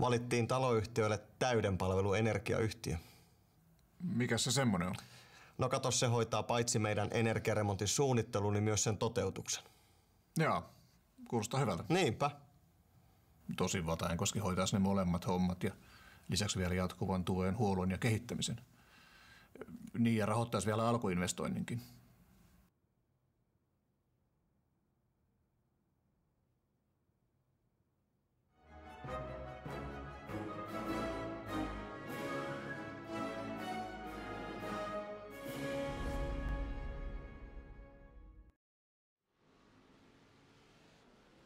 valittiin taloyhtiöille täyden palvelu energiayhtiö. Mikä se semmonen on? No kato, se hoitaa paitsi meidän energiaremontin suunnittelun, niin myös sen toteutuksen. Joo, kuulostaa hyvältä. Niinpä. Tosi koski hoitaisi ne molemmat hommat ja lisäksi vielä jatkuvan tuen, huollon ja kehittämisen. Niin ja rahoittaisi vielä alkuinvestoinninkin.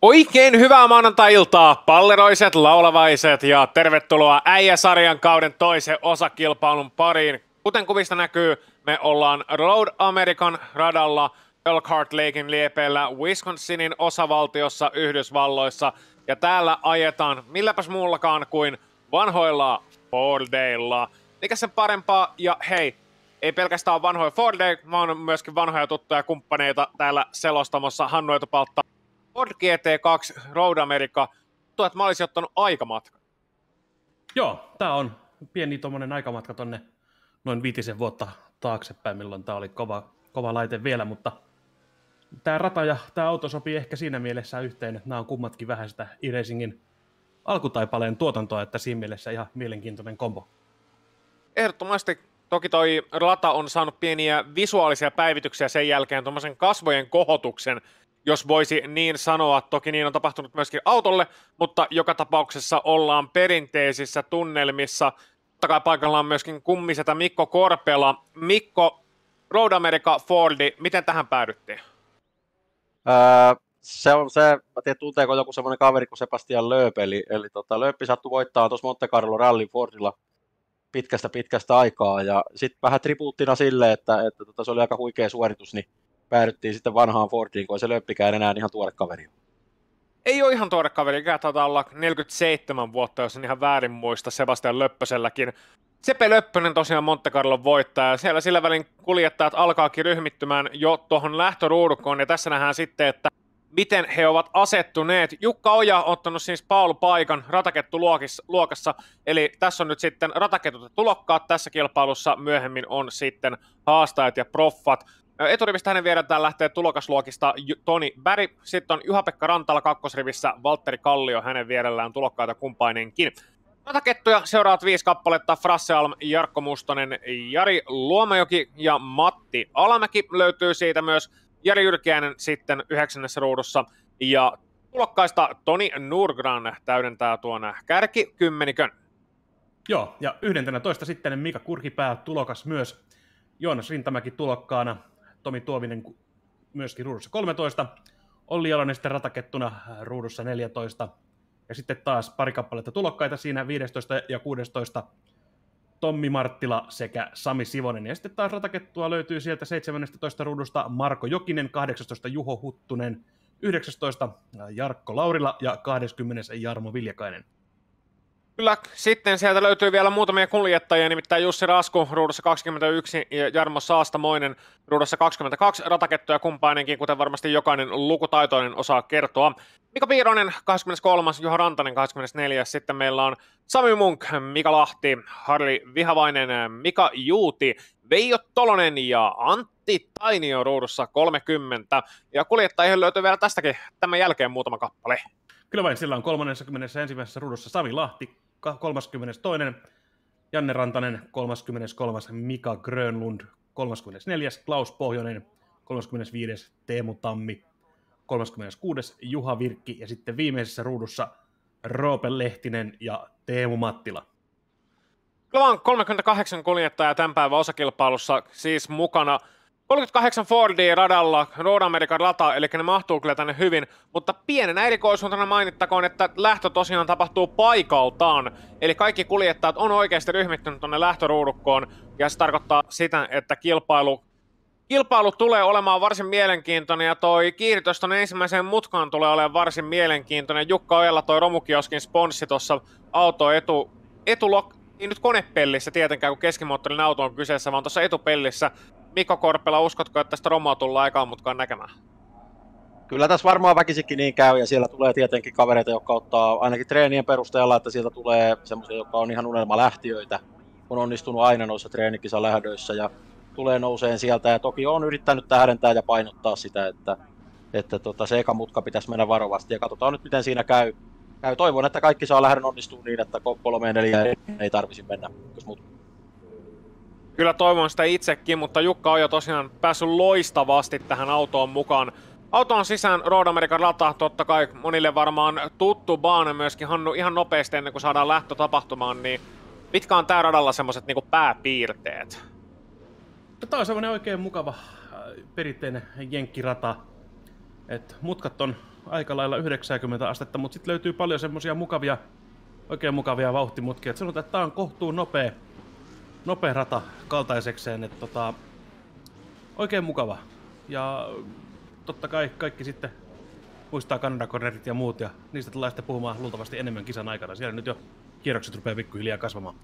Oikein hyvää maanantai-iltaa, palleroiset, laulavaiset ja tervetuloa Äijä-sarjan kauden toisen osakilpailun pariin. Kuten kuvista näkyy, me ollaan Road American radalla Elkhart Lakein liepeillä Wisconsinin osavaltiossa Yhdysvalloissa. Ja täällä ajetaan milläpäs muullakaan kuin vanhoilla Fordeilla. Mikä sen parempaa? Ja hei, ei pelkästään vanhoja Fordeja, vaan myöskin vanhoja tuttuja kumppaneita täällä selostamassa Hannu Etupaltta Ford GT2 Road America, tuntuu, että mä olisin ottanut aikamatka. Joo, tää on pieni tuommoinen aikamatka tonne noin viitisen vuotta taaksepäin, milloin tää oli kova, kova laite vielä, mutta tämä rata ja tämä auto sopii ehkä siinä mielessä yhteen, että nämä on kummatkin vähän sitä e-racingin alkutaipaleen tuotantoa, että siinä mielessä ihan mielenkiintoinen kombo. Ehdottomasti toki toi rata on saanut pieniä visuaalisia päivityksiä sen jälkeen tuommoisen kasvojen kohotuksen jos voisi niin sanoa. Toki niin on tapahtunut myöskin autolle, mutta joka tapauksessa ollaan perinteisissä tunnelmissa. Totta kai paikalla on myöskin kummisetä Mikko Korpela. Mikko, Road America Fordi, miten tähän päädyttiin? Öö, se on se, mä tiedän tunteeko joku semmoinen kaveri kuin Sebastian Lööp, eli, eli tota, Lööppi sattui voittaa tuossa Monte Carlo Rallin Fordilla pitkästä pitkästä aikaa, ja sitten vähän tribuuttina sille, että, että tota, se oli aika huikea suoritus, niin päädyttiin sitten vanhaan Fordiin, kun se löppikään enää ihan tuore kaveri. Ei ole ihan tuore kaveri, taitaa olla 47 vuotta, jos en ihan väärin muista Sebastian Löppöselläkin. Sepe Löppönen tosiaan Monte Carlo voittaa siellä sillä välin kuljettajat alkaakin ryhmittymään jo tuohon lähtöruudukkoon ja tässä nähdään sitten, että miten he ovat asettuneet. Jukka Oja on ottanut siis Paul paikan ratakettu luokassa, eli tässä on nyt sitten rataketut tulokkaat tässä kilpailussa, myöhemmin on sitten haastajat ja proffat. Eturivistä hänen vierentään lähtee tulokasluokista Toni Bäri, sitten on Juha-Pekka Rantala kakkosrivissä, Valtteri Kallio hänen vierellään tulokkaita kumpainenkin. Ratakettuja seuraavat viisi kappaletta, Frassealm, Jarkko Mustonen, Jari Luomajoki ja Matti Alamäki löytyy siitä myös. Jari Jyrkiäinen sitten yhdeksännessä ruudussa ja tulokkaista Toni Nurgran täydentää tuon kärki kymmenikön. Joo, ja toista sitten Mika Kurkipää tulokas myös. Joonas Rintamäki tulokkaana, Tomi Tuominen myöskin ruudussa 13, Olli Jalonen sitten ratakettuna ruudussa 14, ja sitten taas pari kappaletta tulokkaita siinä 15 ja 16, Tommi Marttila sekä Sami Sivonen. Ja sitten taas ratakettua löytyy sieltä 17 ruudusta Marko Jokinen, 18 Juho Huttunen, 19 Jarkko Laurila ja 20 Jarmo Viljakainen. Kyllä, sitten sieltä löytyy vielä muutamia kuljettajia, nimittäin Jussi Rasku ruudussa 21 ja Jarmo Saastamoinen ruudussa 22 ratakettuja kumpainenkin, kuten varmasti jokainen lukutaitoinen osaa kertoa. Mika Piironen 23, Juha Rantanen 24, sitten meillä on Sami Munk, Mika Lahti, Harli Vihavainen, Mika Juuti, Veijo Tolonen ja Antti Tainio ruudussa 30. Ja kuljettajien löytyy vielä tästäkin tämän jälkeen muutama kappale. Kyllä vain, sillä on 31. ruudussa Sami Lahti, 32. Janne Rantanen, 33. Mika Grönlund, 34. Klaus Pohjonen, 35. Teemu Tammi, 36. Juha Virkki ja sitten viimeisessä ruudussa Roope Lehtinen ja Teemu Mattila. On 38 kuljettajaa tämän päivän osakilpailussa siis mukana – 38 Fordia radalla, Road American rata, eli ne mahtuu kyllä tänne hyvin, mutta pienenä erikoisuutena mainittakoon, että lähtö tosiaan tapahtuu paikaltaan, eli kaikki kuljettajat on oikeasti ryhmittynyt tuonne lähtöruudukkoon, ja se tarkoittaa sitä, että kilpailu Kilpailu tulee olemaan varsin mielenkiintoinen ja toi kiiritys tuonne ensimmäiseen mutkaan tulee olemaan varsin mielenkiintoinen. Jukka Ojalla toi Romukioskin sponssi tuossa auto etu, etulok, ei nyt konepellissä tietenkään, kun keskimoottorinen auto on kyseessä, vaan tuossa etupellissä Mikko Korpela, uskotko, että tästä romaa tullaan aikaan mutkaan näkemään? Kyllä tässä varmaan väkisikin niin käy, ja siellä tulee tietenkin kavereita, jotka ottaa ainakin treenien perusteella, että sieltä tulee semmoisia, jotka on ihan unelmalähtiöitä, on onnistunut aina noissa treenikisa lähdöissä, ja tulee nouseen sieltä, ja toki on yrittänyt tähdentää ja painottaa sitä, että, että tota, se eka mutka pitäisi mennä varovasti, ja katsotaan nyt, miten siinä käy. käy. Toivon, että kaikki saa lähdön onnistua niin, että kolme neljä ei, tarvisi mennä, jos Kyllä toivon sitä itsekin, mutta Jukka on jo tosiaan päässyt loistavasti tähän autoon mukaan. Auton sisään Road American rata, totta kai monille varmaan tuttu baane myöskin, Hannu, ihan nopeasti ennen kuin saadaan lähtö tapahtumaan, niin mitkä on tää radalla semmoset niinku pääpiirteet? Tämä on semmoinen oikein mukava äh, perinteinen jenkkirata. Et mutkat on aika lailla 90 astetta, mutta sitten löytyy paljon semmoisia mukavia, oikein mukavia vauhtimutkia. Et sanotaan, että tämä on kohtuun nopea, nopea rata kaltaisekseen, että tota, oikein mukava. Ja totta kai kaikki sitten muistaa Canada Cornerit ja muut, ja niistä tullaan sitten puhumaan luultavasti enemmän kisan aikana. Siellä nyt jo kierrokset rupeaa pikkuhiljaa kasvamaan.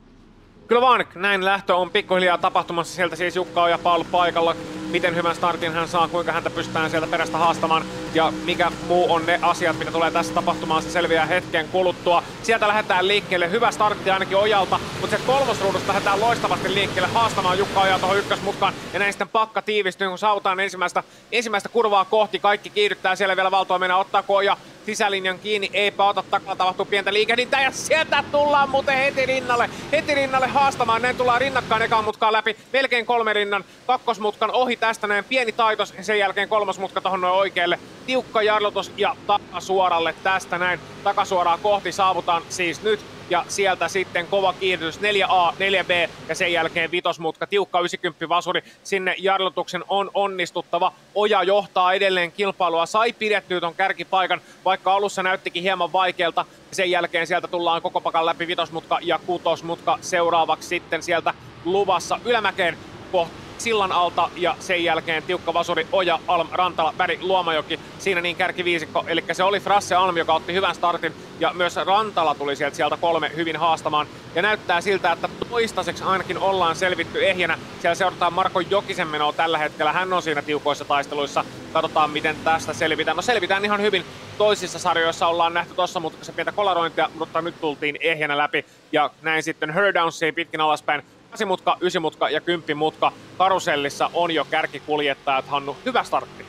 Kyllä vaan, näin lähtö on pikkuhiljaa tapahtumassa. Sieltä siis Jukka ja Paul paikalla. Miten hyvän startin hän saa, kuinka häntä pystytään sieltä perästä haastamaan. Ja mikä muu on ne asiat, mitä tulee tässä tapahtumaan, se selviää hetken kuluttua. Sieltä lähdetään liikkeelle. Hyvä startti ainakin Ojalta, mutta se kolmosruudusta lähdetään loistavasti liikkeelle haastamaan Jukka Ojaa tuohon ykkösmutkaan. Ja näin sitten pakka tiivistyy, kun sautaan ensimmäistä, ensimmäistä kurvaa kohti. Kaikki kiihdyttää siellä vielä valtoa mennä. Ottaako Oja sisälinjan kiinni, eipä ota takaa, tapahtuu pientä liikehdintää ja sieltä tullaan muuten heti rinnalle, heti rinnalle haastamaan, näin tullaan rinnakkain ekaan mutkaan läpi, melkein kolme rinnan, kakkosmutkan ohi tästä näin. Pieni taitos, sen jälkeen kolmas mutka tohon noin oikealle, tiukka jarlutus ja takasuoralle tästä näin, takasuoraa kohti saavutaan siis nyt ja sieltä sitten kova kiihdytys 4A, 4B ja sen jälkeen vitosmutka, tiukka 90 vasuri, sinne jarlutuksen on onnistuttava. Oja johtaa edelleen kilpailua, sai pidettyä ton kärkipaikan, vaikka alussa näyttikin hieman vaikealta. Sen jälkeen sieltä tullaan koko pakan läpi vitosmutka ja kutosmutka seuraavaksi sitten sieltä luvassa ylämäkeen kohti sillan alta ja sen jälkeen tiukka vasuri Oja, Alm, Rantala, Väri, Luomajoki. Siinä niin kärki viisikko, eli se oli Frasse Alm, joka otti hyvän startin ja myös Rantala tuli sieltä, sieltä kolme hyvin haastamaan. Ja näyttää siltä, että toistaiseksi ainakin ollaan selvitty ehjänä. Siellä seurataan Marko Jokisen menoa tällä hetkellä. Hän on siinä tiukoissa taisteluissa. Katsotaan, miten tästä selvitään. No selvitään ihan hyvin. Toisissa sarjoissa ollaan nähty tuossa mutta se pientä kolarointia, mutta nyt tultiin ehjänä läpi. Ja näin sitten Hurdownsiin pitkin alaspäin mutka, ysimutka ja mutka karusellissa on jo kärkikuljettajat. Hannu, hyvä startti.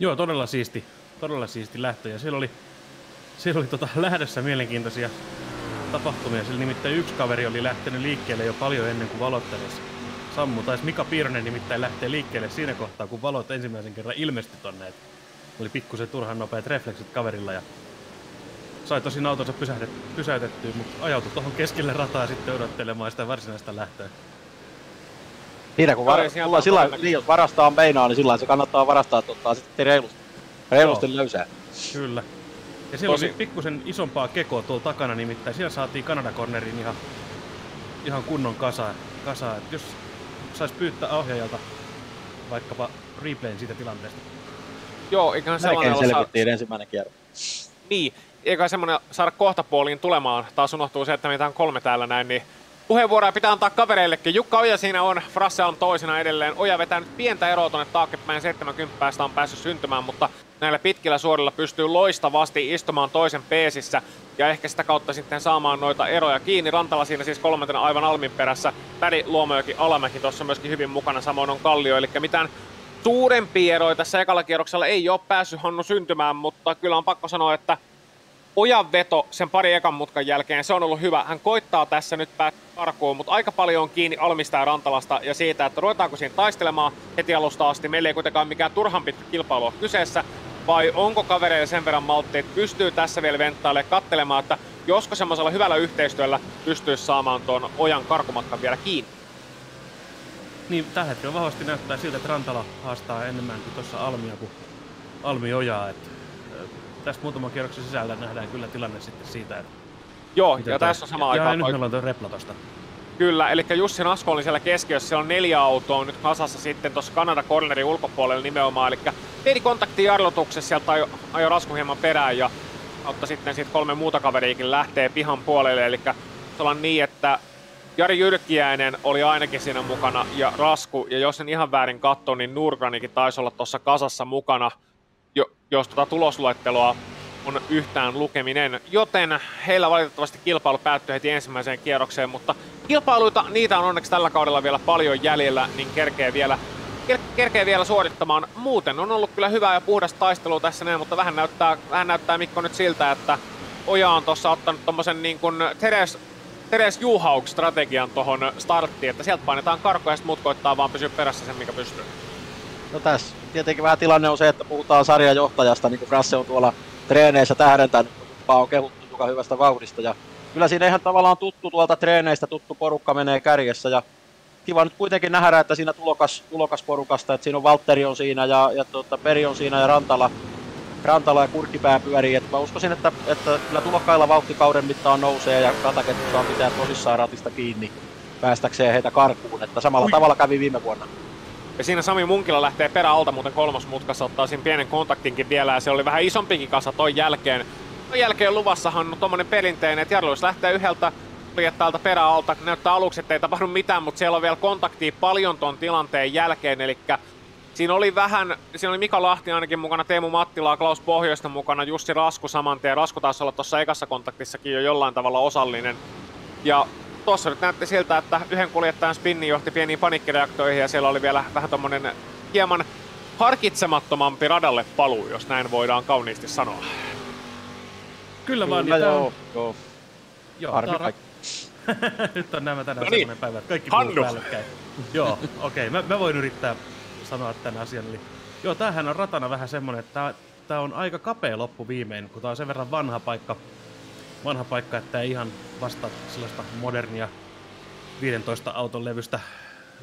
Joo, todella siisti. Todella siisti lähtö. Ja siellä oli, siellä oli tota lähdössä mielenkiintoisia tapahtumia. Siellä nimittäin yksi kaveri oli lähtenyt liikkeelle jo paljon ennen kuin valot sammu. Taisi Mika Piironen nimittäin lähtee liikkeelle siinä kohtaa, kun valot ensimmäisen kerran ilmestyi tonne. Et oli pikkusen turhan nopeat refleksit kaverilla ja sai tosin autonsa pysäytettyä, mutta ajautui tuohon keskelle rataa sitten odottelemaan sitä varsinaista lähtöä. Siinä kun var, sillä, sillä, niin, jos varastaa meinaa, niin sillä se kannattaa varastaa, että ottaa sitten reilusti, reilusti Joo. löysää. Kyllä. Ja siellä Tosi... oli pikkusen isompaa kekoa tuolla takana, nimittäin siellä saatiin Canada Cornerin ihan, ihan kunnon kasa. kasa. Et jos sais pyytää ohjaajalta vaikkapa replayn siitä tilanteesta. Joo, eiköhän sellainen osa... selvittiin ensimmäinen kierros. Niin, eikä semmoinen saada kohtapuoliin tulemaan. Taas unohtuu se, että meitä on kolme täällä näin, niin puheenvuoroja pitää antaa kavereillekin. Jukka Oja siinä on, Frasselm toisena edelleen. Oja vetää nyt pientä eroa tuonne taaksepäin, 70 päästä on päässyt syntymään, mutta näillä pitkillä suorilla pystyy loistavasti istumaan toisen peesissä ja ehkä sitä kautta sitten saamaan noita eroja kiinni. Rantala siinä siis kolmantena aivan Almin perässä. Päri Luomajoki Alamäki tuossa myöskin hyvin mukana, samoin on Kallio, eli mitään suurempia eroja tässä ekalla kierroksella ei ole päässyt Hannu syntymään, mutta kyllä on pakko sanoa, että Ojan veto sen pari ekan mutkan jälkeen, se on ollut hyvä. Hän koittaa tässä nyt päästä karkuun, mutta aika paljon on kiinni Almista ja Rantalasta ja siitä, että ruvetaanko siinä taistelemaan heti alusta asti. Meillä ei kuitenkaan mikään turhan pitkä kilpailu ole kyseessä, vai onko kavereilla sen verran maltti, että pystyy tässä vielä venttaille kattelemaan, että josko semmoisella hyvällä yhteistyöllä pystyisi saamaan tuon Ojan karkumatkan vielä kiinni. Niin, tällä hetkellä vahvasti näyttää siltä, että Rantala haastaa enemmänkin tuossa Almia kuin Almi Ojaa. Että tästä muutaman kierroksen sisällä nähdään kyllä tilanne sitten siitä, että... Joo, ja tässä on sama aika... Ja nyt meillä on repla tosta. Kyllä, eli Jussi Nasko oli siellä keskiössä, siellä on neljä autoa nyt kasassa sitten tuossa Kanada Cornerin ulkopuolella nimenomaan, eli pieni kontakti jarlutuksessa, sieltä ajo, ajo Rasku hieman perään ja kautta sitten siitä kolme muuta kaveriikin lähtee pihan puolelle, eli on niin, että Jari Jyrkiäinen oli ainakin siinä mukana ja Rasku, ja jos en ihan väärin katso, niin Nurgranikin taisi olla tuossa kasassa mukana. Jo, jos tota tulosluetteloa on yhtään lukeminen, joten heillä valitettavasti kilpailu päättyi heti ensimmäiseen kierrokseen, mutta kilpailuita, niitä on onneksi tällä kaudella vielä paljon jäljellä, niin kerkee vielä, ker- kerkee vielä suorittamaan. Muuten on ollut kyllä hyvää ja puhdas taistelu tässä näin, mutta vähän näyttää, vähän näyttää Mikko nyt siltä, että Oja on tuossa ottanut tommosen niin kuin Teres, Teres Juhauk-strategian tuohon starttiin, että sieltä painetaan karkoja ja muut koittaa vaan pysyä perässä sen, mikä pystyy. No tässä tietenkin vähän tilanne on se, että puhutaan sarjajohtajasta, niin kuin Frasse on tuolla treeneissä tähdentänyt, vaan on kehuttu joka hyvästä vauhdista. Ja kyllä siinä ihan tavallaan tuttu tuolta treeneistä, tuttu porukka menee kärjessä ja kiva nyt kuitenkin nähdä, että siinä tulokas, tulokasporukasta, että siinä on Valtteri on siinä ja, ja tuota, Peri on siinä ja Rantala, Rantala ja Kurkkipää pyörii. Et mä uskoisin, että, että kyllä tulokkailla vauhtikauden mittaan nousee ja rataketju saa pitää tosissaan ratista kiinni päästäkseen heitä karkuun. Että samalla Ui. tavalla kävi viime vuonna. Ja siinä Sami Munkila lähtee peräalta muuten kolmas mutkassa, ottaa siinä pienen kontaktinkin vielä ja se oli vähän isompikin kasa toi jälkeen. Toi jälkeen luvassahan on tommonen perinteinen, että Jarluis lähtee yhdeltä täältä peräalta. Näyttää aluksi, että ei tapahdu mitään, mutta siellä on vielä kontaktia paljon ton tilanteen jälkeen, eli Siinä oli vähän, siinä oli Mika Lahti ainakin mukana, Teemu Mattila, Klaus Pohjoista mukana, Jussi Rasku saman tien. Rasku taisi olla tuossa ekassa kontaktissakin jo jollain tavalla osallinen. Ja tuossa nyt näytti siltä, että yhden kuljettajan spinni johti pieniin panikkireaktoihin ja siellä oli vielä vähän tommonen hieman harkitsemattomampi radalle paluu, jos näin voidaan kauniisti sanoa. Kyllä vaan, Kyllä, niin joo, joo. Joo, Harmi ra- Nyt on nämä tänään no niin. sellainen päivä, että kaikki puhuu päällekkäin. joo, okei, okay. mä, mä voin yrittää sanoa tämän asian. Eli, joo, tämähän on ratana vähän semmonen, että tämä on aika kapea loppu viimein, kun tämä on sen verran vanha paikka, vanha paikka, että ei ihan vastaa sellaista modernia 15 auton levystä,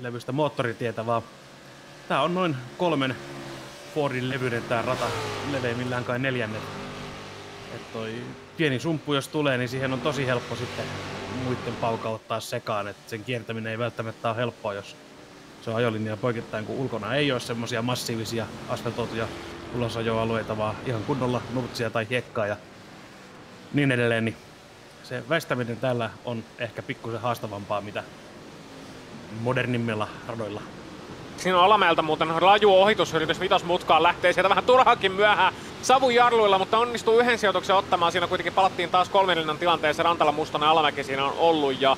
levystä moottoritietä, vaan tämä on noin kolmen Fordin levyinen tämä rata, leveimmillään kai neljännet. Et toi pieni sumppu jos tulee, niin siihen on tosi helppo sitten muiden paukauttaa sekaan, että sen kiertäminen ei välttämättä ole helppoa, jos se on ajolinja poikittain, kun ulkona ei ole semmoisia massiivisia asfaltoituja ulosajoalueita, vaan ihan kunnolla nurtsia tai hiekkaa ja niin edelleen, niin se väistäminen täällä on ehkä pikkusen haastavampaa, mitä modernimmilla radoilla. Siinä on alamäeltä muuten raju ohitusyritys vitosmutkaan lähtee sieltä vähän turhaakin myöhään savujarluilla, mutta onnistuu yhden sijoituksen ottamaan. Siinä kuitenkin palattiin taas kolmenlinnan tilanteeseen. Rantala Mustonen Alamäki siinä on ollut ja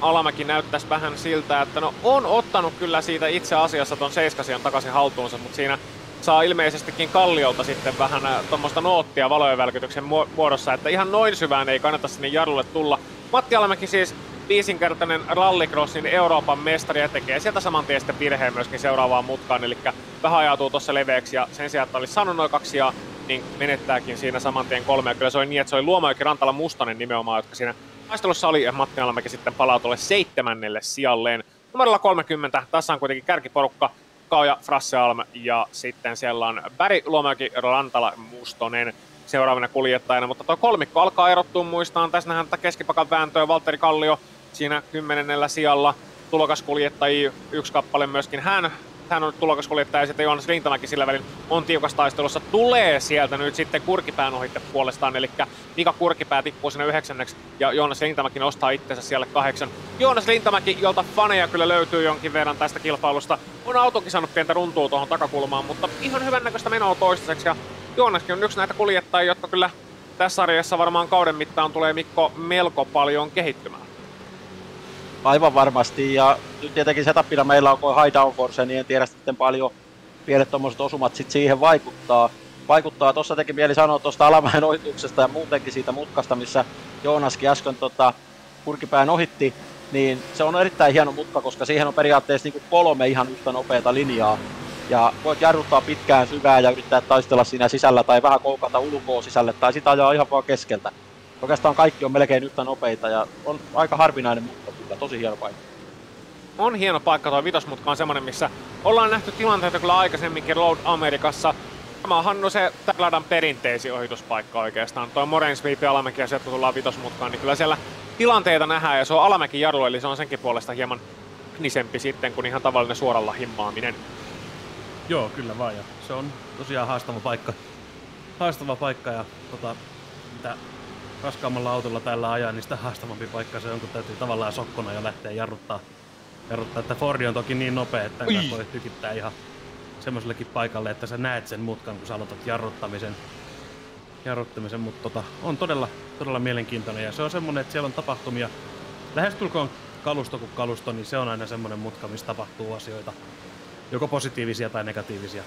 Alamäki näyttäisi vähän siltä, että no on ottanut kyllä siitä itse asiassa ton seiskasian takaisin haltuunsa, mutta siinä saa ilmeisestikin Kalliolta sitten vähän äh, tuommoista noottia valojen välkytyksen muodossa, että ihan noin syvään ei kannata sinne jarrulle tulla. Matti Alamäki siis viisinkertainen rallycrossin Euroopan mestari ja tekee sieltä saman tien sitten virheen myöskin seuraavaan mutkaan, eli vähän ajautuu tuossa leveäksi ja sen sijaan, että olisi saanut noin kaksi ja niin menettääkin siinä saman tien kolme. Ja kyllä se oli niin, että se oli Luomajoki Rantala Mustanen nimenomaan, jotka siinä taistelussa oli ja Matti Alamäki sitten palaa tuolle seitsemännelle sijalleen. Numerolla 30, tässä on kuitenkin kärkiporukka, Kauja, Frasse Alm ja sitten siellä on Bäri, Luomäki, Rantala, Mustonen seuraavana kuljettajana, mutta tuo kolmikko alkaa erottua muistaan. Tässä nähdään tätä keskipakan vääntöä, Valtteri Kallio siinä kymmenennellä sijalla, tulokaskuljettajia yksi kappale myöskin hän, hän on tulokaskuljettaja ja sitten Joonas Rintamäki sillä välin on tiukassa taistelussa. Tulee sieltä nyt sitten Kurkipään ohitte puolestaan, eli Mika Kurkipää tippuu sinne yhdeksänneksi ja Joonas Rintamäki nostaa itsensä siellä kahdeksan. Joonas Rintamäki, jolta faneja kyllä löytyy jonkin verran tästä kilpailusta, on autokin saanut pientä runtua tuohon takakulmaan, mutta ihan hyvän näköistä menoa toistaiseksi ja Joonaskin on yksi näitä kuljettajia, jotka kyllä tässä sarjassa varmaan kauden mittaan tulee Mikko melko paljon kehittymään. Aivan varmasti, ja nyt tietenkin setupina meillä on high downforce, niin en tiedä sitten paljon pienet tuommoiset osumat sit siihen vaikuttaa. Vaikuttaa, tuossa teki mieli sanoa tuosta alamäen ohituksesta ja muutenkin siitä mutkasta, missä Joonaskin äsken tota, purkipään ohitti, niin se on erittäin hieno mutka, koska siihen on periaatteessa niin kolme ihan yhtä nopeata linjaa. Ja voit jarruttaa pitkään syvää ja yrittää taistella siinä sisällä tai vähän koukata ulkoa sisälle tai sitä ajaa ihan vaan keskeltä. Oikeastaan kaikki on melkein yhtä nopeita ja on aika harvinainen mutka kyllä, tosi hieno paikka. On hieno paikka tuo vitosmutka on semmonen, missä ollaan nähty tilanteita kyllä aikaisemminkin Road Amerikassa. Tämä on Hannu se Täkladan perinteisin ohituspaikka oikeastaan. Tuo Morensweep ja Alamäki ja sieltä kun tullaan vitosmutkaan, niin kyllä siellä tilanteita nähdään ja se on Alamäki jarru, eli se on senkin puolesta hieman nisempi sitten kuin ihan tavallinen suoralla himmaaminen. Joo, kyllä vaan. Ja se on tosiaan haastava paikka. Haastava paikka ja tota, mitä raskaammalla autolla tällä ajaa, niin sitä haastavampi paikka se on, kun täytyy tavallaan sokkona ja lähteä jarruttaa. jarruttaa. Että Fordi on toki niin nopea, että voi tykittää ihan semmoisellekin paikalle, että sä näet sen mutkan, kun sä aloitat jarruttamisen. jarruttamisen mutta tota, on todella, todella mielenkiintoinen ja se on semmoinen, että siellä on tapahtumia. Lähestulkoon kalusto kuin kalusto, niin se on aina semmoinen mutka, missä tapahtuu asioita. Joko positiivisia tai negatiivisia.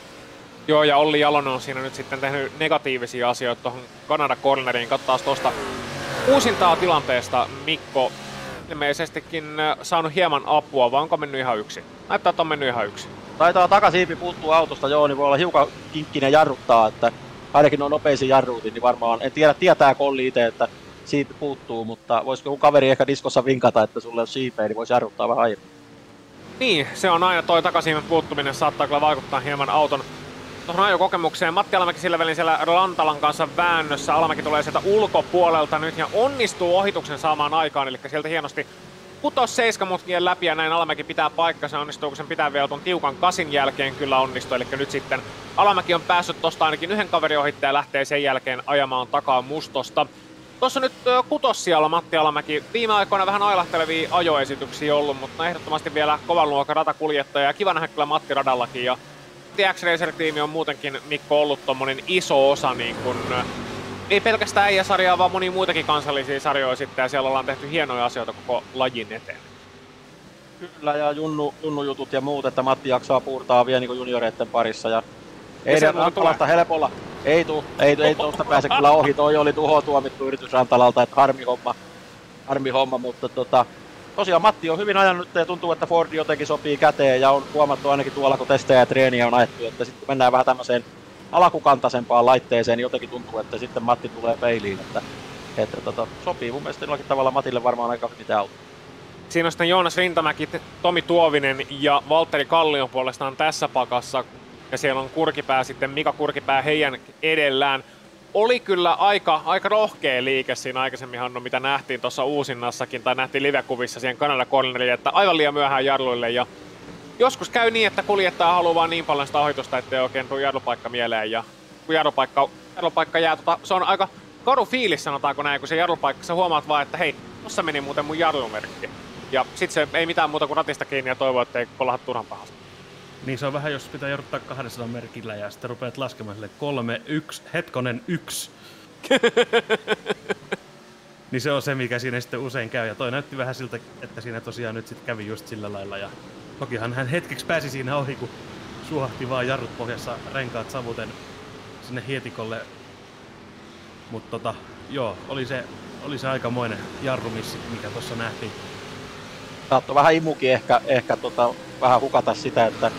Joo, ja Olli Jalonen on siinä nyt sitten tehnyt negatiivisia asioita tuohon Kanada Corneriin. Katsotaan tuosta uusintaa tilanteesta Mikko ilmeisestikin äh, saanut hieman apua, vai onko mennyt ihan yksi? Näyttää, että on mennyt ihan yksi. Taitaa takasiipi puuttuu autosta, joo, niin voi olla hiukan kinkkinen jarruttaa, että ainakin on nopeisiin jarruutin, niin varmaan, en tiedä tietää Kolli itse, että siipi puuttuu, mutta voisiko joku kaveri ehkä diskossa vinkata, että sulle on siipeä, niin voisi jarruttaa vähän aiemmin. Niin, se on aina toi takaisin puuttuminen saattaa kyllä vaikuttaa hieman auton tuohon ajokokemukseen. Matti Alamäki sillä välin siellä Rantalan kanssa väännössä. Alamäki tulee sieltä ulkopuolelta nyt ja onnistuu ohituksen saamaan aikaan, eli sieltä hienosti putos seiskamutkien läpi ja näin Alamäki pitää paikkansa. Onnistuuko sen pitää vielä tuon tiukan kasin jälkeen? Kyllä onnistuu, eli nyt sitten Alamäki on päässyt tosta ainakin yhden kaverin ohittaja ja lähtee sen jälkeen ajamaan takaa Mustosta. Tuossa nyt kutos siellä Matti Alamäki. Viime aikoina vähän ailahtelevia ajoesityksiä ollut, mutta ehdottomasti vielä kovan luokan ratakuljettaja. Ja kiva nähdä kyllä Matti radallakin. Ja TX Racer-tiimi on muutenkin Mikko ollut tommonen iso osa niin kun, ei pelkästään äijäsarjaa, vaan moni muitakin kansallisia sarjoja sitten, ja siellä ollaan tehty hienoja asioita koko lajin eteen. Kyllä, ja junnu, junnu jutut ja muut, että Matti jaksaa puurtaa vielä niin junioreiden parissa, ja ei ne Rantalasta helpolla. Ei tuu, ei, ei tuosta pääse kyllä ohi, toi oli tuho tuomittu yritys Rantalalta, että harmi homma, harmi homma, mutta tota, tosiaan Matti on hyvin ajanut ja tuntuu, että Ford jotenkin sopii käteen ja on huomattu ainakin tuolla, kun testejä ja treeniä on ajettu, että sitten mennään vähän tämmöiseen alakukantaisempaan laitteeseen, niin jotenkin tuntuu, että sitten Matti tulee peiliin, että, että tota, sopii mun mielestä jollakin tavalla Matille varmaan aika hyvin auto. Siinä on sitten Joonas Rintamäki, Tomi Tuovinen ja Valtteri Kallion puolestaan tässä pakassa. Ja siellä on Kurkipää sitten, Mika Kurkipää heidän edellään oli kyllä aika, aika rohkea liike siinä aikaisemmin, Hanno, mitä nähtiin tuossa uusinnassakin, tai nähtiin livekuvissa siihen Kanada Corneriin, että aivan liian myöhään jarluille, ja joskus käy niin, että kuljettaja haluaa vaan niin paljon sitä ohitusta, ettei oikein tule jarlupaikka mieleen, ja kun jarlupaikka, jarlupaikka jää, tota, se on aika karu fiilis, sanotaanko näin, kun se jarlupaikka, sä huomaat vaan, että hei, tossa meni muuten mun jarlumerkki. Ja sit se ei mitään muuta kuin ratista kiinni ja toivoa, ettei kollaha turhan pahasti. Niin se on vähän, jos pitää jarruttaa 200 merkillä ja sitten rupeat laskemaan sille 3, 1, hetkonen 1. niin se on se, mikä siinä sitten usein käy. Ja toi näytti vähän siltä, että siinä tosiaan nyt sitten kävi just sillä lailla. Ja tokihan hän hetkeksi pääsi siinä ohi, kun suohti vaan jarrut pohjassa renkaat savuten sinne hietikolle. Mutta tota, joo, oli se, oli se aikamoinen jarrumissi, mikä tuossa nähtiin. Saattoi vähän imukin ehkä, ehkä tota, vähän hukata sitä, että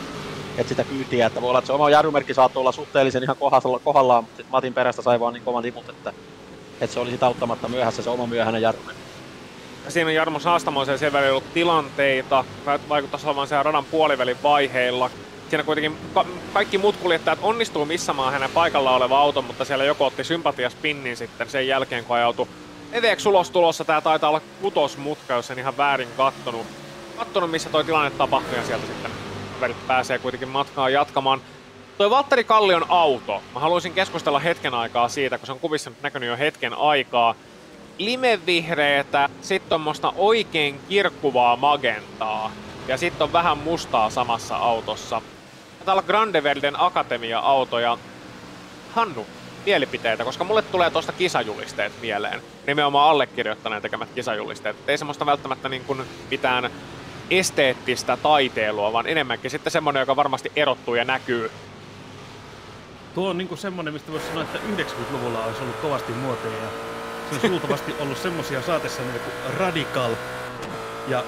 että sitä kyytiä, että voi olla, että se oma jarrumerkki saattoi olla suhteellisen ihan kohdalla, kohdallaan, mutta Matin perästä sai vaan niin kovan tiput, että, että se olisi auttamatta myöhässä se oma myöhäinen jarrumerkki. Siinä Jarmo Saastamoisen sen välillä ollut tilanteita, vaikuttaisi olevan siellä radan puolivälin vaiheilla. Siinä kuitenkin ka- kaikki muut kuljettajat onnistuu missamaan hänen paikalla oleva auto, mutta siellä joku otti sympatiaspinnin sitten sen jälkeen, kun ajautui eveeksi ulos tulossa. Tää taitaa olla kutosmutka, jos en ihan väärin kattonut, kattonut missä toi tilanne tapahtui ja sieltä sitten kaverit pääsee kuitenkin matkaa jatkamaan. Toi Valtteri Kallion auto, mä haluaisin keskustella hetken aikaa siitä, kun se on kuvissa nyt näkynyt jo hetken aikaa. Limevihreetä, sitten tuommoista oikein kirkkuvaa magentaa ja sitten on vähän mustaa samassa autossa. Täällä on Grandevelden Akatemia-autoja. Hannu, mielipiteitä, koska mulle tulee tuosta kisajulisteet mieleen. Nimenomaan allekirjoittaneen tekemät kisajulisteet. Ei semmoista välttämättä niin kuin mitään esteettistä taiteilua, vaan enemmänkin sitten semmoinen, joka varmasti erottuu ja näkyy. Tuo on niinku semmoinen, mistä voisi sanoa, että 90-luvulla olisi ollut kovasti muotia ja se olisi luultavasti ollut semmoisia saatesanoja kuin Radical ja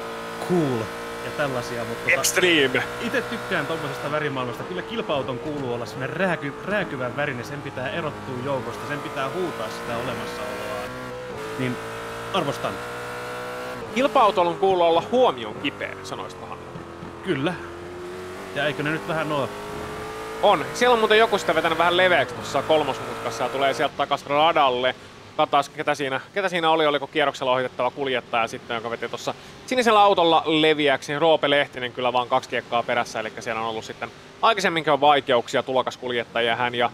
Cool ja tällaisia. Mutta tota, Extreme! Itse tykkään tuommoisesta värimaailmasta. Kyllä kilpauton kuuluu olla semmoinen rääky, rääkyvän värinen, sen pitää erottua joukosta, sen pitää huutaa sitä olemassaoloaan. Niin arvostan. Kilpa-autolun kuuluu olla huomion kipeä, sanoisikohan? Kyllä. Ja eikö ne nyt vähän oo? On. Siellä on muuten joku sitä vetänyt vähän leveäksi tuossa kolmosmutkassa ja tulee sieltä takas radalle. Katas, ketä siinä, ketä siinä oli, oliko kierroksella ohitettava kuljettaja sitten, joka veti tuossa sinisellä autolla leviäksi. Roope Lehtinen kyllä vaan kaksi kiekkaa perässä, eli siellä on ollut sitten aikaisemminkin on vaikeuksia tulokaskuljettajia hän ja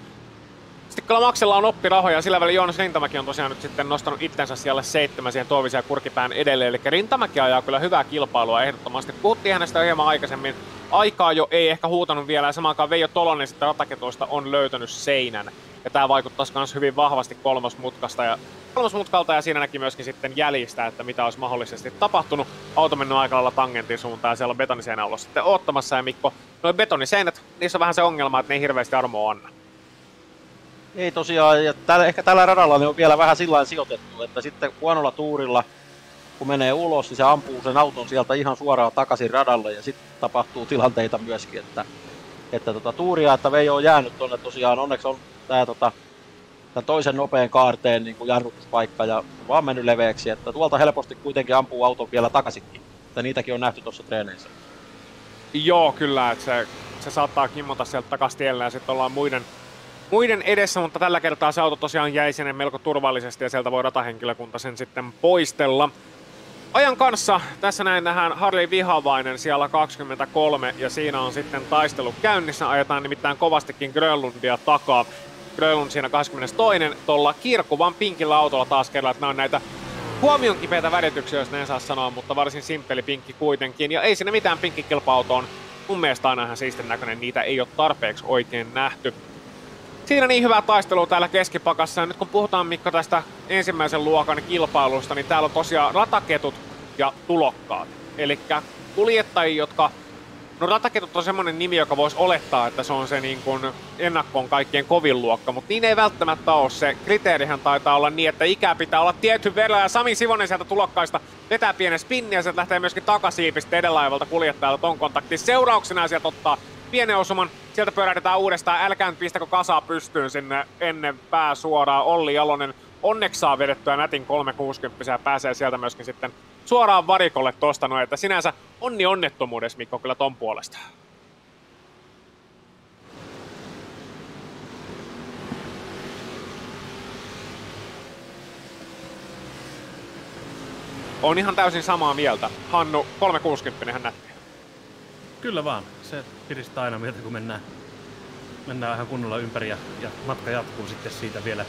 sitten Kalamaksella on oppirahoja, sillä välillä Joonas Rintamäki on tosiaan nyt sitten nostanut itsensä siellä seitsemän siihen Toivisen ja Kurkipään edelleen. Eli Rintamäki ajaa kyllä hyvää kilpailua ehdottomasti. Puhuttiin hänestä hieman aikaisemmin aikaa jo ei ehkä huutanut vielä, ja samaan Veijo Tolonen sitten rataketoista on löytänyt seinän. Ja tämä vaikuttaisi myös hyvin vahvasti kolmosmutkasta ja kolmosmutkalta ja siinä näki myöskin sitten jäljistä, että mitä olisi mahdollisesti tapahtunut. Auto mennyt aika lailla tangentin suuntaan ja siellä on betoniseinä ollut sitten oottamassa ja Mikko, noin betoniseinät, niissä on vähän se ongelma, että ne ei hirveästi armoa anna. Ei tosiaan, ja tällä, ehkä tällä radalla ne on vielä vähän sillä sijoitettu, että sitten huonolla tuurilla, kun menee ulos, niin se ampuu sen auton sieltä ihan suoraan takaisin radalle ja sitten tapahtuu tilanteita myöskin, että, että tota, tuuria, että Veijo on jäänyt tuonne tosiaan, onneksi on tämä tota, tämän toisen nopean kaarteen niin kuin jarrutuspaikka ja vaan mennyt leveäksi, että tuolta helposti kuitenkin ampuu auton vielä takaisinkin. Että niitäkin on nähty tuossa treeneissä. Joo, kyllä, että se, se saattaa kimmota sieltä takaisin tielle ja sitten ollaan muiden, muiden edessä, mutta tällä kertaa se auto tosiaan jäi sinne melko turvallisesti ja sieltä voi ratahenkilökunta sen sitten poistella. Ajan kanssa tässä näin nähdään Harley Vihavainen siellä 23 ja siinä on sitten taistelu käynnissä. Ajetaan nimittäin kovastikin Grönlundia takaa. Grönlund siinä 22. tuolla kirkuvan pinkillä autolla taas kerran, että nämä on näitä huomion kipeitä värityksiä, jos en saa sanoa, mutta varsin simppeli pinkki kuitenkin. Ja ei siinä mitään pinkkikilpa-auto on mun mielestä aina ihan siistin näköinen, niitä ei ole tarpeeksi oikein nähty. Siinä niin hyvää taistelua täällä keskipakassa. Ja nyt kun puhutaan Mikko tästä ensimmäisen luokan kilpailusta, niin täällä on tosiaan rataketut ja tulokkaat. Eli kuljettajia, jotka No rataketut on semmonen nimi, joka voisi olettaa, että se on se niin kuin ennakkoon kaikkien kovin luokka, mutta niin ei välttämättä ole. Se kriteerihän taitaa olla niin, että ikää pitää olla tietyn verran ja Sami Sivonen sieltä tulokkaista vetää pienen ja se lähtee myöskin takasiipistä edelaivalta kuljettajalta ton kontaktin seurauksena sieltä ottaa pienen osuman. Sieltä pyörähdetään uudestaan. Älkää nyt pistäkö kasaa pystyyn sinne ennen pää suoraan. Olli Jalonen onneksi saa vedettyä nätin 360 ja pääsee sieltä myöskin sitten suoraan varikolle tosta noin, että sinänsä onni onnettomuudessa Mikko kyllä ton puolesta. On ihan täysin samaa mieltä. Hannu, 360 hän nätti. Kyllä vaan. Se piristää aina mieltä, kun mennään, mennään vähän kunnolla ympäri ja, ja matka jatkuu sitten siitä vielä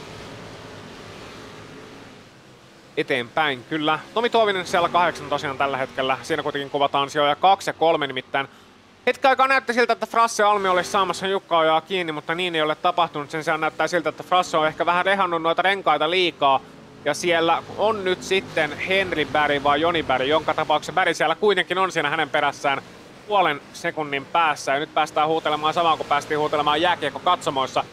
eteenpäin. Kyllä, Tomi Tuovinen siellä kahdeksan tosiaan tällä hetkellä. Siinä kuitenkin kuvataan sijoja kaksi ja kolme nimittäin. Hetken aikaa näytti siltä, että Frasse Almi olisi saamassa Jukka Ojaa kiinni, mutta niin ei ole tapahtunut. Sen sijaan näyttää siltä, että Frasse on ehkä vähän rehannut noita renkaita liikaa. Ja siellä on nyt sitten Henri Bäri vai Joni Bäri, jonka tapauksessa Bäri siellä kuitenkin on siinä hänen perässään puolen sekunnin päässä. Ja nyt päästään huutelemaan samaan kuin päästiin huutelemaan jääkiekko katsomoissa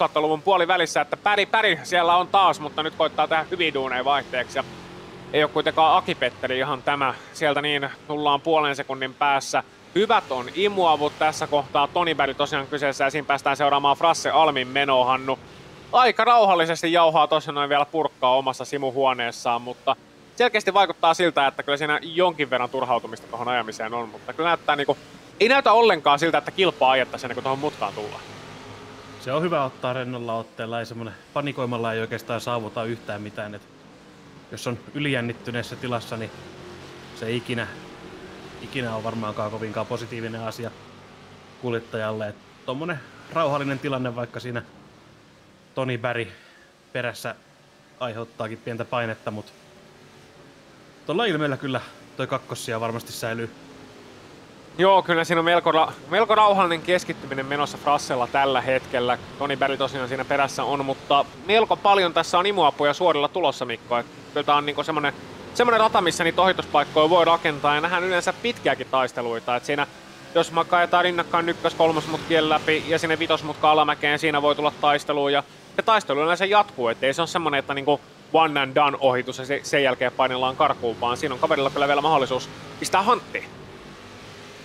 2000-luvun puolivälissä, että päri päri siellä on taas, mutta nyt koittaa tehdä hyviä duuneja vaihteeksi. Ja ei ole kuitenkaan Aki Petteri ihan tämä. Sieltä niin tullaan puolen sekunnin päässä. Hyvät on imuavut tässä kohtaa. Toni Berg tosiaan kyseessä ja siinä päästään seuraamaan Frasse Almin menohannu. Aika rauhallisesti jauhaa tosiaan noin vielä purkkaa omassa simuhuoneessaan, mutta selkeästi vaikuttaa siltä, että kyllä siinä jonkin verran turhautumista tuohon ajamiseen on, mutta kyllä näyttää niinku, ei näytä ollenkaan siltä, että kilpaa ajettaisiin ennen kuin tuohon mutkaan tullaan se on hyvä ottaa rennolla otteella, ei semmoinen panikoimalla ei oikeastaan saavuta yhtään mitään. Et jos on ylijännittyneessä tilassa, niin se ei ikinä, ikinä on varmaankaan kovinkaan positiivinen asia kuljettajalle. Et tommonen rauhallinen tilanne, vaikka siinä Toni Bäri perässä aiheuttaakin pientä painetta, mutta tuolla ilmeellä kyllä toi kakkossia varmasti säilyy Joo, kyllä siinä on melko, ra- melko rauhallinen keskittyminen menossa Frassella tällä hetkellä. Toni Berli tosiaan siinä perässä on, mutta melko paljon tässä on imuapuja suorilla tulossa, Mikko. Et kyllä tämä on niinku semmoinen semmoinen rata, missä niitä ohituspaikkoja voi rakentaa ja nähdään yleensä pitkiäkin taisteluita. Et siinä, jos mä kaetaan rinnakkain ykkös kolmosmutkien läpi ja sinne vitosmutka alamäkeen, siinä voi tulla taisteluun ja se taistelu yleensä jatkuu. Et ei se ole semmoinen, että niinku one and done ohitus ja sen jälkeen painellaan karkuun, vaan siinä on kaverilla kyllä vielä mahdollisuus pistää hantti.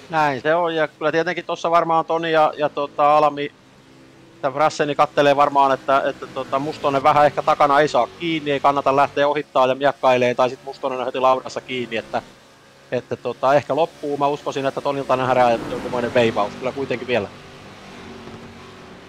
Näin se on, ja kyllä tietenkin tuossa varmaan Toni ja, ja tota, Alami, Rasseni kattelee varmaan, että, että tota, Mustonen vähän ehkä takana ei saa kiinni, ei kannata lähteä ohittaa ja miekkailee, tai sitten Mustonen on heti laudassa kiinni, että, että tota, ehkä loppuu. Mä uskoisin, että Tonilta nähdään jonkinlainen veivaus, kyllä kuitenkin vielä.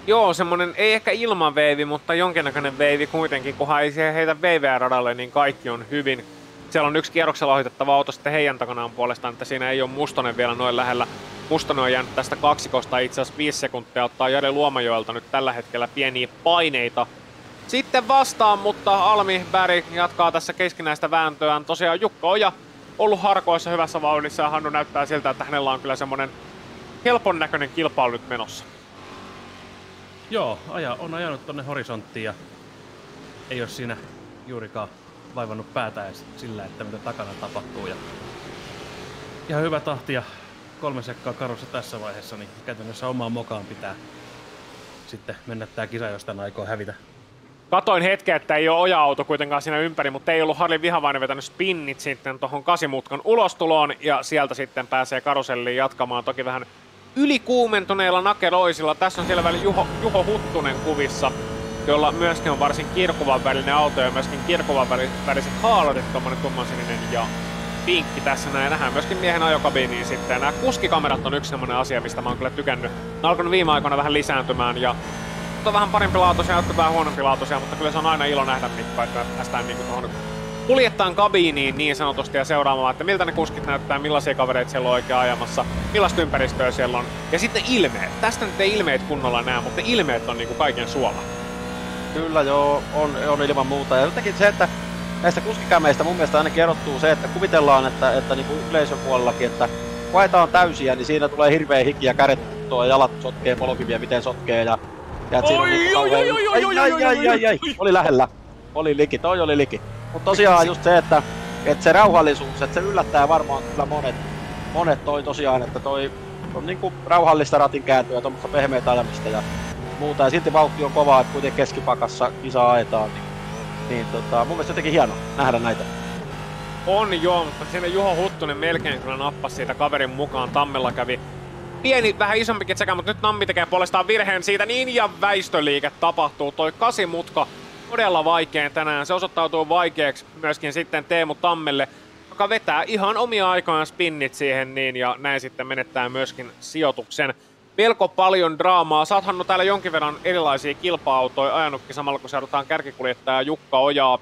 Joo, semmonen, ei ehkä ilman veivi, mutta jonkinnäköinen veivi kuitenkin, kunhan ei heitä veiveä radalle, niin kaikki on hyvin. Siellä on yksi kierroksella ohitettava auto sitten heidän takanaan puolestaan, että siinä ei ole Mustonen vielä noin lähellä. Mustonen on jäänyt tästä kaksikosta itse asiassa viisi sekuntia, ottaa Jare Luomajoelta nyt tällä hetkellä pieniä paineita. Sitten vastaan, mutta Almi Bäri jatkaa tässä keskinäistä vääntöään. Tosiaan Jukka Oja ollut harkoissa hyvässä vauhdissa ja Hannu näyttää siltä, että hänellä on kyllä semmonen helpon näköinen kilpailu nyt menossa. Joo, aja, on ajanut tonne horisonttiin ja ei ole siinä juurikaan vaivannut päätä edes sillä, että mitä takana tapahtuu. Ja ihan hyvä tahti ja kolme sekkaa karussa tässä vaiheessa, niin käytännössä omaan mokaan pitää sitten mennä tää kisa, jos tän aikoo hävitä. Katoin hetken, että ei ole oja-auto kuitenkaan siinä ympäri, mutta ei ollut Harlin vihavainen vetänyt spinnit sitten tuohon kasimutkan ulostuloon ja sieltä sitten pääsee karuselliin jatkamaan toki vähän ylikuumentuneilla nakeroisilla. Tässä on siellä välillä Juho, Juho Huttunen kuvissa, jolla myöskin on varsin kirkuvan välinen auto ja myöskin kirkuvan väliset haalarit, tuommoinen tummansininen ja pinkki tässä näin. Nähdään myöskin miehen ajokabiiniin sitten. Nämä kuskikamerat on yksi sellainen asia, mistä mä oon kyllä tykännyt. Ne alkanut viime aikoina vähän lisääntymään ja on vähän parempi laatuisia, jotkut vähän huonompi laatuisia, mutta kyllä se on aina ilo nähdä Mikko, että päästään niin tuohon kuljettaan kabiiniin niin sanotusti ja seuraamaan, että miltä ne kuskit näyttää, millaisia kavereita siellä on oikein ajamassa, millaista ympäristöä siellä on. Ja sitten ilmeet. Tästä nyt ei ilmeet kunnolla näe, mutta ilmeet on niin kuin kaiken suola. Kyllä joo, on, on ilman muuta. Ja jotenkin se, että näistä kuskikämeistä mun mielestä ainakin erottuu se, että kuvitellaan, että, että niin kuin yleisön puolellakin, että kun täysiä, niin siinä tulee hirveä hiki ja kädet ja jalat sotkee polkimia, miten sotkee ja ja oi, oi, oi, oi, oi, oi, ai, ai, ai, ai, oli lähellä. Oli liki, toi oli liki. Mutta tosiaan just se, että, että se rauhallisuus, että se yllättää varmaan kyllä monet, monet toi tosiaan, että toi on niinku rauhallista ratin kääntöä, tuommoista pehmeitä ajamista ja muuta. Ja silti vauhti on kova, että kuitenkin keskipakassa kisa ajetaan. Niin, niin tota, mun mielestä jotenkin hieno nähdä näitä. On joo, mutta siinä Juho Huttunen melkein kyllä nappasi siitä kaverin mukaan. Tammella kävi pieni, vähän isompikin sekä, mutta nyt Nammi tekee puolestaan virheen siitä, niin ja väistöliike tapahtuu. Toi kasimutka todella vaikein tänään. Se osoittautuu vaikeaksi myöskin sitten Teemu Tammelle, joka vetää ihan omia aikojaan spinnit siihen niin, ja näin sitten menettää myöskin sijoituksen. Melko paljon draamaa. Saathan no täällä jonkin verran erilaisia kilpa-autoja ajanutkin samalla kun seurataan kärkikuljettaja Jukka Ojaa.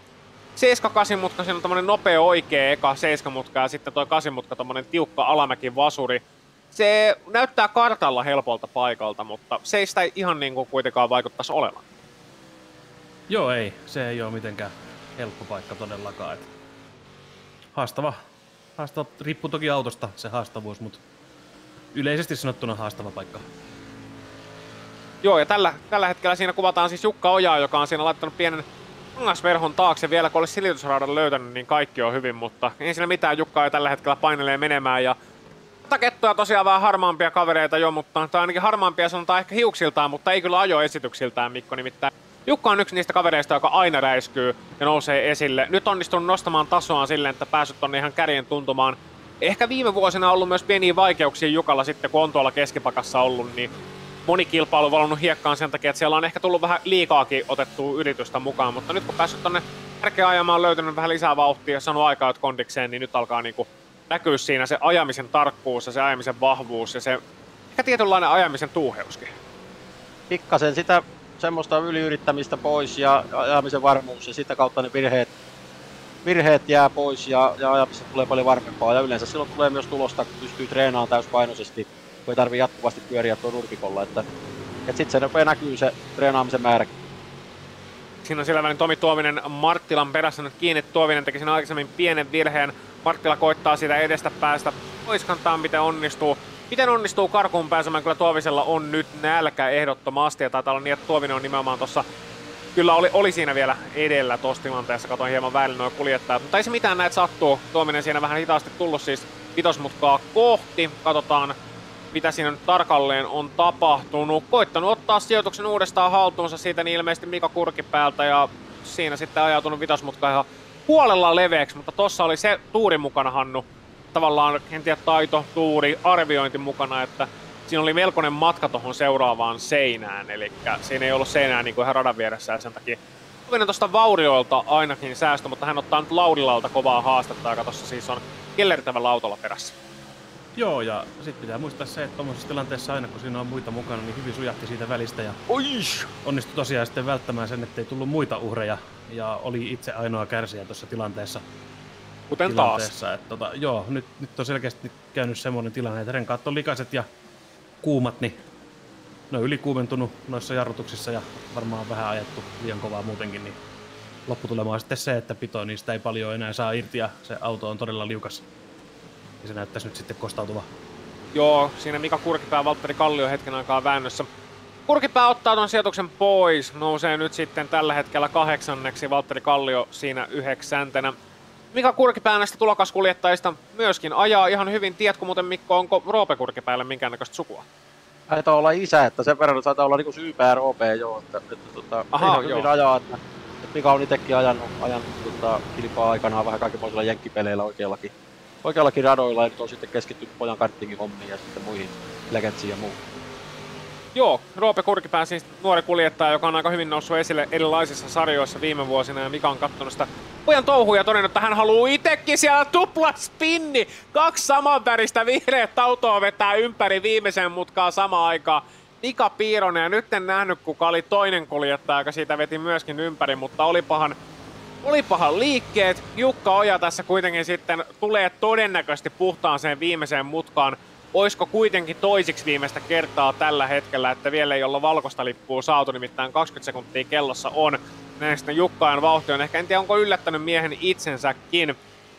7 mutka, siinä on tämmönen nopea oikea eka 7 mutka ja sitten toi 8 mutka tämmönen tiukka alamäki vasuri se näyttää kartalla helpolta paikalta, mutta se ei sitä ihan niin kuin kuitenkaan vaikuttaisi olevan. Joo, ei. Se ei ole mitenkään helppo paikka todellakaan. Haastava. haastava. Riippuu toki autosta se haastavuus, mutta yleisesti sanottuna haastava paikka. Joo, ja tällä, tällä hetkellä siinä kuvataan siis Jukka Ojaa, joka on siinä laittanut pienen kangasverhon taakse vielä, kun olisi silitysradan löytänyt, niin kaikki on hyvin, mutta ei siinä mitään, Jukka ei tällä hetkellä painelee menemään ja Takettuja tosiaan vähän harmaampia kavereita jo, mutta tai ainakin harmaampia sanotaan ehkä hiuksiltaan, mutta ei kyllä ajoesityksiltään Mikko nimittäin. Jukka on yksi niistä kavereista, joka aina räiskyy ja nousee esille. Nyt onnistunut nostamaan tasoaan silleen, että päässyt tonne ihan kärjen tuntumaan. Ehkä viime vuosina on ollut myös pieniä vaikeuksia Jukalla sitten, kun on tuolla keskipakassa ollut, niin moni kilpailu valonnut hiekkaan sen takia, että siellä on ehkä tullut vähän liikaakin otettua yritystä mukaan, mutta nyt kun päässyt tonne tärkeä ajamaan, löytänyt vähän lisää vauhtia ja saanut aikaa kondikseen, niin nyt alkaa niinku näkyy siinä se ajamisen tarkkuus ja se ajamisen vahvuus ja se ehkä tietynlainen ajamisen tuuheuskin. Pikkasen sitä semmoista yliyrittämistä pois ja ajamisen varmuus ja sitä kautta ne virheet, virheet jää pois ja, ja ajamista tulee paljon varmempaa ja yleensä silloin tulee myös tulosta, kun pystyy treenaamaan täyspainoisesti, kun ei tarvitse jatkuvasti pyöriä tuon nurkikolla, että, että sitten se nopea näkyy se treenaamisen määräkin. Siinä on siellä välin Tomi Tuovinen Marttilan perässä nyt kiinni. Tuovinen teki sen aikaisemmin pienen virheen. Marttila koittaa siitä edestä päästä poiskantaa, miten onnistuu. Miten onnistuu karkuun pääsemään? Kyllä Tuovisella on nyt nälkä ehdottomasti. Ja taitaa olla niin, että Tuovinen on nimenomaan tuossa Kyllä oli, oli siinä vielä edellä tuossa tilanteessa, katoin hieman välillä noin kuljettajat, mutta ei se mitään näitä sattuu. Tuominen siinä vähän hitaasti tullut siis vitosmutkaa kohti. Katsotaan, mitä siinä nyt tarkalleen on tapahtunut. Koittanut ottaa sijoituksen uudestaan haltuunsa siitä niin ilmeisesti Mika Kurkipäältä ja siinä sitten ajautunut vitosmutka ihan puolella leveäksi, mutta tossa oli se tuuri mukana Hannu. Tavallaan en tiedä taito, tuuri, arviointi mukana, että siinä oli melkoinen matka tuohon seuraavaan seinään, eli siinä ei ollut seinää niin kuin ihan radan vieressä ja sen takia Tovinen tuosta vaurioilta ainakin säästö, mutta hän ottaa nyt Laurilalta kovaa haastetta, joka tuossa siis on kellertävällä autolla perässä. Joo, ja sitten pitää muistaa se, että tuommoisessa tilanteessa aina kun siinä on muita mukana, niin hyvin sujahti siitä välistä ja Oi! onnistui tosiaan sitten välttämään sen, ettei tullut muita uhreja ja oli itse ainoa kärsijä tuossa tilanteessa. Kuten taas. Että, tota, joo, nyt, nyt on selkeästi käynyt semmoinen tilanne, että renkaat on likaiset ja kuumat, niin ne on ylikuumentunut noissa jarrutuksissa ja varmaan vähän ajettu liian kovaa muutenkin, niin lopputulema on sitten se, että pito niistä ei paljon enää saa irti ja se auto on todella liukas. Ja se näyttäisi nyt sitten kostautuva. Joo, siinä Mika Kurkipää ja Valtteri Kallio hetken aikaa väännössä. Kurkipää ottaa tuon sijoituksen pois, nousee nyt sitten tällä hetkellä kahdeksanneksi, Valtteri Kallio siinä yhdeksäntenä. Mika Kurkipää näistä tulokaskuljettajista myöskin ajaa ihan hyvin. Tiedätkö muuten Mikko, onko Roope Kurkipäälle minkäännäköistä sukua? Taitaa olla isä, että sen verran taitaa olla niinku syypää Roope joo, että, että tota, Aha, ihan joo. hyvin ajaa, että, että Mika on itsekin ajanut, ajanut tota, kilpaa aikanaan vähän kaikenlaisilla jenkkipeleillä oikeallakin, oikeallakin radoilla ja nyt on sitten keskittynyt pojan karttingin hommiin ja sitten muihin legendsiin ja muuhun. Joo, Roope Kurkipää siis nuori kuljettaja, joka on aika hyvin noussut esille erilaisissa sarjoissa viime vuosina ja Mika on katsonut sitä pojan touhuja ja todennut, että hän haluaa itsekin siellä tupla spinni. Kaksi samanväristä vihreät autoa vetää ympäri viimeisen mutkaa samaan aikaan. Mika Piironen ja nyt en nähnyt kuka oli toinen kuljettaja, joka siitä veti myöskin ympäri, mutta olipahan Olipahan liikkeet. Jukka Oja tässä kuitenkin sitten tulee todennäköisesti puhtaaseen viimeiseen mutkaan. Oisko kuitenkin toisiksi viimeistä kertaa tällä hetkellä, että vielä ei olla valkoista lippua saatu, nimittäin 20 sekuntia kellossa on. Näin sitten Jukkaan vauhti on ehkä, en tiedä onko yllättänyt miehen itsensäkin.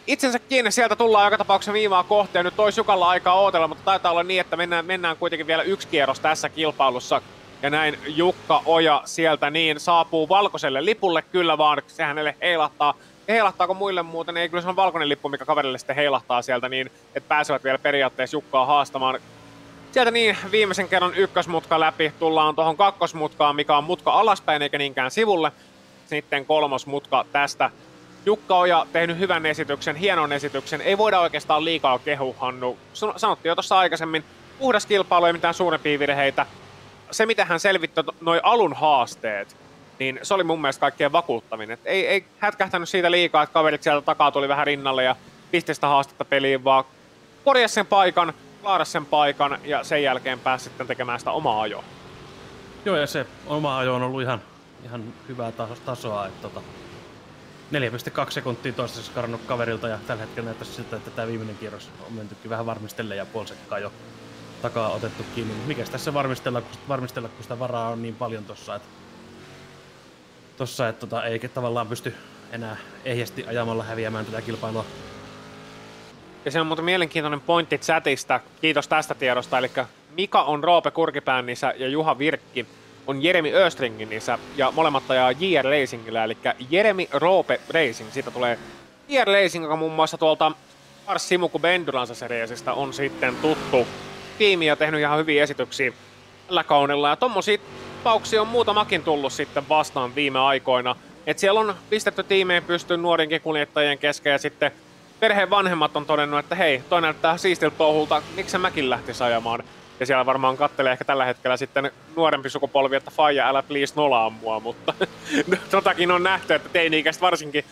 Itsensäkin sieltä tullaan joka tapauksessa viimaa kohti ja nyt olisi Jukalla aikaa ootella, mutta taitaa olla niin, että mennään, mennään kuitenkin vielä yksi kierros tässä kilpailussa. Ja näin Jukka Oja sieltä niin saapuu valkoiselle lipulle kyllä vaan, se hänelle heilahtaa. Heilahtaako muille muuten? Ei kyllä se on valkoinen lippu, mikä kaverille sitten heilahtaa sieltä niin, että pääsevät vielä periaatteessa Jukkaa haastamaan. Sieltä niin viimeisen kerran ykkösmutka läpi, tullaan tuohon kakkosmutkaan, mikä on mutka alaspäin eikä niinkään sivulle. Sitten kolmos mutka tästä. Jukka Oja tehnyt hyvän esityksen, hienon esityksen. Ei voida oikeastaan liikaa kehu, Hannu. San- Sanottiin jo tuossa aikaisemmin, puhdas kilpailu, ei mitään suurempia virheitä se, mitä hän selvitti noin alun haasteet, niin se oli mun mielestä kaikkein vakuuttavin. Et ei, ei hätkähtänyt siitä liikaa, että kaverit sieltä takaa tuli vähän rinnalle ja pisti sitä haastetta peliin, vaan korjasi sen paikan, klaarasi sen paikan ja sen jälkeen pääsi sitten tekemään sitä omaa ajoa. Joo, ja se oma ajo on ollut ihan, ihan hyvää taso- tasoa. Että tota, 4,2 sekuntia toistaiseksi karannut kaverilta ja tällä hetkellä näyttäisi siltä, että tämä viimeinen kierros on mentykin vähän varmistelle ja puoli sekkaa jo takaa otettu kiinni. Mikäs tässä varmistella, kun, varmistella, kun sitä varaa on niin paljon tossa, että, tossa, että tota, ei tavallaan pysty enää ehjästi ajamalla häviämään tätä kilpailua. Ja se on muuten mielenkiintoinen pointti chatista. Kiitos tästä tiedosta. Eli Mika on Roope Kurkipään isä ja Juha Virkki on Jeremi Östringin isä. Ja molemmat ajaa JR Racingillä, eli Jeremi Roope Racing. Siitä tulee JR Racing, joka muun muassa tuolta Ars Simuku seriesistä on sitten tuttu tiimi ja tehnyt ihan hyviä esityksiä tällä kaudella. Ja tommosia tapauksia on muutamakin tullut sitten vastaan viime aikoina. Et siellä on pistetty tiimeen pystyyn nuorinkin kuljettajien kesken ja sitten perheen vanhemmat on todennut, että hei, toi näyttää siistiltä touhulta, miksi mäkin lähtisi ajamaan. Ja siellä varmaan kattelee ehkä tällä hetkellä sitten nuorempi sukupolvi, että faija, älä please nolaa mua, mutta totakin on nähty, että teini-ikäiset varsinkin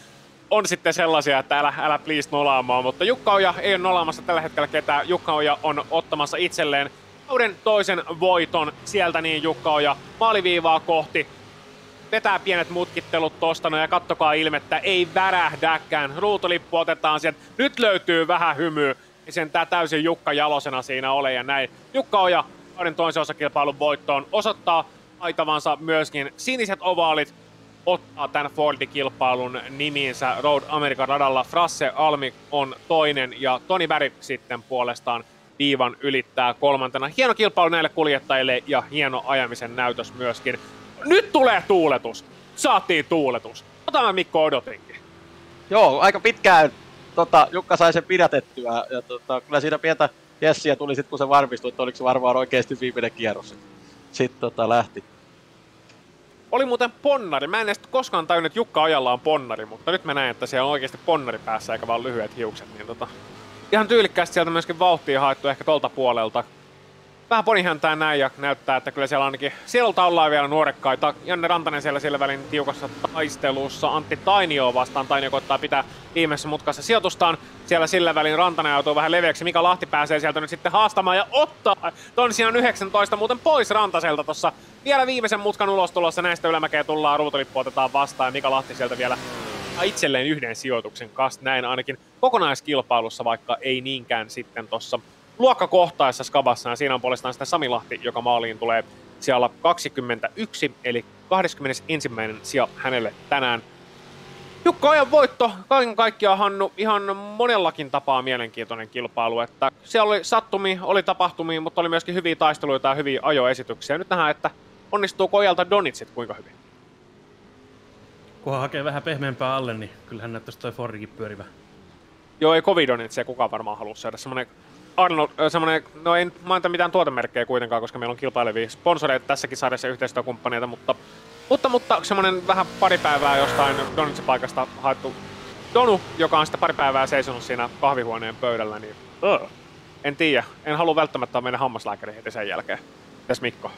on sitten sellaisia, että älä, älä please nolaamaan, mutta Jukka Oja ei ole nolaamassa tällä hetkellä ketään. Jukka Oja on ottamassa itselleen kauden toisen voiton sieltä niin Jukka Oja maaliviivaa kohti. Vetää pienet mutkittelut tosta no ja kattokaa ilmettä, ei värähdäkään. Ruutulippu otetaan sieltä. Nyt löytyy vähän hymyä. Ja sen tää täysin Jukka Jalosena siinä ole ja näin. Jukka Oja kauden toisen osakilpailun voittoon osoittaa aitavansa myöskin siniset ovaalit ottaa tämän Fordi-kilpailun nimiinsä Road American radalla. Frasse Almi on toinen ja Toni Berg sitten puolestaan viivan ylittää kolmantena. Hieno kilpailu näille kuljettajille ja hieno ajamisen näytös myöskin. Nyt tulee tuuletus! Saatiin tuuletus! Ota mä Mikko odotinkin. Joo, aika pitkään tota, Jukka sai sen pidätettyä ja tota, kyllä siinä pientä jessiä tuli sitten, kun se varmistui, että oliko se varmaan oikeasti viimeinen kierros. Sitten sit, tota, lähti. Oli muuten ponnari. Mä en edes koskaan tajunnut, että Jukka Ojalla on ponnari, mutta nyt mä näen, että siellä on oikeasti ponnari päässä eikä vaan lyhyet hiukset. Niin tota, ihan tyylikkäästi sieltä myöskin vauhtia haettu ehkä tolta puolelta. Vähän ponihäntää näin ja näyttää, että kyllä siellä ainakin sieltä ollaan vielä nuorekkaita. Janne Rantanen siellä sillä välin tiukassa taistelussa Antti Tainio vastaan. Tainio koittaa pitää viimeisessä mutkassa sijoitustaan. Siellä sillä välin Rantanen joutuu vähän leveäksi. Mika Lahti pääsee sieltä nyt sitten haastamaan ja ottaa ton sijaan 19 muuten pois Rantaselta tuossa vielä viimeisen mutkan ulostulossa. Näistä ylämäkeä tullaan, ruutulippu otetaan vastaan ja Mika Lahti sieltä vielä itselleen yhden sijoituksen kast näin ainakin kokonaiskilpailussa, vaikka ei niinkään sitten tuossa luokkakohtaisessa skabassa. Ja siinä on puolestaan sitten Sami Lahti, joka maaliin tulee siellä 21, eli 21. sija hänelle tänään. Jukka Ajan voitto, kaiken kaikkiaan Hannu, ihan monellakin tapaa mielenkiintoinen kilpailu, että siellä oli sattumi, oli tapahtumia, mutta oli myöskin hyviä taisteluita ja hyviä ajoesityksiä. Nyt nähdään, että onnistuuko Ajalta Donitsit kuinka hyvin. Kunhan hakee vähän pehmeämpää alle, niin kyllähän näyttäisi toi Fordikin pyörivä. Joo, ei kovin Donitsia kukaan varmaan halua saada. Semmoinen Arnold, semmoinen, no ei mainita mitään tuotemerkkejä kuitenkaan, koska meillä on kilpailevia sponsoreita tässäkin sarjassa yhteistyökumppaneita, mutta, mutta, mutta semmoinen vähän pari päivää jostain Donitsin paikasta haettu Donu, joka on sitä pari päivää seisonut siinä kahvihuoneen pöydällä, niin en tiedä. En halua välttämättä mennä hammaslääkäriin heti sen jälkeen. Mitäs Mikko?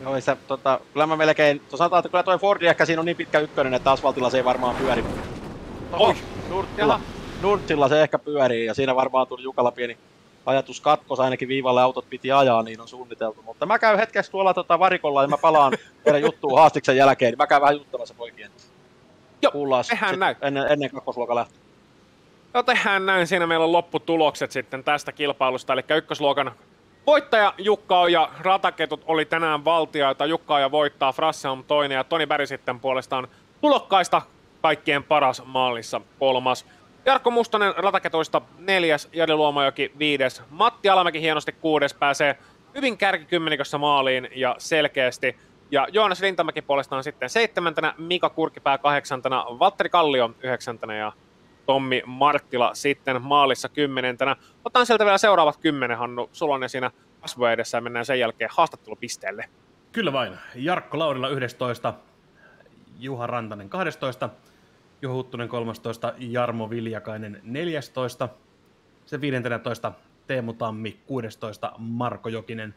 Joo, se, tota, kyllä mä melkein, sanotaan, että kyllä toi Fordi ehkä siinä on niin pitkä ykkönen, että asfaltilla se ei varmaan pyöri. Oi! Nurtsilla, Nurtsilla se ehkä pyörii ja siinä varmaan tuli Jukalla pieni ajatus katkos, ainakin viivalle autot piti ajaa, niin on suunniteltu. Mutta mä käyn hetkeksi tuolla tota varikolla ja mä palaan teidän juttuun haastiksen jälkeen, niin mä käyn vähän juttamassa poikien. Joo, Kuullaan tehdään näin. Ennen, ennen kakkosluokan lähtöä. No tehdään näin, siinä meillä on lopputulokset sitten tästä kilpailusta, eli ykkösluokan voittaja Jukka Oja, rataketut oli tänään valtiaita, Jukka Oja voittaa, Frasse on toinen ja Toni Berg sitten puolestaan tulokkaista kaikkien paras maalissa kolmas. Jarkko Mustonen rataketuista neljäs, Jari Luomajoki viides, Matti Alamäki hienosti kuudes pääsee hyvin kärkikymmenikössä maaliin ja selkeästi. Ja Joonas Rintamäki puolestaan sitten seitsemäntenä, Mika Kurkipää kahdeksantena, Valtteri Kallio yhdeksäntenä ja Tommi Marttila sitten maalissa kymmenentenä. Otan sieltä vielä seuraavat kymmenen, Hannu. Sulla on ne siinä kasvoja edessä ja mennään sen jälkeen haastattelupisteelle. Kyllä vain. Jarkko Laurila 11, Juha Rantanen 12, Juha Huttunen 13, Jarmo Viljakainen 14, se 15 Teemu Tammi, 16 Marko Jokinen,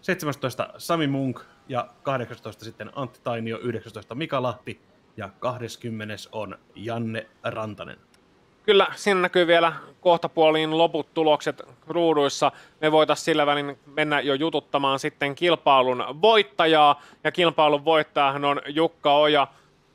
17 Sami Munk ja 18 sitten Antti Tainio, 19 Mika Lahti ja 20 on Janne Rantanen. Kyllä, siinä näkyy vielä kohtapuoliin loput tulokset ruuduissa. Me voitaisiin sillä välin mennä jo jututtamaan sitten kilpailun voittajaa, ja kilpailun voittajahan on Jukka Oja.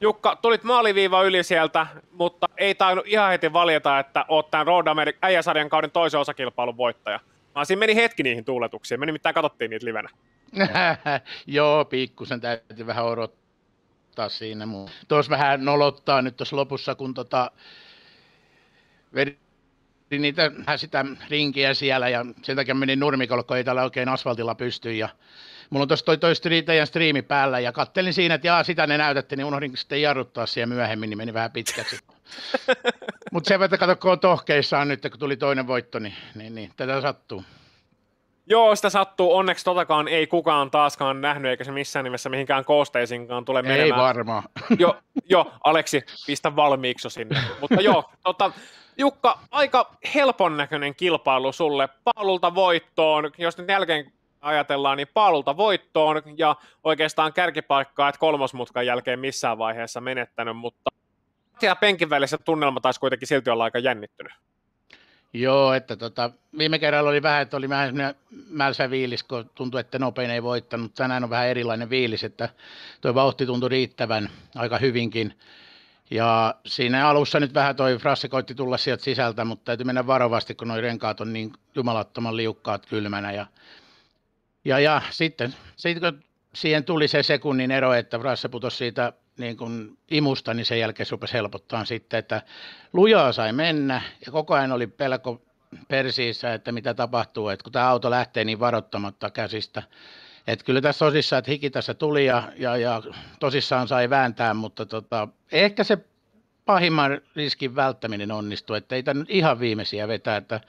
Jukka, tulit maaliviiva yli sieltä, mutta ei tainnut ihan heti valjeta, että oot tämän Road America äijäsarjan kauden toisen osakilpailun voittaja. Vaan siinä meni hetki niihin tuuletuksiin. Me nimittäin katsottiin niitä livenä. Joo, pikkusen täytyy vähän odottaa siinä. Tuossa vähän nolottaa nyt tuossa lopussa, kun tota, vedin niitä, vähän sitä rinkiä siellä ja sen takia menin nurmikolle, kun ei täällä oikein asfaltilla pysty. Ja mulla on tuossa toi, toi stri, teidän striimi päällä ja kattelin siinä, että jaa, sitä ne näytätte, niin unohdin sitten jarruttaa siellä myöhemmin, niin meni vähän pitkäksi. Mutta se, että kato, kun on tohkeissaan nyt, kun tuli toinen voitto, niin, niin, niin tätä sattuu. Joo, sitä sattuu. Onneksi totakaan ei kukaan taaskaan nähnyt, eikä se missään nimessä mihinkään koosteisiinkaan tule menemään. Ei varmaan. Jo, jo, Aleksi, pistä valmiiksi sinne. Mutta joo, tota, Jukka, aika helpon näköinen kilpailu sulle. Paululta voittoon, jos nyt jälkeen ajatellaan, niin Paululta voittoon ja oikeastaan kärkipaikkaa, että kolmosmutkan jälkeen missään vaiheessa menettänyt, mutta ja penkin välissä tunnelma taisi kuitenkin silti olla aika jännittynyt. Joo, että tota, viime kerralla oli vähän, että oli vähän mälsä viilis, kun tuntui, että nopein ei voittanut. Tänään on vähän erilainen viilis, että tuo vauhti tuntui riittävän aika hyvinkin. Ja siinä alussa nyt vähän toi Frasse koitti tulla sieltä sisältä, mutta täytyy mennä varovasti, kun nuo renkaat on niin jumalattoman liukkaat kylmänä. Ja, ja, ja sitten, sitten kun siihen tuli se sekunnin ero, että Frasse putosi siitä niin kuin imusta, niin sen jälkeen se rupesi helpottaa sitten, että lujaa sai mennä ja koko ajan oli pelko persiissä, että mitä tapahtuu, että kun tämä auto lähtee niin varoittamatta käsistä. Että kyllä tässä tosissaan, että hiki tässä tuli ja, ja, ja tosissaan sai vääntää, mutta tota, ehkä se pahimman riskin välttäminen onnistui, että ei tämä nyt ihan viimeisiä vetää, että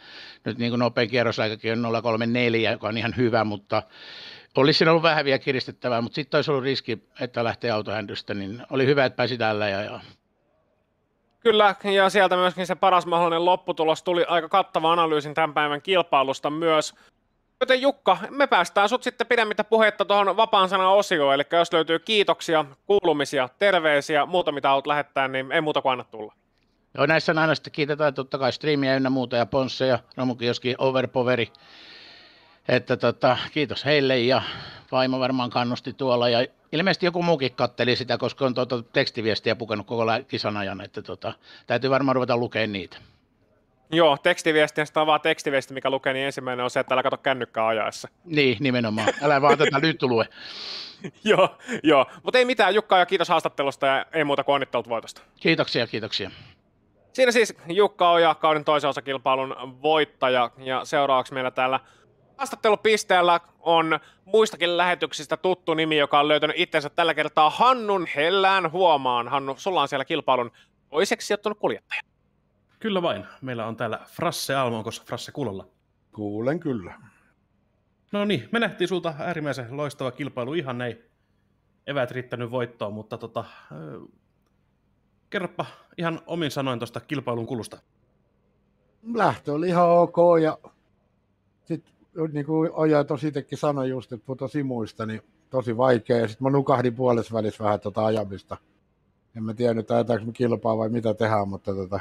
nyt niin kuin nopein kierrosaikakin on 034, joka on ihan hyvä, mutta olisi siinä ollut vähän vielä kiristettävää, mutta sitten olisi ollut riski, että lähtee autohändystä, niin oli hyvä, että pääsi tällä. Ja, ja... Kyllä, ja sieltä myöskin se paras mahdollinen lopputulos tuli aika kattava analyysin tämän päivän kilpailusta myös. Joten Jukka, me päästään sut sitten pidemmittä puhetta tuohon vapaan sanan osioon, eli jos löytyy kiitoksia, kuulumisia, terveisiä, muuta mitä haluat lähettää, niin ei muuta kuin anna tulla. Joo, näissä on aina sitten kiitetään totta kai striimiä ynnä muuta ja Ponsseja, Romukioski, Overpoveri, että tota, kiitos heille ja vaimo varmaan kannusti tuolla ja ilmeisesti joku muukin katteli sitä, koska on tuota tekstiviestiä pukenut koko kisan ajan, että tota, täytyy varmaan ruveta lukemaan niitä. Joo, tekstiviesti, sitä on vaan tekstiviesti, mikä lukee, niin ensimmäinen on se, että älä kato kännykkää ajaessa. Niin, nimenomaan. Älä vaan tätä nyt lue. joo, joo. mutta ei mitään, Jukka ja kiitos haastattelusta ja ei muuta kuin onnittelut voitosta. Kiitoksia, kiitoksia. Siinä siis Jukka Oja, kauden toisen osakilpailun voittaja ja seuraavaksi meillä täällä haastattelupisteellä on muistakin lähetyksistä tuttu nimi, joka on löytänyt itsensä tällä kertaa Hannun hellään huomaan. Hannu, sulla on siellä kilpailun toiseksi sijoittunut kuljettaja. Kyllä vain. Meillä on täällä Frasse Almo, onko Frasse kuulolla? Kuulen kyllä. No niin, me nähtiin sulta äärimmäisen loistava kilpailu. Ihan ei eväät riittänyt voittoon, mutta tota, kerropa ihan omin sanoin tuosta kilpailun kulusta. Lähtö oli ihan ok ja sitten niin kuin Oja tosi itsekin sanoi just, että putosi muista, niin tosi vaikea. Sitten mä nukahdin puolessa välissä vähän tota ajamista. En mä tiennyt, ajetaanko me kilpaa vai mitä tehdään, mutta tota,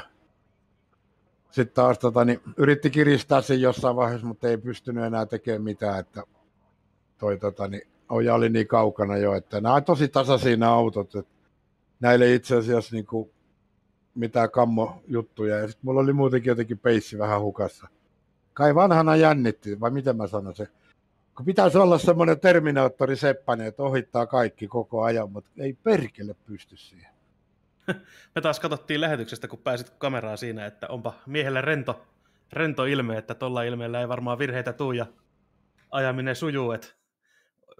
sitten taas tota, niin, yritti kiristää sen jossain vaiheessa, mutta ei pystynyt enää tekemään mitään, että toi tota, niin, Oja oli niin kaukana jo, että nämä on tosi tasaisia nämä autot, että näille itse asiassa niin kuin, mitään kammo juttuja. Ja sitten mulla oli muutenkin jotenkin peissi vähän hukassa. Kai vanhana jännitti, vai miten mä sanon se? Kun pitäisi olla semmoinen Terminaattori Seppänen, että ohittaa kaikki koko ajan, mutta ei perkele pysty siihen. Me taas katsottiin lähetyksestä, kun pääsit kameraan siinä, että onpa miehelle rento, rento ilme, että tuolla ilmeellä ei varmaan virheitä tuu ja ajaminen sujuu, että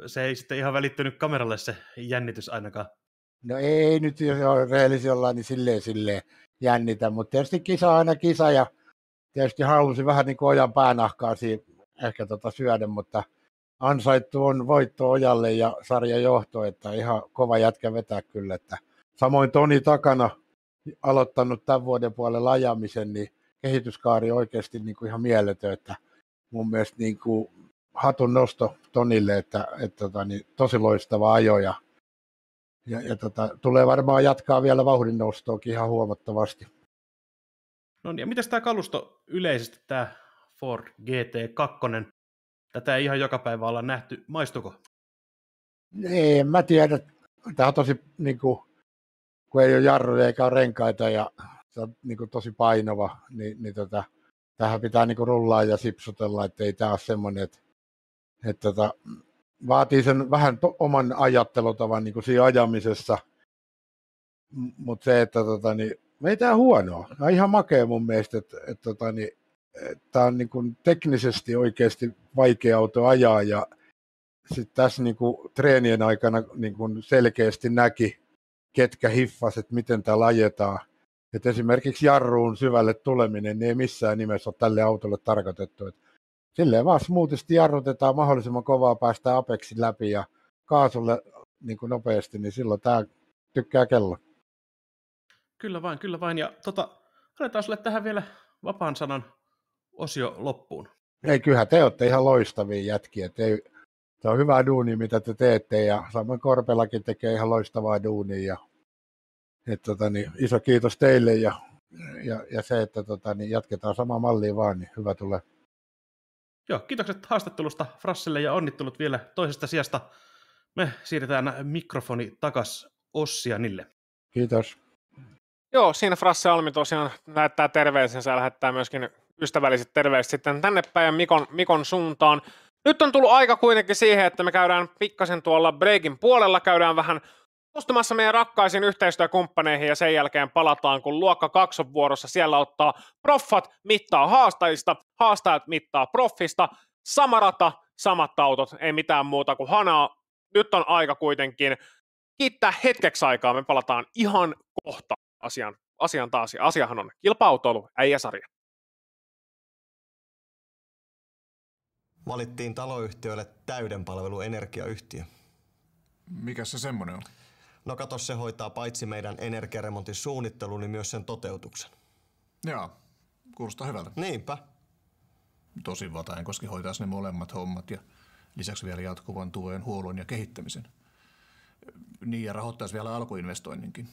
se ei sitten ihan välittynyt kameralle se jännitys ainakaan. No ei nyt, jos on rehellisiä ollaan, niin silleen silleen jännitä, mutta tietysti kisa aina kisa ja tietysti halusin vähän niin kuin ojan päänahkaa ehkä tota syödä, mutta ansaittu on voitto Ojalle ja sarjan johto, että ihan kova jätkä vetää kyllä, että samoin Toni takana aloittanut tämän vuoden puolella ajamisen, niin kehityskaari oikeasti niin kuin ihan mieletön, että mun mielestä niin kuin hatun nosto Tonille, että, että tota, niin tosi loistava ajo ja, ja, ja tota, tulee varmaan jatkaa vielä vauhdin nostoakin ihan huomattavasti. No niin, ja miten tämä kalusto yleisesti, tämä Ford GT2, tätä ei ihan joka päivä olla nähty, maistuko? Ei, mä tiedä. Tämä on tosi, niin kuin, kun ei ole jarruja eikä ole renkaita ja se on niin kuin, tosi painava, niin, niin tota, tähän pitää niin kuin, rullaa ja sipsutella, että ei tämä ole semmoinen, että, että tota, vaatii sen vähän to, oman ajattelutavan niin kuin siinä ajamisessa, mutta se, että tota, niin, ei tämä huonoa. Tämä on ihan makea mun mielestä, että, että, tota, niin, että tämä on niin kuin teknisesti oikeasti vaikea auto ajaa ja sitten tässä niin kuin treenien aikana niin kuin selkeästi näki, ketkä hiffas, että miten tämä ajetaan. että esimerkiksi jarruun syvälle tuleminen niin ei missään nimessä ole tälle autolle tarkoitettu. Että silleen vaan smoothisti jarrutetaan mahdollisimman kovaa päästä Apexin läpi ja kaasulle niin kuin nopeasti, niin silloin tämä tykkää kello. Kyllä vain, kyllä vain. Ja tota, annetaan sulle tähän vielä vapaan sanan osio loppuun. Ei, kyllähän te olette ihan loistavia jätkiä. Te, se on hyvää duunia, mitä te teette, ja samoin Korpelakin tekee ihan loistavaa duunia. Ja, et, tota, niin, iso kiitos teille, ja, ja, ja se, että tota, niin, jatketaan samaa mallia vaan, niin hyvä tulee. Joo, kiitokset haastattelusta Frassille ja onnittelut vielä toisesta sijasta. Me siirretään mikrofoni takas Ossianille. Kiitos. Joo, siinä Frasse Almi tosiaan lähettää terveisensä ja lähettää myöskin ystävälliset terveiset sitten tänne päin ja Mikon, Mikon suuntaan. Nyt on tullut aika kuitenkin siihen, että me käydään pikkasen tuolla breakin puolella, käydään vähän tutustumassa meidän rakkaisiin yhteistyökumppaneihin ja sen jälkeen palataan, kun luokka 2 on vuorossa. Siellä ottaa proffat mittaa haastajista, haastajat mittaa proffista. Sama rata, samat autot, ei mitään muuta kuin hanaa. Nyt on aika kuitenkin kiittää hetkeksi aikaa. Me palataan ihan kohta asian, asian taas. Ja asiahan on kilpa-autoilu, äijäsarja. Valittiin taloyhtiöille täyden palvelu energiayhtiö. Mikä se semmoinen on? No kato, se hoitaa paitsi meidän energiaremontin suunnittelun, niin myös sen toteutuksen. Joo, kuulostaa hyvältä. Niinpä. Tosi vataen, koska hoitaisi ne molemmat hommat ja lisäksi vielä jatkuvan tuen, huollon ja kehittämisen. Niin ja rahoittaisi vielä alkuinvestoinninkin.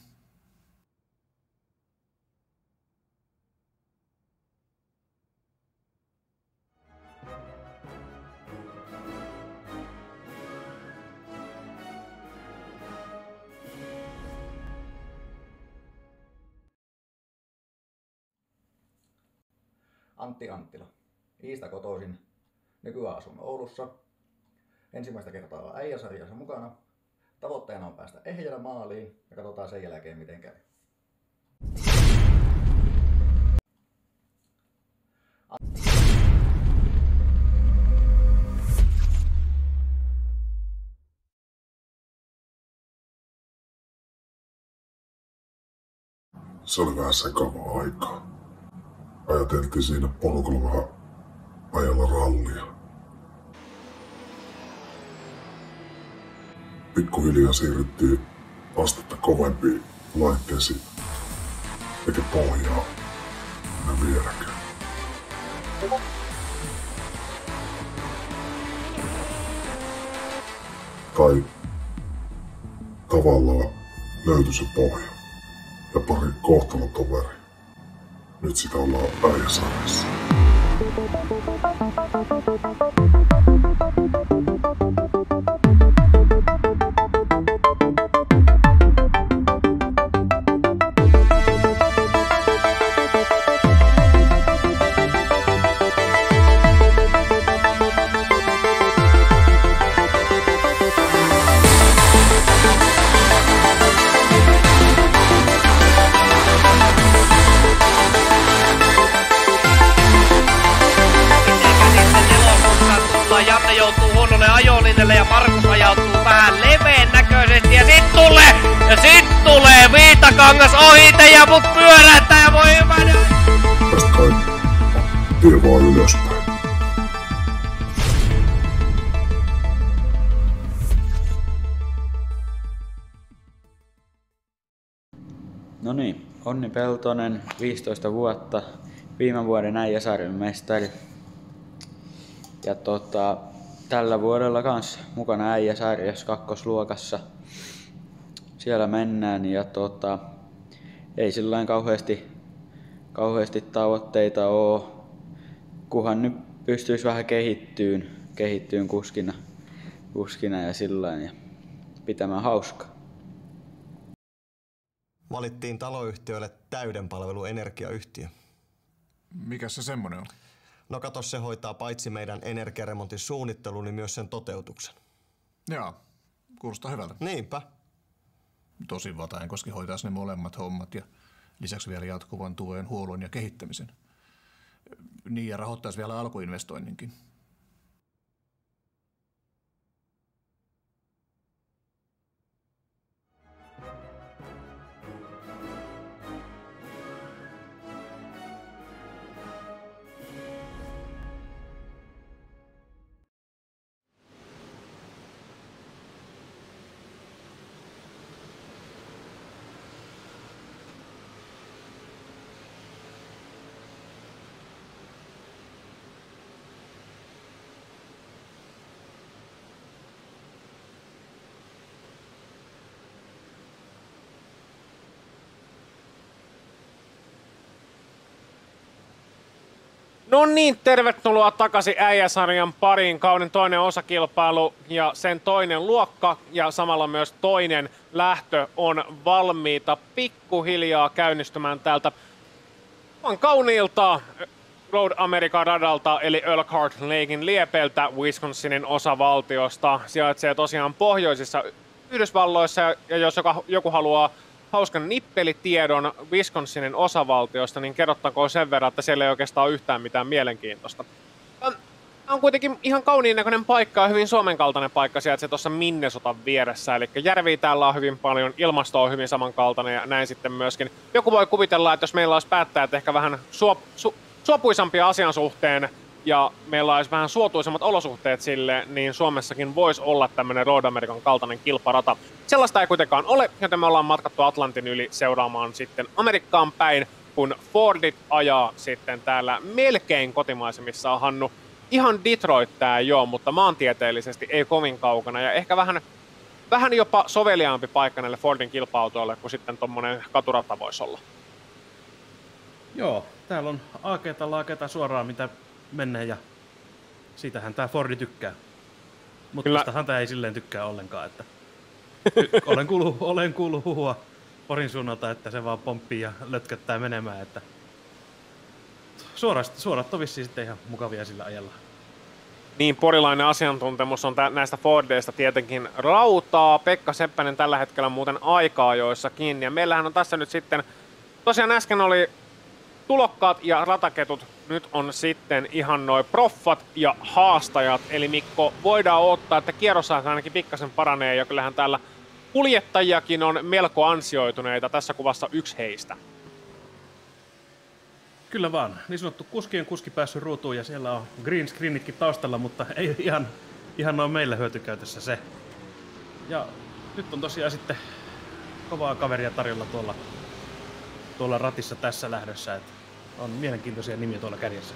Antti Anttila. Iistä kotoisin. Nykyään asun Oulussa. Ensimmäistä kertaa äijäsarjassa mukana. Tavoitteena on päästä ehjänä maaliin ja katsotaan sen jälkeen miten käy. Se oli vähän sekavaa aikaa. Ajateltiin siinä porukalla vähän ajalla rallia. Pikkuhiljaa siirryttiin astetta kovempiin laitteisiin, eikä pohjaa enää vieläkään. Tai tavallaan löytyi se pohja ja pari kohtalotoveri. Nyt sitä ollaan 15 vuotta, viime vuoden äijäsarjan mestari. Ja tota, tällä vuodella kans mukana äijäsarjassa kakkosluokassa. Siellä mennään ja tota, ei sillä kauheasti, kauheasti tavoitteita oo, kunhan nyt pystyisi vähän kehittyyn, kehittyyn kuskina, kuskina ja sillä ja pitämään hauskaa. Valittiin taloyhtiöille täyden palvelu energiayhtiö. Mikä se semmonen on? No kato, se hoitaa paitsi meidän energiaremontin suunnittelun, niin myös sen toteutuksen. Joo, kuulostaa hyvältä. Niinpä. Tosi Vatajankoski hoitaisi ne molemmat hommat ja lisäksi vielä jatkuvan tuen, huollon ja kehittämisen. Niin ja rahoittaisi vielä alkuinvestoinninkin. No niin, tervetuloa takaisin Äijäsarjan pariin. Kauden toinen osakilpailu ja sen toinen luokka ja samalla myös toinen lähtö on valmiita pikkuhiljaa käynnistymään täältä on kauniilta Road America radalta eli Elkhart Lakein liepeltä Wisconsinin osavaltiosta. Sijaitsee tosiaan pohjoisissa Yhdysvalloissa ja jos joku haluaa hauskan nippelitiedon Wisconsinin osavaltiosta, niin kerrottakoon sen verran, että siellä ei oikeastaan ole yhtään mitään mielenkiintoista. On, on kuitenkin ihan kauniin näköinen paikka ja hyvin Suomen kaltainen paikka sieltä tuossa Minnesotan vieressä. Eli järviä täällä on hyvin paljon, ilmasto on hyvin samankaltainen ja näin sitten myöskin. Joku voi kuvitella, että jos meillä olisi päättäjät ehkä vähän suop, su, suopuisampia asian suhteen ja meillä olisi vähän suotuisemmat olosuhteet sille, niin Suomessakin voisi olla tämmöinen Road American kaltainen kilparata. Sellaista ei kuitenkaan ole, joten me ollaan matkattu Atlantin yli seuraamaan sitten Amerikkaan päin, kun Fordit ajaa sitten täällä melkein kotimaisemmissa Hannu. Ihan Detroit tää joo, mutta maantieteellisesti ei kovin kaukana ja ehkä vähän, vähän jopa soveliaampi paikka näille Fordin kilpa-autoille kuin sitten tommonen katurata voisi olla. Joo, täällä on akeita lakeita suoraan mitä menee ja siitähän tämä Fordi tykkää. Mutta tästähän tämä ei silleen tykkää ollenkaan, että olen kuullut, olen kuullut huhua Porin suunnalta, että se vaan pomppii ja lötköttää menemään, että suorat, suorat on vissiin sitten ihan mukavia sillä ajalla. niin porilainen asiantuntemus on tä- näistä Fordeista tietenkin rautaa. Pekka Seppänen tällä hetkellä muuten aikaa joissa kiinni. Ja meillähän on tässä nyt sitten, tosiaan äsken oli tulokkaat ja rataketut. Nyt on sitten ihan noin proffat ja haastajat. Eli Mikko, voidaan ottaa, että kierrosajat ainakin pikkasen paranee. Ja kyllähän täällä kuljettajiakin on melko ansioituneita. Tässä kuvassa yksi heistä. Kyllä vaan. Niin sanottu kuskien kuski päässyt ruutuun ja siellä on green screenitkin taustalla, mutta ei ihan, ihan noin meillä hyötykäytössä se. Ja nyt on tosiaan sitten kovaa kaveria tarjolla tuolla, tuolla ratissa tässä lähdössä. Että on mielenkiintoisia nimiä tuolla kärjessä.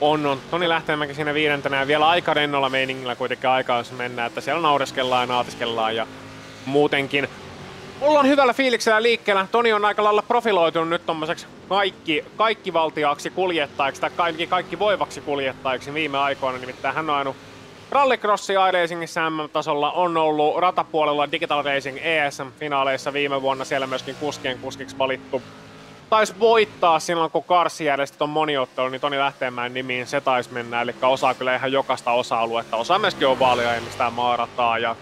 On, on. Toni Lähteenmäki siinä viidentenä ja vielä aika rennolla meiningillä kuitenkin aikaa, jos mennään, että siellä naureskellaan ja naatiskellaan ja muutenkin. Ollaan hyvällä fiiliksellä liikkeellä. Toni on aika lailla profiloitunut nyt tommoseksi kaikki, kaikki valtiaaksi kuljettajaksi tai kaikki, kaikki voivaksi kuljettajaksi viime aikoina. Nimittäin hän on ajanut Rallycrossi iRacingissä MM-tasolla on ollut ratapuolella Digital Racing ESM-finaaleissa viime vuonna siellä myöskin kuskien kuskiksi valittu. Taisi voittaa silloin, kun Karsi järjesti ton moniottelu, niin Toni Lähteenmäen nimiin se taisi mennä. Eli osaa kyllä ihan jokaista osa-aluetta. Osaa myöskin ovaalia, ei mistään maarataa. Ja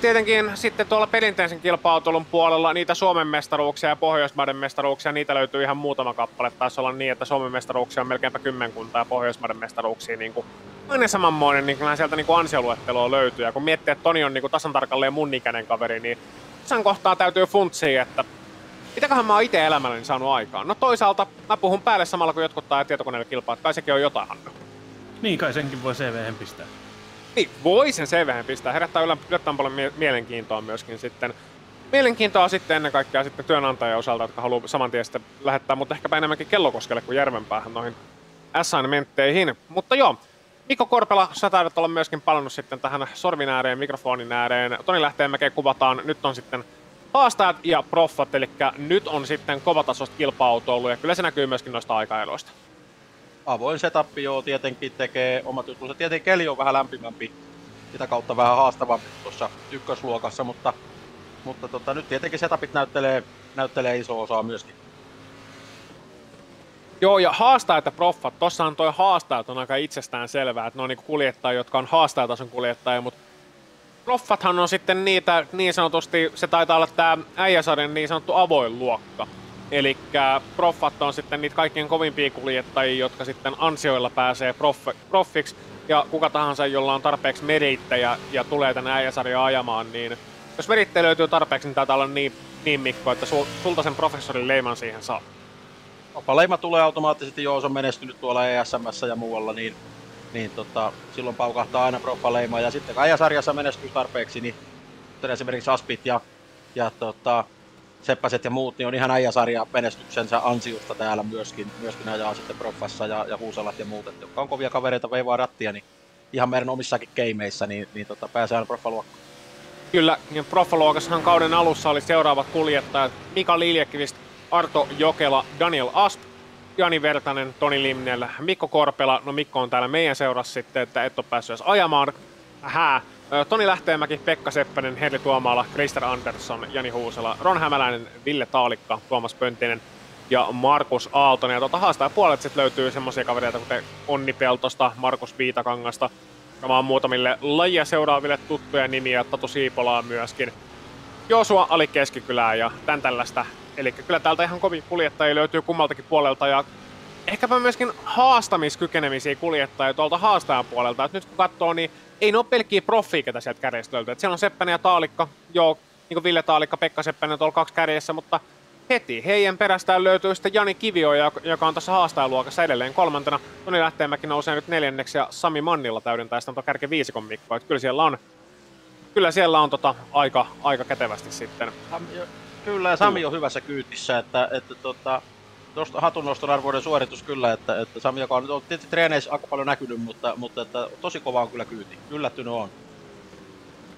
tietenkin sitten tuolla perinteisen kilpailutelun puolella niitä Suomen mestaruuksia ja Pohjoismaiden mestaruuksia, niitä löytyy ihan muutama kappale. Taisi olla niin, että Suomen mestaruuksia on melkeinpä kymmenkunta ja Pohjoismaiden mestaruuksia niin kuin aina samanmoinen, niin kyllä sieltä niin kuin ansioluettelua löytyy. Ja kun miettii, että Toni on niin kuin tasan tarkalleen mun ikäinen kaveri, niin jossain kohtaa täytyy funtsia, että mitäköhän mä oon itse elämälläni saanut aikaan. No toisaalta mä puhun päälle samalla kuin jotkut tai tietokoneella kilpailut, kai sekin on jotain, Hannu. Niin kai senkin voi cv pistää. Niin, voi sen CVhen pistää. Herättää yllättävän paljon mie- mielenkiintoa myöskin sitten. Mielenkiintoa sitten ennen kaikkea sitten työnantajien osalta, jotka haluaa saman tien sitten lähettää, mutta ehkäpä enemmänkin Kellokoskelle kuin Järvenpäähän noihin assignmentteihin. Mutta joo, Mikko Korpela, sä taidat olla myöskin palannut sitten tähän sorvin ääreen, mikrofonin ääreen. Toni Lähteenmäkeä kuvataan, nyt on sitten haastajat ja proffat, eli nyt on sitten kovatasosta kilpa-autoilu ja kyllä se näkyy myöskin noista aikaeloista avoin setup joo tietenkin tekee omat juttunsa. Tietenkin keli on vähän lämpimämpi, sitä kautta vähän haastavampi tuossa ykkösluokassa, mutta, mutta tota, nyt tietenkin setupit näyttelee, näyttelee iso osaa myöskin. Joo, ja haastajat ja proffat, tossahan toi haastajat on aika itsestään selvää, että ne on niinku kuljettajia, jotka on haastajatason kuljettajia, mutta proffathan on sitten niitä niin sanotusti, se taitaa olla tämä äijäsarjan niin sanottu avoin luokka. Eli proffat on sitten niitä kaikkien kovimpia kuljettajia, jotka sitten ansioilla pääsee proff, proffiksi. Ja kuka tahansa, jolla on tarpeeksi merittäjä ja tulee tänne äijäsarjaa ajamaan, niin jos merittäjä löytyy tarpeeksi, niin taitaa olla niin, niin Mikko, että sul, sulta sen professorin leiman siihen saa. leima tulee automaattisesti, jos on menestynyt tuolla ESMssä ja muualla, niin, niin tota, silloin paukahtaa aina leima. Ja sitten kun äijäsarjassa menestyy tarpeeksi, niin esimerkiksi Aspit ja, ja tota, Seppäset ja muut, niin on ihan äijäsarja menestyksensä ansiosta täällä myöskin, myöskin ajaa sitten Proffassa ja, ja Huusalat ja muut, että jotka on kovia kavereita, veivaa rattia, niin ihan meidän omissakin keimeissä, niin, niin tota, pääsee aina Proffaluokkaan. Kyllä, ja Proffaluokassahan kauden alussa oli seuraavat kuljettajat Mika Liljekivist, Arto Jokela, Daniel Asp, Jani Vertanen, Toni Limnel, Mikko Korpela, no Mikko on täällä meidän seurassa sitten, että et ole päässyt edes ajamaan. Hää, Toni Lähteenmäki, Pekka Seppänen, Henri Tuomala, Krister Andersson, Jani Huusela, Ron Hämäläinen, Ville Taalikka, Tuomas Pönttinen ja Markus Aaltonen. Ja tuota haastaa puolet sitten löytyy semmoisia kavereita kuten Onni Peltosta, Markus Viitakangasta, on muutamille lajia seuraaville tuttuja nimiä, Tatu Siipolaa myöskin. Joosua Ali Keskikylää ja tän tällaista. Eli kyllä täältä ihan kovin kuljettajia löytyy kummaltakin puolelta ja ehkäpä myöskin haastamiskykenemisiä kuljettajia tuolta haastajan puolelta. Et nyt kun katsoo, niin ei ne ole pelkkiä proffia, ketä sieltä kärjestä löytyy. Siellä on Seppänen ja Taalikka, joo, niin kuin Ville Taalikka, Pekka Seppänen tuolla kaksi kärjessä, mutta heti heidän perästään löytyy sitten Jani Kivio, joka on tässä haastajaluokassa edelleen kolmantena. Toni Lähteenmäki nousee nyt neljänneksi ja Sami Mannilla täydentää sitä kärke viisikon Mikko. Että kyllä siellä on, kyllä siellä on tota aika, aika kätevästi sitten. Kyllä, ja Sami on hyvässä kyytissä, että, että tota, tuosta hatunnoston arvoinen suoritus kyllä, että, että Sami, joka on, on tietysti treeneissä aika paljon näkynyt, mutta, mutta että tosi kova on kyllä kyyti. Yllättynyt on.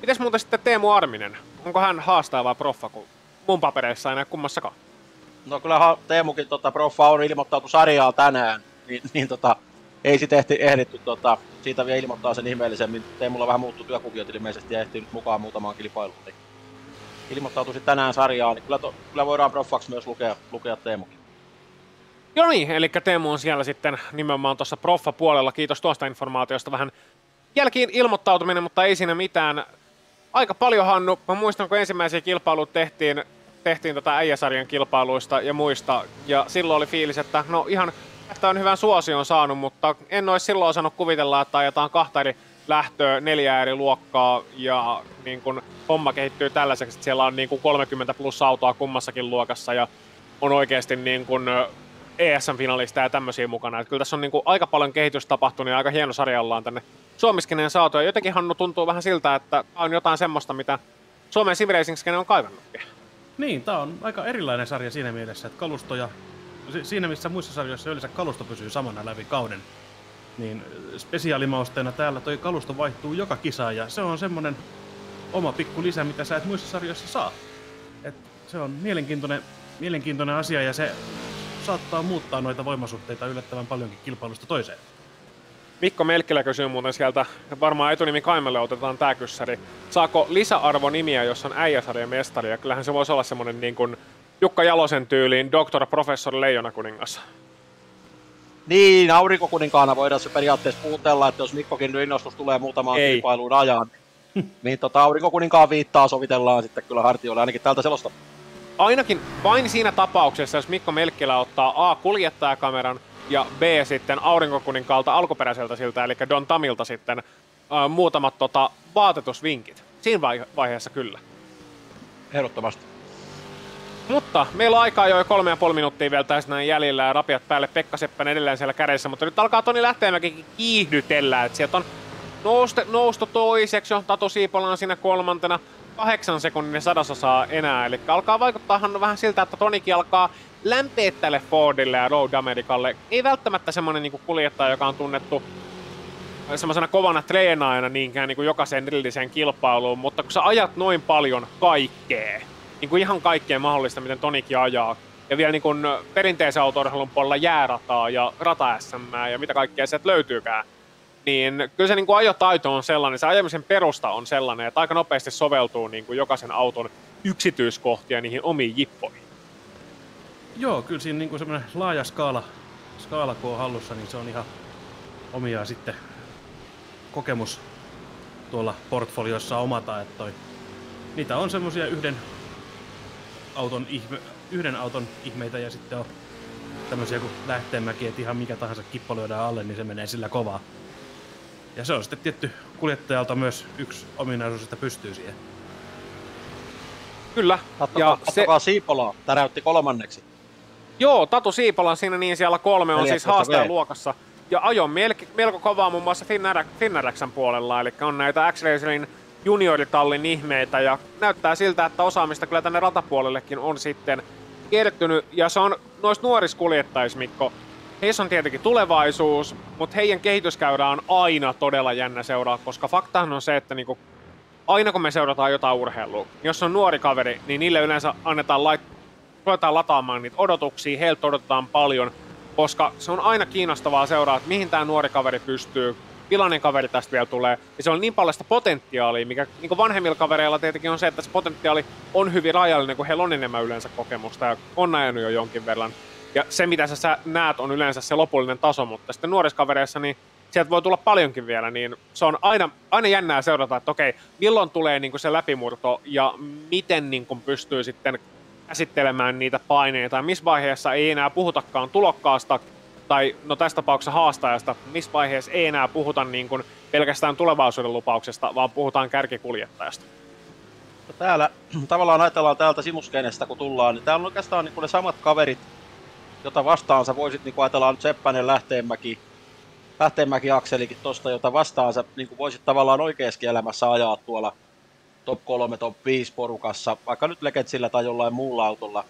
Mites muuten sitten Teemu Arminen? Onko hän haastaava proffa, kun mun papereissa ei näe kummassakaan? No kyllä Teemukin tota, proffa on ilmoittautu sarjaa tänään, niin, niin tota, ei sitten ehti, ehditty tota, siitä vielä ilmoittaa sen ihmeellisemmin. Teemulla vähän muuttuu työkuviot ilmeisesti ja ehti mukaan muutamaan kilpailuun. Niin ilmoittautui tänään sarjaan, niin kyllä, to, kyllä voidaan proffaksi myös lukea, lukea Teemukin. Joo niin, eli Teemu on siellä sitten nimenomaan tuossa proffa-puolella. Kiitos tuosta informaatiosta. Vähän jälkiin ilmoittautuminen, mutta ei siinä mitään. Aika paljon Hannu. Mä muistan, kun ensimmäisiä kilpailuja tehtiin, tehtiin tätä äijäsarjan kilpailuista ja muista. Ja silloin oli fiilis, että no ihan on hyvän suosion saanut, mutta en olisi silloin osannut kuvitella, että ajetaan kahta eri lähtöä, neljä eri luokkaa ja niin kun homma kehittyy tällaiseksi, että siellä on niin kun 30 plus autoa kummassakin luokassa ja on oikeasti niin kun ESM-finalista ja tämmöisiä mukana. Että kyllä tässä on niin kuin aika paljon kehitystä tapahtunut ja aika hieno sarja ollaan tänne Suomiskeneen saatu. Ja jotenkin Hannu tuntuu vähän siltä, että on jotain semmoista, mitä Suomen Sim on kaivannutkin. Niin, tämä on aika erilainen sarja siinä mielessä, että kalusto ja siinä missä muissa sarjoissa yleensä kalusto pysyy samana läpi kauden, niin spesiaalimausteena täällä toi kalusto vaihtuu joka kisaan ja se on semmonen oma pikku lisä, mitä sä et muissa sarjoissa saa. Et se on mielenkiintoinen, mielenkiintoinen asia ja se saattaa muuttaa noita voimasuhteita yllättävän paljonkin kilpailusta toiseen. Mikko Melkkilä kysyy muuten sieltä, varmaan etunimi Kaimelle otetaan tää kyssäri. Saako lisäarvonimiä, jos on äijäsarjan mestari? Ja kyllähän se voisi olla semmonen niin kuin Jukka Jalosen tyyliin Dr. Professor Leijona kuningas. Niin, aurinkokuninkaana voidaan se periaatteessa puutella, että jos Mikkokin innostus tulee muutamaan Ei. kilpailuun ajan, niin tota, aurinkokuninkaan viittaa sovitellaan sitten kyllä hartioille ainakin tältä selosta. Ainakin vain siinä tapauksessa, jos Mikko Melkkilä ottaa A kuljettajakameran ja B sitten aurinkokuninkaalta alkuperäiseltä siltä, eli Don Tamilta sitten äh, muutamat tota, vaatetusvinkit. Siinä vaiheessa kyllä. Ehdottomasti. Mutta meillä on aikaa jo kolme ja puoli minuuttia vielä tässä näin jäljellä ja rapiat päälle Pekka Seppän edelleen siellä kädessä, mutta nyt alkaa Toni Lähteenmäki kiihdytellä, että sieltä on noustu, noustu toiseksi jo, Tatu Siipola on siinä kolmantena, kahdeksan sekunnin sadasosaa enää, eli alkaa vaikuttaa vähän siltä, että Tonikin alkaa lämpeä tälle Fordille ja Road Americalle. Ei välttämättä semmonen niin kuljettaja, joka on tunnettu semmoisena kovana treenaajana niinkään niin kuin jokaiseen erilliseen kilpailuun, mutta kun sä ajat noin paljon kaikkea, niin kuin ihan kaikkea mahdollista, miten Tonikki ajaa. Ja vielä niin kuin perinteisen autourheilun puolella jäärataa ja rata SM ja mitä kaikkea sieltä löytyykään. Niin kyllä se niin kuin ajotaito on sellainen, se ajamisen perusta on sellainen, että aika nopeasti soveltuu niin kuin jokaisen auton yksityiskohtia niihin omiin jippoihin. Joo, kyllä siinä niin kuin semmoinen laaja skaala, skaala kun on hallussa, niin se on ihan omia sitten kokemus tuolla portfoliossa omata, että toi, niitä on semmoisia yhden auton ihme, yhden auton ihmeitä ja sitten on tämmöisiä kuin lähteenmäki, että ihan mikä tahansa lyödään alle, niin se menee sillä kovaa. Ja se on sitten tietty kuljettajalta myös yksi ominaisuus, että pystyy siihen. Kyllä. Katsokaa, ja se... Siipolaa, täräytti kolmanneksi. Joo, Tatu Siipola siinä niin siellä kolme on siis haastajan luokassa. Ja ajo melko, melko kovaa muun muassa Finnaraxan puolella, eli on näitä x junioritallin ihmeitä ja näyttää siltä, että osaamista kyllä tänne ratapuolellekin on sitten kertynyt ja se on noista nuoriskuljettajista, Mikko. Heissä on tietenkin tulevaisuus, mutta heidän kehityskäyrä on aina todella jännä seuraa, koska faktahan on se, että niinku, aina kun me seurataan jotain urheilua, jos on nuori kaveri, niin niille yleensä annetaan lait, ruvetaan lataamaan niitä odotuksia, heiltä odotetaan paljon, koska se on aina kiinnostavaa seuraa, että mihin tämä nuori kaveri pystyy, millainen kaveri tästä vielä tulee. Ja se on niin paljon sitä potentiaalia, mikä niin vanhemmilla kavereilla tietenkin on se, että se potentiaali on hyvin rajallinen, kun heillä on enemmän yleensä kokemusta ja on ajanut jo jonkin verran. Ja se, mitä sä näet, on yleensä se lopullinen taso, mutta sitten nuorissa kavereissa, niin sieltä voi tulla paljonkin vielä, niin se on aina, aina jännää seurata, että okei, milloin tulee niin kuin se läpimurto ja miten niin kuin pystyy sitten käsittelemään niitä paineita missä vaiheessa ei enää puhutakaan tulokkaasta, tai no tässä tapauksessa haastajasta, missä vaiheessa ei enää puhuta niin kuin pelkästään tulevaisuuden lupauksesta, vaan puhutaan kärkikuljettajasta. No täällä tavallaan ajatellaan täältä Simuskenestä, kun tullaan, niin täällä on oikeastaan niin ne samat kaverit, jota vastaan sä voisit, niin ajatellaan Seppänen, Lähteenmäki, Lähteenmäki Akselikin tosta, jota vastaan sä niin voisit tavallaan oikeasti elämässä ajaa tuolla top 3, top 5 porukassa, vaikka nyt Legendsillä tai jollain muulla autolla,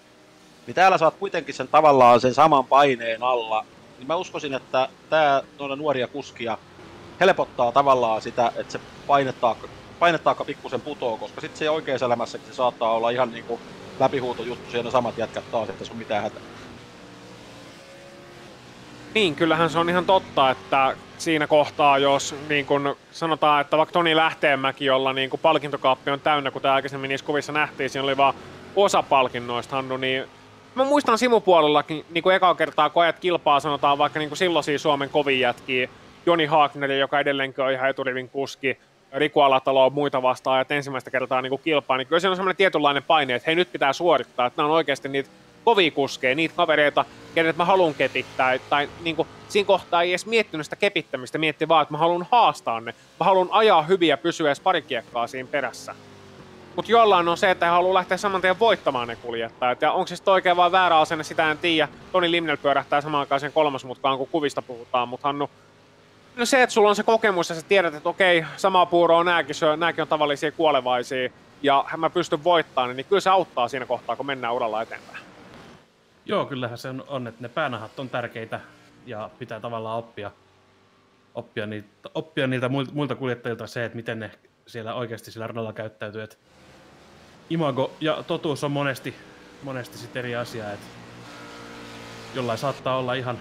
niin täällä saat kuitenkin sen tavallaan sen saman paineen alla, niin mä uskoisin, että tämä noilla nuoria kuskia helpottaa tavallaan sitä, että se painetaakka, painetaakka pikkusen putoo, koska sitten se oikeassa elämässäkin se saattaa olla ihan niin kuin läpihuutojuttu, siellä samat jätkät taas, että se on mitään hätä. Niin, kyllähän se on ihan totta, että siinä kohtaa, jos niin kun sanotaan, että vaikka Toni Lähteenmäki, jolla niin palkintokaappi on täynnä, kuten aikaisemmin niissä kuvissa nähtiin, siinä oli vaan osa palkinnoista, Hannu, niin Mä muistan simupuolellakin niin kuin ekaa kertaa, kun ajat kilpaa, sanotaan vaikka niin kuin silloisia Suomen kovin jätkiä, Joni Haagneri, joka edelleenkin on ihan eturivin kuski, Riku Alatalo muita vastaan, että ensimmäistä kertaa niin kuin kilpaa, niin kyllä siinä on semmoinen tietynlainen paine, että hei nyt pitää suorittaa, että nämä on oikeasti niitä kovia kuskeja, niitä kavereita, kenet mä haluan kepittää, tai niin kuin, siinä kohtaa ei edes miettinyt sitä kepittämistä, mietti vaan, että mä haluan haastaa ne, mä haluan ajaa hyviä pysyä edes pari kiekkaa siinä perässä. Mutta jollain on se, että he haluaa lähteä saman tien voittamaan ne kuljettajat. Ja onko se sitten oikein vai väärä asenne, sitä en tiedä. Toni Limnel pyörähtää samaan aikaan sen kolmasmutkaan, kun kuvista puhutaan. Mutta Hannu, no se, että sulla on se kokemus ja sä tiedät, että okei, sama puuro on nääkin, nääkin on tavallisia kuolevaisia. Ja mä pystyn voittamaan, niin kyllä se auttaa siinä kohtaa, kun mennään uralla eteenpäin. Joo, kyllähän se on, että ne päänahat on tärkeitä ja pitää tavallaan oppia, oppia, niitä, oppia niiltä muilta kuljettajilta se, että miten ne siellä oikeasti sillä radalla käyttäytyy. Että imago ja totuus on monesti, monesti sitten eri asia, että jollain saattaa olla ihan,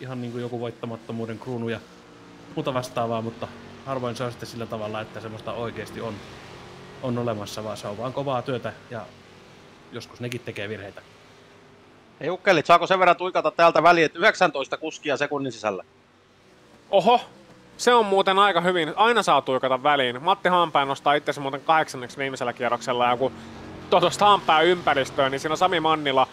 ihan niin kuin joku voittamattomuuden kruunu ja muuta vastaavaa, mutta harvoin se on sitten sillä tavalla, että semmoista oikeasti on, on olemassa, vaan se on vaan kovaa työtä ja joskus nekin tekee virheitä. Hei Ukkelit, saako sen verran tuikata täältä väliin, että 19 kuskia sekunnin sisällä? Oho, se on muuten aika hyvin. Aina saa tuikata väliin. Matti Haanpää nostaa itse muuten kahdeksanneksi viimeisellä kierroksella. Ja kun tuosta Haanpää ympäristöön, niin siinä on Sami Mannila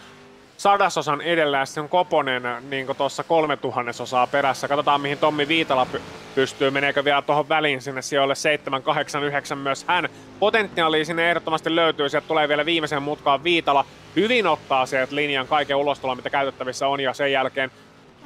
sadasosan edellä ja sitten on Koponen niin tuossa kolme tuhannesosaa perässä. Katsotaan mihin Tommi Viitala py- pystyy. Meneekö vielä tuohon väliin sinne sijoille 7, 8, 9 myös hän. Potentiaalia sinne ehdottomasti löytyy. Sieltä tulee vielä viimeisen mutkaan Viitala. Hyvin ottaa sieltä linjan kaiken ulostuloa, mitä käytettävissä on ja sen jälkeen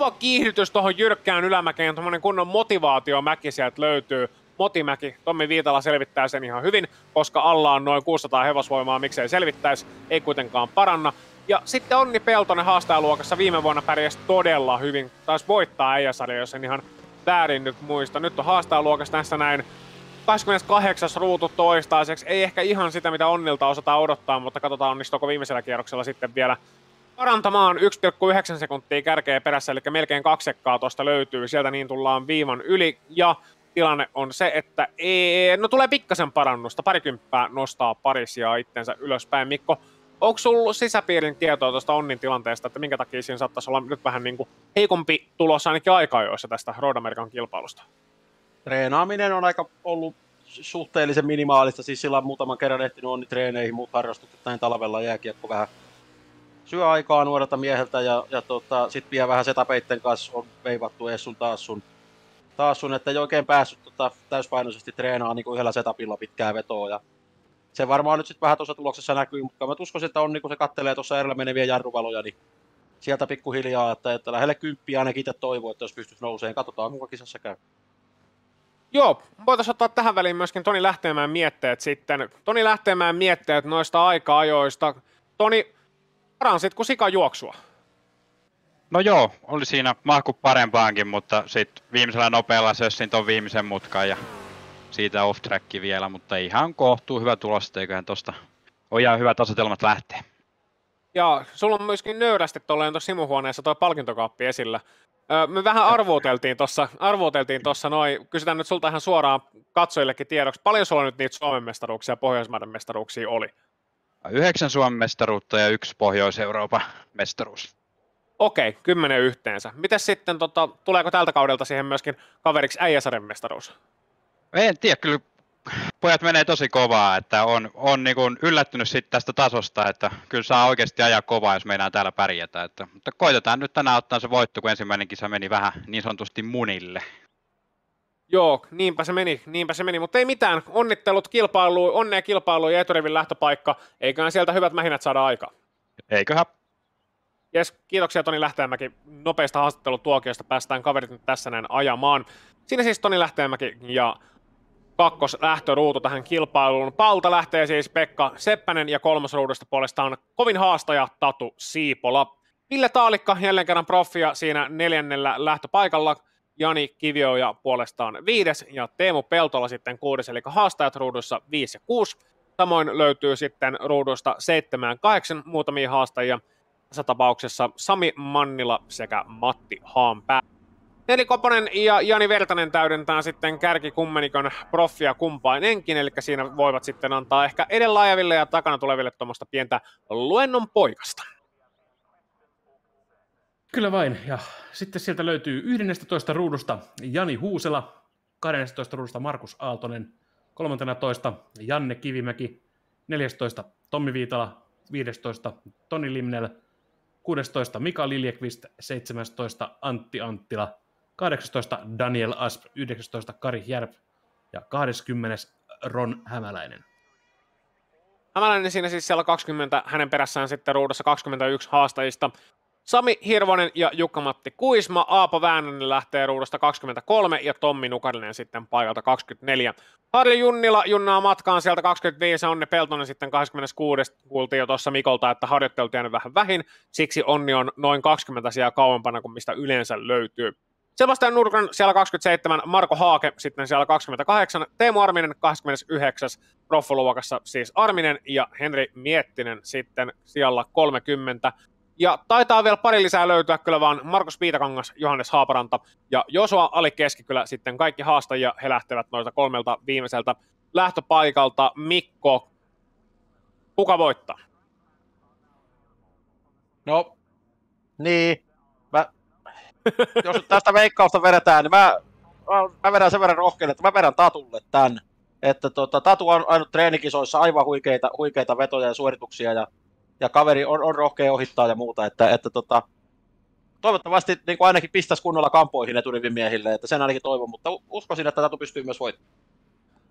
kova kiihdytys tuohon jyrkkään ylämäkeen, tuommoinen kunnon motivaatiomäki sieltä löytyy. Motimäki, Tommi Viitala selvittää sen ihan hyvin, koska alla on noin 600 hevosvoimaa, miksei selvittäisi, ei kuitenkaan paranna. Ja sitten Onni Peltonen haastajaluokassa viime vuonna pärjäsi todella hyvin, taisi voittaa äijäsarja, jos en ihan väärin nyt muista. Nyt on haastajaluokassa tässä näin 28. ruutu toistaiseksi. Ei ehkä ihan sitä, mitä Onnilta osataan odottaa, mutta katsotaan onnistuuko viimeisellä kierroksella sitten vielä parantamaan 1,9 sekuntia kärkeä perässä, eli melkein kaksi sekkaa tuosta löytyy. Sieltä niin tullaan viivan yli ja tilanne on se, että ei, no tulee pikkasen parannusta, parikymppää nostaa parisia itsensä ylöspäin. Mikko, onko sulla sisäpiirin tietoa tuosta Onnin tilanteesta, että minkä takia siinä saattaisi olla nyt vähän niin kuin heikompi tulos ainakin aika-ajoissa tästä Road American kilpailusta? Treenaaminen on aika ollut suhteellisen minimaalista, siis sillä on muutaman kerran ehtinyt onni treeneihin, muut harrastukset näin talvella jääkiekko vähän syö aikaa nuorelta mieheltä ja, ja tota, sitten vielä vähän setapeitten kanssa on veivattu ees sun taas sun, taas sun että ei oikein päässyt tota, täyspainoisesti treenaamaan niin yhdellä setapilla pitkää vetoa ja se varmaan nyt sitten vähän tuossa tuloksessa näkyy, mutta mä uskoisin, että on niin kun se kattelee tuossa edellä meneviä jarruvaloja, niin sieltä pikkuhiljaa, että, että lähelle kymppiä ainakin itse toivoo, että jos pystyisi nouseen, katsotaan kuinka kisassa käy. Joo, voitaisiin ottaa tähän väliin myöskin Toni Lähteenmäen mietteet sitten. Toni Lähteenmäen mietteet noista aika-ajoista. Toni, Paransitko juoksua? No joo, oli siinä mahku parempaankin, mutta sitten viimeisellä nopealla sössin ton viimeisen mutkan ja siitä off track vielä, mutta ihan kohtuu hyvä tulos, eiköhän tosta ole ihan hyvät asetelmat lähteä. Ja sulla on myöskin nöyrästi tuolla tuossa simuhuoneessa tuo palkintokaappi esillä. me vähän arvuuteltiin tuossa, arvuuteltiin tuossa noin, kysytään nyt sulta ihan suoraan katsojillekin tiedoksi, paljon sulla nyt niitä Suomen mestaruuksia ja Pohjoismaiden mestaruuksia oli? Yhdeksän Suomen mestaruutta ja yksi Pohjois-Euroopan mestaruus. Okei, kymmenen yhteensä. Miten sitten, tota, tuleeko tältä kaudelta siihen myöskin kaveriksi äijäsarjan mestaruus? En tiedä, kyllä pojat menee tosi kovaa, että on, on niin kuin yllättynyt sit tästä tasosta, että kyllä saa oikeasti ajaa kovaa, jos meinaa täällä pärjätä. Että, mutta koitetaan nyt tänään ottaa se voitto, kun ensimmäinen kisa meni vähän niin sanotusti munille. Joo, niinpä se meni, niinpä se meni, mutta ei mitään. Onnittelut kilpailu, onnea kilpailu ja eturivin lähtöpaikka. Eiköhän sieltä hyvät mähinät saada aikaa. Eiköhän. Jes, kiitoksia Toni Lähteenmäki nopeasta haastattelutuokiosta. Päästään kaverit nyt tässä näin ajamaan. Siinä siis Toni Lähteenmäki ja kakkos lähtöruutu tähän kilpailuun. Palta lähtee siis Pekka Seppänen ja kolmas ruudusta puolestaan kovin haastaja Tatu Siipola. Ville Taalikka jälleen kerran proffia siinä neljännellä lähtöpaikalla. Jani Kivioja puolestaan viides ja Teemu Peltola sitten kuudes, eli haastajat ruudussa 5 ja 6. Samoin löytyy sitten ruudusta 7 ja 8 muutamia haastajia. Tässä tapauksessa Sami Mannila sekä Matti Haanpää. Neli Koponen ja Jani Vertanen täydentää sitten kärkikummenikon proffia kumpainenkin, eli siinä voivat sitten antaa ehkä edellä ajaville ja takana tuleville tuommoista pientä luennon poikasta. Kyllä vain. Ja sitten sieltä löytyy 11 ruudusta Jani Huusela, 12 ruudusta Markus Aaltonen, 13 Janne Kivimäki, 14 Tommi Viitala, 15 Toni Limnel, 16 Mika Liljekvist, 17 Antti Anttila, 18 Daniel Asp, 19 Kari Järp ja 20 Ron Hämäläinen. Hämäläinen siinä siis siellä 20, hänen perässään sitten ruudussa 21 haastajista. Sami Hirvonen ja Jukka-Matti Kuisma, Aapo Väänänen lähtee ruudusta 23 ja Tommi Nukarinen sitten paikalta 24. Harli Junnila junnaa matkaan sieltä 25 ja Onni Peltonen sitten 26. Kuultiin jo tuossa Mikolta, että harjoittelut jäänyt vähän vähin, siksi Onni on noin 20 siellä kauempana kuin mistä yleensä löytyy. Sebastian Nurkan siellä 27, Marko Haake sitten siellä 28, Teemu Arminen 29, proffoluokassa siis Arminen ja Henri Miettinen sitten siellä 30. Ja taitaa vielä pari lisää löytyä kyllä vaan Markus Piitakangas, Johannes Haaparanta ja Josua Ali Keskikylä sitten kaikki haastajia. He lähtevät noilta kolmelta viimeiseltä lähtöpaikalta. Mikko, kuka voittaa? No, niin. Mä, jos tästä veikkausta vedetään, niin mä, mä vedän sen verran rohkealle, että mä vedän Tatulle tän. Että tota, Tatu on ainut treenikisoissa aivan huikeita, huikeita vetoja ja suorituksia ja ja kaveri on, on rohkea ohittaa ja muuta, että, että tota, toivottavasti niin kuin ainakin pistäisi kunnolla kampoihin eturivin miehille, että sen ainakin toivon, mutta uskoisin, että Tatu pystyy myös voittamaan.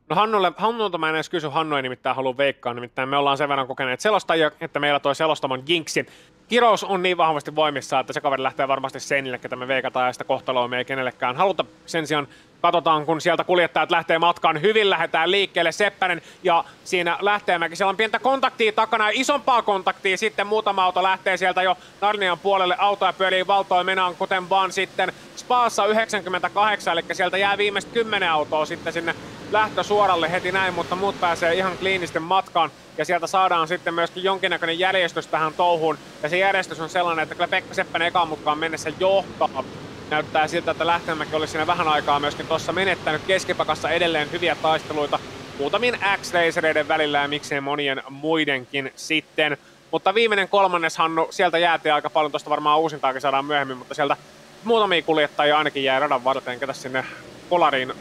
No Hannulle, Hannulta mä en edes kysy, Hannu ei nimittäin halua veikkaa, nimittäin me ollaan sen verran kokeneet selostajia, että meillä toi selostamon jinksi kirous on niin vahvasti voimissa, että se kaveri lähtee varmasti seinille, ketä me veikataan ja sitä kohtaloa me ei kenellekään haluta. Sen sijaan katsotaan, kun sieltä kuljettajat lähtee matkaan, hyvin lähdetään liikkeelle Seppänen ja siinä lähteemäkin. Siellä on pientä kontaktia takana ja isompaa kontaktia. Sitten muutama auto lähtee sieltä jo Narnian puolelle. Autoja pyörii valtoin menaan, kuten vaan sitten Spaassa 98, eli sieltä jää viimeistä 10 autoa sitten sinne lähtösuoralle heti näin, mutta muut pääsee ihan kliinisten matkaan ja sieltä saadaan sitten myöskin jonkinnäköinen järjestys tähän touhuun. Ja se järjestys on sellainen, että kyllä Pekka Seppänen ekaan mukaan mennessä johtaa. Näyttää siltä, että Lähteenmäki olisi siinä vähän aikaa myöskin tuossa menettänyt keskipakassa edelleen hyviä taisteluita muutamien X-Racereiden välillä ja miksei monien muidenkin sitten. Mutta viimeinen kolmannes Hannu, sieltä jäätiin aika paljon, tuosta varmaan uusintaakin saadaan myöhemmin, mutta sieltä muutamia kuljettajia ainakin jäi radan varten, ketä sinne kolariin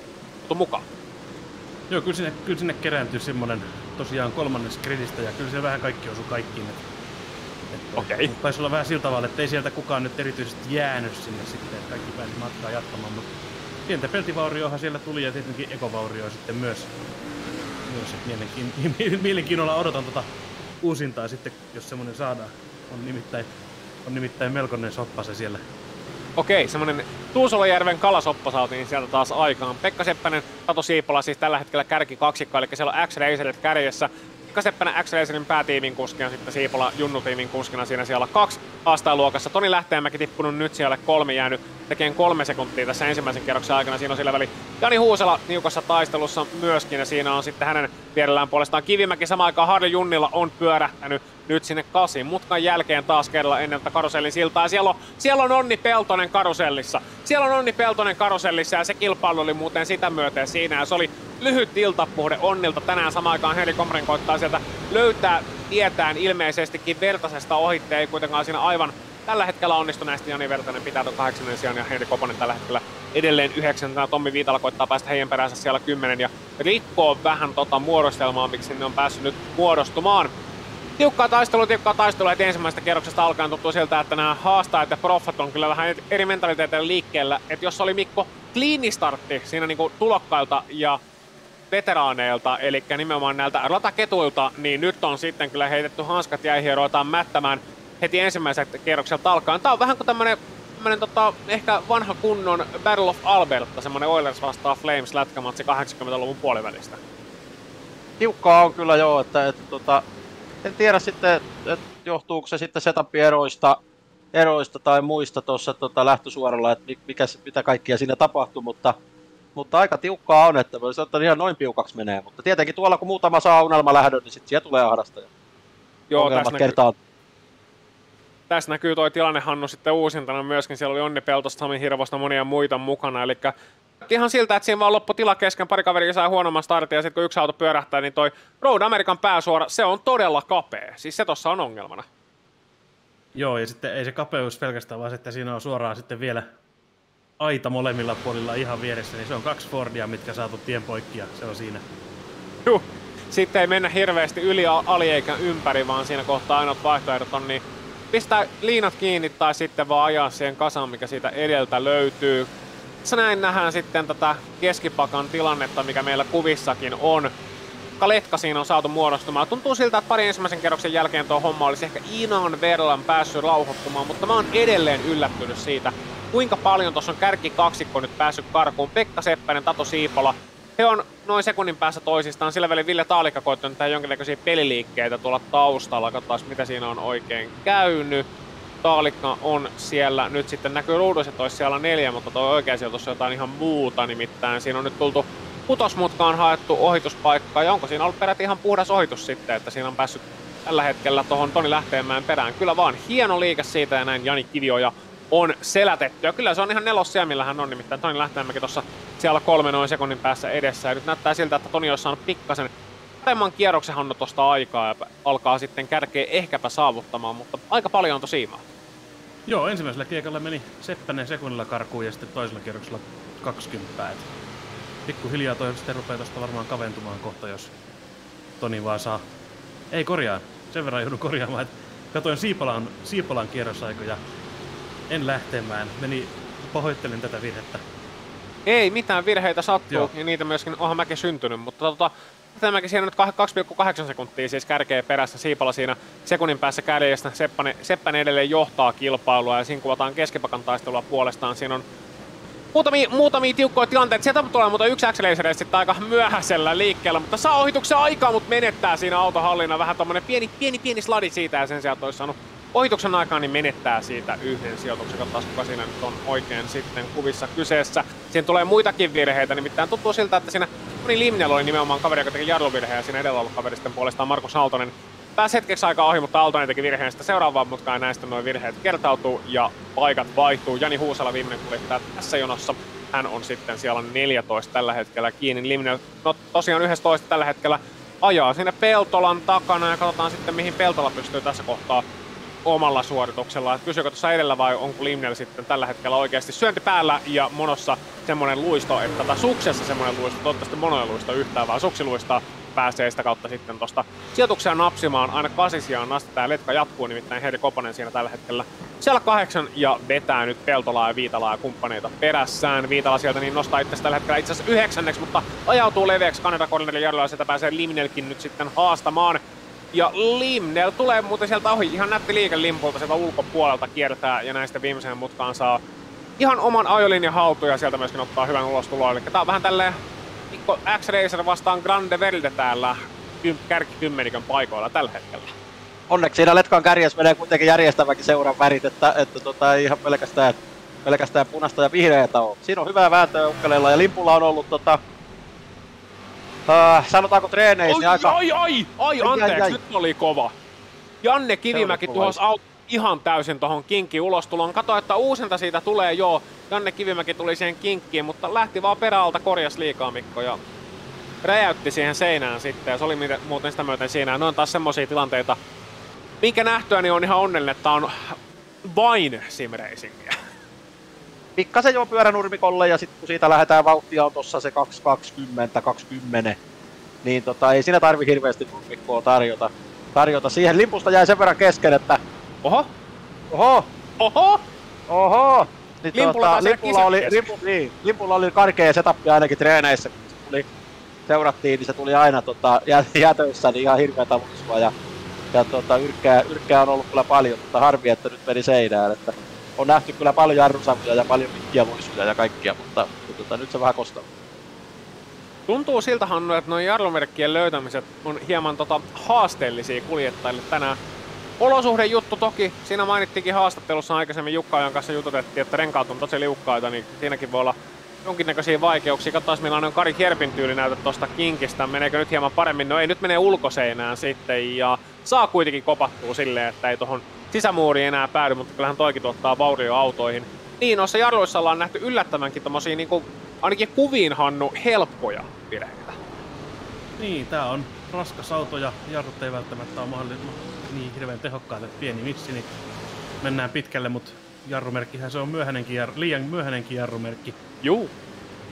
mukaan. Joo, kyllä sinne, kyllä sinne kerääntyy semmoinen tosiaan kolmannes gridistä ja kyllä se vähän kaikki osuu kaikkiin. Okei. Okay. Taisi olla vähän sillä tavalla, että ei sieltä kukaan nyt erityisesti jäänyt sinne sitten, että kaikki pääsi matkaa jatkamaan, mutta pientä peltivaurioahan siellä tuli ja tietenkin ekovaurioa sitten myös. myös mielenkiin, mielenkiinnolla odotan tota uusintaa sitten, jos semmoinen saadaan. On nimittäin, on nimittäin melkoinen soppa se siellä Okei, semmonen Tuusolajärven kalasoppa saatiin sieltä taas aikaan. Pekka Seppänen, Tato Siipola siis tällä hetkellä kärki kaksikko, eli siellä on X-Racerit kärjessä. Pekka Seppänen X-Racerin päätiimin kuskina, sitten Siipola Junnu-tiimin kuskina siinä siellä kaksi luokassa. Toni Lähteenmäki tippunut nyt siellä kolme jäänyt tekee kolme sekuntia tässä ensimmäisen kierroksen aikana. Siinä on sillä väli Jani Huusela niukassa taistelussa myöskin ja siinä on sitten hänen vierellään puolestaan Kivimäki. Samaan aikaan Harri Junnilla on pyörähtänyt nyt sinne kasin. Mutkan jälkeen taas kerralla ennen tätä karusellin siltaa. Siellä on, siellä on Onni Peltonen karusellissa. Siellä on Onni Peltonen karusellissa ja se kilpailu oli muuten sitä myöten siinä. Ja se oli lyhyt iltapuhde Onnilta tänään samaan aikaan Heri Komren koittaa sieltä löytää tietään ilmeisestikin vertaisesta ohitte. Ei kuitenkaan siinä aivan tällä hetkellä onnistuneesti Jani Vertanen pitää tuon kahdeksannen sijaan ja Henri Koponen tällä hetkellä edelleen yhdeksän. Tommi Viitala koittaa päästä heidän peränsä siellä kymmenen ja rikkoo vähän tota muodostelmaa, miksi ne on päässyt nyt muodostumaan. Tiukkaa taistelua, tiukkaa taistelua, että ensimmäisestä kierroksesta alkaen tuntuu siltä, että nämä haastajat ja proffat on kyllä vähän eri mentaliteetillä liikkeellä. Että jos oli Mikko kliini startti siinä niinku tulokkailta ja veteraaneilta, eli nimenomaan näiltä rataketuilta, niin nyt on sitten kyllä heitetty hanskat ja ruvetaan mättämään heti ensimmäiseltä kierrokselta alkaen. Tää on vähän kuin tämmönen, tämmönen tota, ehkä vanha kunnon Battle of Alberta, semmonen Oilers vastaa Flames lätkämatsi 80-luvun puolivälistä. Tiukkaa on kyllä joo, että, että tota, en tiedä sitten, että johtuuko se sitten setupin eroista, eroista tai muista tuossa tota, lähtösuoralla, että mikä, mitä kaikkia siinä tapahtui, mutta, mutta aika tiukkaa on, että voisi ottaa ihan noin piukaksi menee, mutta tietenkin tuolla kun muutama saa unelma lähdön, niin sitten siellä tulee ahdasta. Joo, tässä kertaa tässä näkyy toi tilanne Hannu sitten uusintana myöskin. Siellä oli Onni Peltosta, Sami Hirvosta, monia muita mukana. Eli ihan siltä, että siinä vaan loppu tila kesken, pari kaveria saa huonomman startin ja sitten kun yksi auto pyörähtää, niin toi Road American pääsuora, se on todella kapea. Siis se tossa on ongelmana. Joo, ja sitten ei se kapeus pelkästään, vaan sitten siinä on suoraan sitten vielä aita molemmilla puolilla ihan vieressä, niin se on kaksi Fordia, mitkä saatu tien poikki ja se on siinä. Juh. Sitten ei mennä hirveästi yli, ali eikä ympäri, vaan siinä kohtaa ainoat vaihtoehdot on niin pistää liinat kiinni tai sitten vaan ajaa siihen kasaan, mikä siitä edeltä löytyy. Näin nähdään sitten tätä keskipakan tilannetta, mikä meillä kuvissakin on. Kaletka siinä on saatu muodostumaan. Tuntuu siltä, että pari ensimmäisen kerroksen jälkeen tuo homma olisi ehkä Inan verran päässyt rauhoittumaan, mutta mä oon edelleen yllättynyt siitä, kuinka paljon tuossa on kärki kaksikko nyt päässyt karkuun. Pekka Seppänen, Tato Siipola. He on noin sekunnin päässä toisistaan. Sillä välin Ville Taalikka koittanut tehdä jonkinnäköisiä peliliikkeitä tuolla taustalla. Katsotaan, mitä siinä on oikein käynyt. Taalikka on siellä, nyt sitten näkyy ruudussa, että olisi siellä neljä, mutta tuo oikea sijoitus on jotain ihan muuta, nimittäin siinä on nyt tultu kutosmutkaan haettu ohituspaikkaa, ja onko siinä ollut peräti ihan puhdas ohitus sitten, että siinä on päässyt tällä hetkellä tuohon Toni Lähteenmäen perään. Kyllä vaan hieno liike siitä ja näin Jani Kivioja on selätetty. Ja kyllä se on ihan nelos siellä, millä hän on nimittäin. Toni Lähteenmäki tuossa siellä kolme noin sekunnin päässä edessä. Ja nyt näyttää siltä, että Toni olisi saanut pikkasen paremman kierroksen Hanno tuosta aikaa ja alkaa sitten kärkeä ehkäpä saavuttamaan, mutta aika paljon on tosiaan. Joo, ensimmäisellä kiekalla meni Seppänen sekunnilla karkuun ja sitten toisella kierroksella 20. Et pikkuhiljaa toi sitten rupeaa tosta varmaan kaventumaan kohta, jos Toni vaan saa. Ei korjaa, sen verran joudun korjaamaan, että katoin Siipalan, Siipalan kierrosaikoja en lähtemään. Meni, pahoittelin tätä virhettä. Ei mitään virheitä sattuu, Joo. ja niitä myöskin onhan mäkin syntynyt, mutta tota, Tämäkin siinä nyt 2,8 sekuntia siis kärkeä perässä. Siipala siinä sekunnin päässä kärjestä. Seppänen, Seppänen edelleen johtaa kilpailua ja siinä kuvataan keskipakan taistelua puolestaan. Siinä on muutamia, muutamia tiukkoja tilanteita. Sieltä tulee mutta yksi Axelaser sitten aika myöhäisellä liikkeellä, mutta saa ohituksen aikaa, mutta menettää siinä autohallina vähän tommonen pieni, pieni, pieni sladi siitä ja sen sieltä olisi saanut ohituksen aikaan niin menettää siitä yhden sijoituksen. Katsotaan, kuka siinä nyt on oikein sitten kuvissa kyseessä. Siinä tulee muitakin virheitä, nimittäin tuntuu siltä, että siinä Toni Limnel oli nimenomaan kaveri, joka teki jarruvirheen ja siinä edellä ollut kaveri sitten puolestaan Markus Aaltonen. Pääsi hetkeksi aikaa ohi, mutta Aaltonen teki virheen sitä seuraavaan mutkaan näistä noin virheet kertautuu ja paikat vaihtuu. Jani Huusala viimeinen kuljettaja tässä jonossa. Hän on sitten siellä 14 tällä hetkellä kiinni. Limnel, no tosiaan 11 tällä hetkellä ajaa sinne Peltolan takana ja katsotaan sitten mihin Peltola pystyy tässä kohtaa omalla suorituksella. Et pysyykö tuossa edellä vai onko Limnel sitten tällä hetkellä oikeasti syönti päällä ja monossa semmoinen luisto, että tai suksessa semmoinen luisto, toivottavasti monojen luisto yhtään, vaan suksiluista pääsee sitä kautta sitten tuosta sijoituksia napsimaan aina kasisiaan asti. Tämä letka jatkuu nimittäin Heidi Koponen siinä tällä hetkellä siellä kahdeksan ja vetää nyt Peltolaa ja Viitalaa ja kumppaneita perässään. Viitala sieltä niin nostaa itse tällä hetkellä itse asiassa yhdeksänneksi, mutta ajautuu leveäksi Kanada Cornerin jarrulla ja sieltä pääsee Limnelkin nyt sitten haastamaan. Ja Limnel tulee muuten sieltä ohi. Ihan nätti liike limpulta sieltä ulkopuolelta kiertää ja näistä viimeisen mutkaan saa ihan oman ajolinjan haltuun ja sieltä myöskin ottaa hyvän ulostulon. Eli tää on vähän tälleen Mikko X-Racer vastaan Grande Velde täällä kärkikymmenikön paikoilla tällä hetkellä. Onneksi siinä Letkan kärjessä menee kuitenkin järjestäväkin seuran värit, että, että tota, ihan pelkästään, pelkästään punasta ja vihreätä ole. Siinä on hyvää vääntöä ukkeleilla ja Limpulla on ollut tota, Uh, sanotaanko treeneissä niin aika... Ai, ai, ai, anteeksi, ai, ai. nyt oli kova. Janne Kivimäki tuossa aut ihan täysin tuohon kinkki ulostuloon. Kato, että uusinta siitä tulee joo. Janne Kivimäki tuli siihen kinkkiin, mutta lähti vaan peräalta, korjas liikaa Mikko ja räjäytti siihen seinään sitten. Ja se oli muuten sitä myöten siinä. Ne on taas semmoisia tilanteita, minkä nähtyä niin on ihan onnellinen, että on vain simracingia. Pikkasen jo pyöränurmikolle ja sitten kun siitä lähdetään vauhtia on tossa se 220, 20, niin tota, ei siinä tarvi hirveästi nurmikkoa tarjota. tarjota. Siihen limpusta jäi sen verran kesken, että... Oho! Oho! Oho! Oho! Niin, limpulla, tota, limpulla, oli, limpu, niin, limpulla oli karkea setup ainakin treeneissä, kun se tuli, seurattiin, niin se tuli aina tota, jätöissä niin ihan hirveä tavutsua. Ja, ja tota, yrkkää, yrkkää, on ollut kyllä paljon, mutta harvi, että nyt meni seinään. Että on nähty kyllä paljon jarrusavuja ja paljon pitkiä luisuja ja kaikkia, mutta, mutta tota, nyt se vähän kostaa. Tuntuu siltä, Hannu, että noin jarrumerkkien löytämiset on hieman tota, haasteellisia kuljettajille tänään. Olosuhdejuttu toki, siinä mainittiinkin haastattelussa aikaisemmin Jukka, kanssa jututettiin, että renkaat on tosi liukkaita, niin siinäkin voi olla jonkinnäköisiä vaikeuksia. Katsotaan millainen on Kari Kierpin tyyli näytä tuosta kinkistä. Meneekö nyt hieman paremmin? No ei, nyt menee ulkoseinään sitten ja saa kuitenkin kopattua silleen, että ei tuohon sisämuuri enää päädy, mutta kyllähän toikin tuottaa vaurio autoihin. Niin, noissa jarruissa ollaan nähty yllättävänkin tommosia niinku, ainakin kuviin Hannu, helppoja virheitä. Niin, tää on raskas auto ja jarrut ei välttämättä ole mahdollisimman niin hirveän tehokkaat, että pieni missi, niin mennään pitkälle, mutta jarrumerkkihän se on myöhäinenkin, jar, liian myöhäinenkin jarrumerkki. Juu.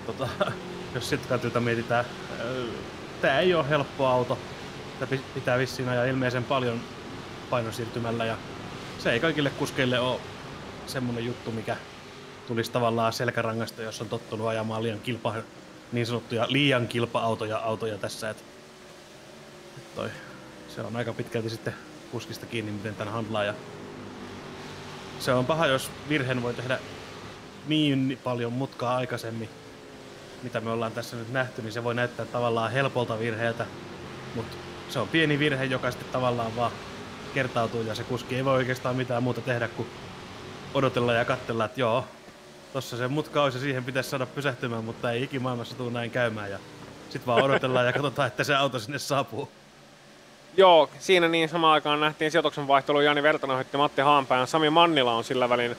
Tota, jos sitten kantilta mietitään, tämä ei ole helppo auto. Tämä pitää vissiin ajaa ilmeisen paljon painosiirtymällä ja se ei kaikille kuskeille ole semmonen juttu, mikä tulisi tavallaan selkärangasta, jos on tottunut ajamaan liian kilpa, niin sanottuja liian kilpa-autoja autoja tässä. Et, et toi, se on aika pitkälti sitten kuskista kiinni, miten tämän handlaa. Ja se on paha, jos virheen voi tehdä niin paljon mutkaa aikaisemmin, mitä me ollaan tässä nyt nähty, niin se voi näyttää tavallaan helpolta virheeltä, mutta se on pieni virhe, joka sitten tavallaan vaan kertautuu ja se kuski ei voi oikeastaan mitään muuta tehdä kuin odotella ja katsella, että joo, tossa se mutka olisi ja siihen pitäisi saada pysähtymään, mutta ei ikimaailmassa tule näin käymään ja sitten vaan odotellaan ja katsotaan, että se auto sinne saapuu. Joo, siinä niin samaan aikaan nähtiin sijoituksen vaihtelu Jani Vertanen ohitti Matti Haanpään. Sami Mannila on sillä välin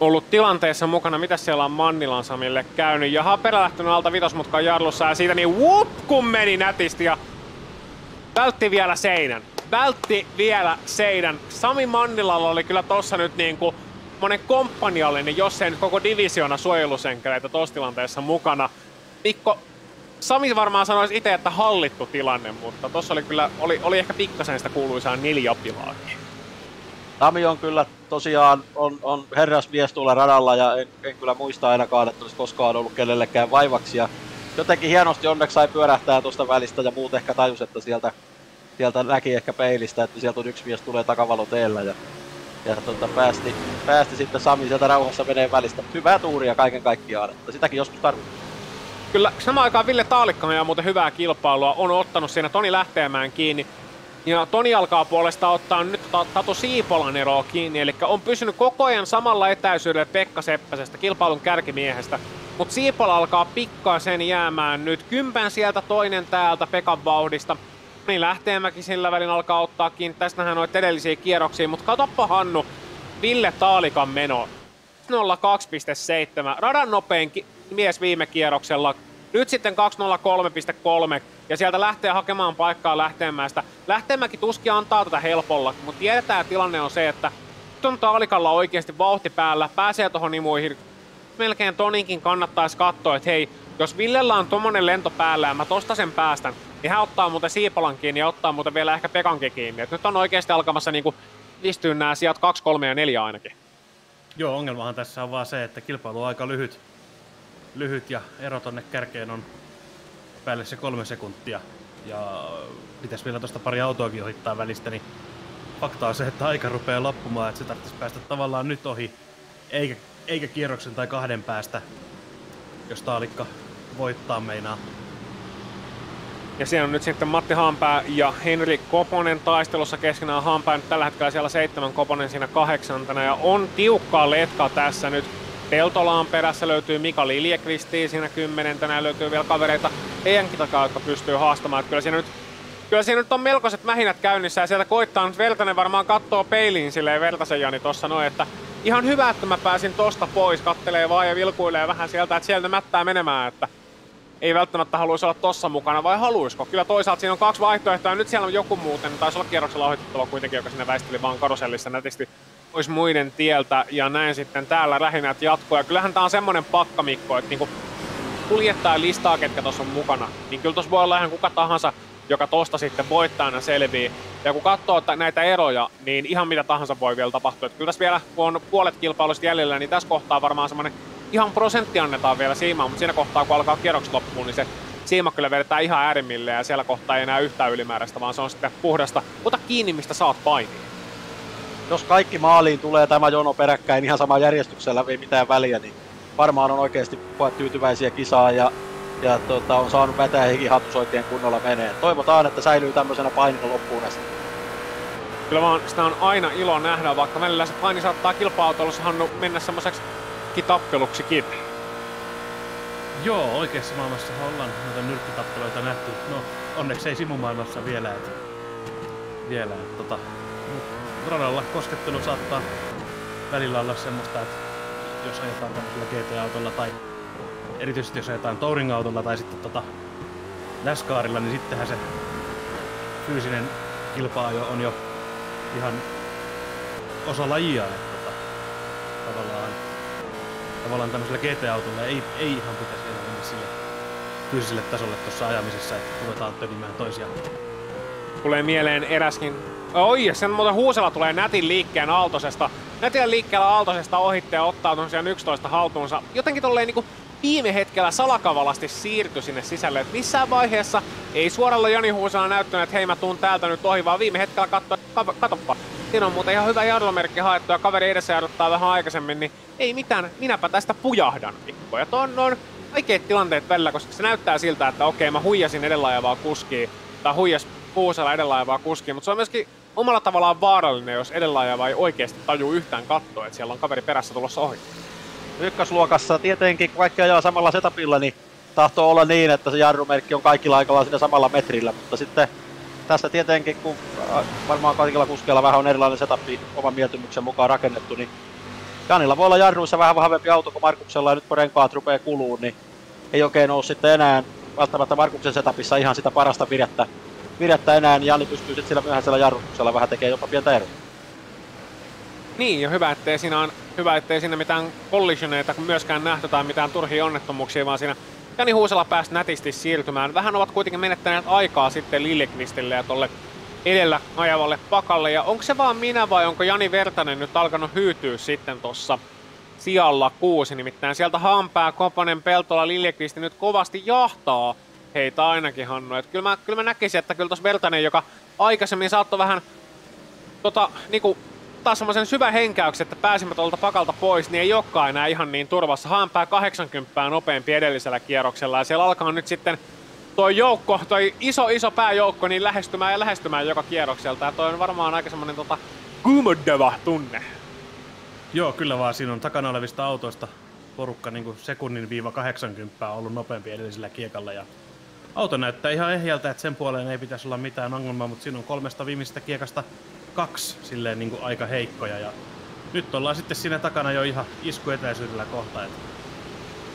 ollut tilanteessa mukana. Mitä siellä on Mannilan Samille käynyt? Jaha, perälähtönyt alta vitosmutkan jarlussa ja siitä niin whoop, kun meni nätisti ja vältti vielä seinän. Vältti vielä seinän. Sami Mannilalla oli kyllä tossa nyt niinku monen komppaniallinen, jos ei nyt koko divisiona suojelusenkereitä tuossa tilanteessa mukana. Mikko, Sami varmaan sanoisi itse, että hallittu tilanne, mutta tuossa oli kyllä, oli, oli ehkä pikkasen sitä kuuluisaa neljäpilaakin. Sami on kyllä tosiaan on, on herrasmies tuolla radalla ja en, en, kyllä muista ainakaan, että olisi koskaan ollut kenellekään vaivaksi. Ja jotenkin hienosti onneksi sai pyörähtää tuosta välistä ja muut ehkä tajus, että sieltä, sieltä näki ehkä peilistä, että sieltä on yksi mies tulee takavalo teellä ja, ja tota, päästi, päästi sitten Sami sieltä rauhassa menee välistä. Hyvää tuuria kaiken kaikkiaan, että sitäkin joskus tarvitaan. Kyllä samaan aikaan Ville Taalikkanen ja muuten hyvää kilpailua on ottanut siinä Toni Lähteemään kiinni. Ja Toni alkaa puolesta ottaa nyt Tatu Siipolan eroa kiinni, eli on pysynyt koko ajan samalla etäisyydellä Pekka Seppäsestä, kilpailun kärkimiehestä. Mutta Siipola alkaa pikkasen jäämään nyt kympän sieltä, toinen täältä Pekan vauhdista. Niin Lähteenmäki sillä välin alkaa ottaa kiinni, tästä nähdään noita edellisiä kierroksia, mutta katoppa Hannu, Ville Taalikan meno. 02.7, radan nopein mies viime kierroksella. Nyt sitten 203.3 ja sieltä lähtee hakemaan paikkaa Lähteenmäestä. Lähteenmäki tuski antaa tätä helpolla, mutta tiedetään, että tilanne on se, että nyt on Taalikalla oikeasti vauhti päällä, pääsee tuohon imuihin. Melkein Toninkin kannattaisi katsoa, että hei, jos Villellä on tommonen lento päällä ja mä tosta sen päästän, niin hän ottaa muuten Siipolan kiinni ja ottaa muuten vielä ehkä Pekankin kiinni. Et nyt on oikeasti alkamassa niinku listyä nämä sijat 2, 3 ja 4 ainakin. Joo, ongelmahan tässä on vaan se, että kilpailu on aika lyhyt, lyhyt ja ero tonne kärkeen on päälle se kolme sekuntia. Ja pitäisi vielä tuosta pari autoakin ohittaa välistä, niin fakta on se, että aika rupeaa loppumaan, että se tarvitsisi päästä tavallaan nyt ohi, eikä, eikä kierroksen tai kahden päästä, jos Taalikka voittaa meinaa. Ja siellä on nyt sitten Matti Haanpää ja Henri Koponen taistelussa keskenään. Haanpää nyt tällä hetkellä siellä seitsemän, Koponen siinä kahdeksantena. Ja on tiukkaa letkaa tässä nyt. Peltolaan perässä löytyy Mika Liljekvisti siinä kymmenentenä ja löytyy vielä kavereita heidänkin takaa, jotka pystyy haastamaan. Että kyllä siinä nyt Kyllä siinä nyt on melkoiset mähinät käynnissä ja sieltä koittaa nyt Veltanen varmaan kattoo peiliin silleen Veltasen Jani tossa noin, että ihan hyvä, että mä pääsin tosta pois, kattelee vaan ja vilkuilee vähän sieltä, että sieltä mättää menemään, että ei välttämättä haluaisi olla tossa mukana, vai haluaisiko? Kyllä toisaalta siinä on kaksi vaihtoehtoa, ja nyt siellä on joku muuten, taisi olla kierroksella ohitettava kuitenkin, joka sinne väisteli vaan karusellissa nätisti pois muiden tieltä, ja näin sitten täällä rähinät jatkuu, ja kyllähän tää on semmonen pakkamikko, että niinku kuljettaa listaa, ketkä tuossa on mukana, niin kyllä tuossa voi olla ihan kuka tahansa, joka tosta sitten voittajana selvii. Ja kun katsoo näitä eroja, niin ihan mitä tahansa voi vielä tapahtua. Että kyllä tässä vielä, kun on puolet kilpailusta jäljellä, niin tässä kohtaa varmaan semmoinen ihan prosentti annetaan vielä siimaan, mutta siinä kohtaa, kun alkaa kierrokset loppuun, niin se siima kyllä vedetään ihan äärimmille ja siellä kohtaa ei enää yhtään ylimääräistä, vaan se on sitten puhdasta. Ota kiinni, mistä saat painia. Jos kaikki maaliin tulee tämä jono peräkkäin ihan sama järjestyksellä, ei mitään väliä, niin varmaan on oikeasti tyytyväisiä kisaa ja, ja tota, on saanut vetää hekin hattusoittien kunnolla menee. Toivotaan, että säilyy tämmöisenä painina loppuun asti. Kyllä vaan sitä on aina ilo nähdä, vaikka välillä se paini saattaa kilpa-autolussa mennä semmoiseksi tappeluksikin. Joo, oikeassa maailmassa ollaan noita nyrkkitappeluita nähty. No, onneksi ei simumaailmassa vielä. Et, vielä, et, tota, radalla koskettelu saattaa välillä olla semmoista, että jos ajetaan tämmöisellä GT-autolla tai erityisesti jos ajetaan touring-autolla tai sitten tota NASCARilla, niin sittenhän se fyysinen kilpaajo on jo ihan osa lajia, että tota, tavallaan, tavallaan tämmöisellä GT-autolla ei, ei ihan pitäisi enää mennä sille fyysiselle tasolle tuossa ajamisessa, että ruvetaan tönimään toisiaan. Tulee mieleen eräskin... Oi, sen muuten Huusela tulee nätin liikkeen Aaltosesta. Nätillä liikkeellä Aaltosesta ohitte ja ottaa tosiaan 11 haltuunsa. Jotenkin tolleen niinku viime hetkellä salakavalasti siirtyi sinne sisälle. Et missään vaiheessa ei suoralla Jani Huusela näyttänyt, että hei mä tuun täältä nyt ohi, vaan viime hetkellä katso, katoppa. Siinä on muuten ihan hyvä jarlomerkki haettu ja kaveri edessä jarruttaa vähän aikaisemmin, niin ei mitään, minäpä tästä pujahdan Mikko. Ja ton on vaikeat tilanteet välillä, koska se näyttää siltä, että okei mä huijasin edellä ajavaa kuskia, tai huijas Huusela edellä ajavaa kuskia, mutta se on myöskin omalla tavallaan vaarallinen, jos edellä ajava ei oikeasti taju yhtään kattoa, että siellä on kaveri perässä tulossa ohi. Ykkösluokassa tietenkin, kun kaikki ajaa samalla setupilla, niin tahtoo olla niin, että se jarrumerkki on kaikilla aikalla siinä samalla metrillä, mutta sitten tässä tietenkin, kun äh, varmaan kaikilla kuskeilla vähän on erilainen setup oman mieltymyksen mukaan rakennettu, niin Janilla voi olla jarruissa vähän vahvempi auto kuin Markuksella, ja nyt kun renkaat rupeaa kuluun, niin ei oikein ole sitten enää välttämättä Markuksen setupissa ihan sitä parasta virettä, virettä enää, niin Jani pystyy sitten sillä myöhäisellä jarrutuksella vähän tekemään jopa pientä eroa. Niin, ja hyvä, ettei siinä, on, hyvä, ettei siinä mitään collisioneita myöskään nähty tai mitään turhia onnettomuuksia, vaan siinä Jani Huusela pääsi nätisti siirtymään. Vähän ovat kuitenkin menettäneet aikaa sitten Lillekvistille ja tolle edellä ajavalle pakalle. Ja onko se vaan minä vai onko Jani Vertanen nyt alkanut hyytyä sitten tuossa sijalla kuusi? Nimittäin sieltä Hampää, Koponen, Peltola, Lillekvisti nyt kovasti jahtaa heitä ainakin, Hannu. Et kyllä, mä, kyllä mä näkisin, että kyllä tuossa Vertanen, joka aikaisemmin saattoi vähän tota, niinku, ottaa semmoisen syvän henkäyksen, että pääsimme tuolta pakalta pois, niin ei olekaan enää ihan niin turvassa. Haanpää 80 nopeampi edellisellä kierroksella ja siellä alkaa nyt sitten toi joukko, toi iso iso pääjoukko niin lähestymään ja lähestymään joka kierrokselta ja toi on varmaan aika semmonen tota kuumottava tunne. Joo, kyllä vaan siinä on takana olevista autoista porukka niin sekunnin viiva 80 ollut nopeampi edellisellä kiekalla ja auto näyttää ihan ehjältä, että sen puoleen ei pitäisi olla mitään ongelmaa, mutta siinä on kolmesta viimeisestä kiekasta kaksi silleen niin kuin aika heikkoja ja nyt ollaan sitten siinä takana jo ihan iskuetäisyydellä kohta. Et,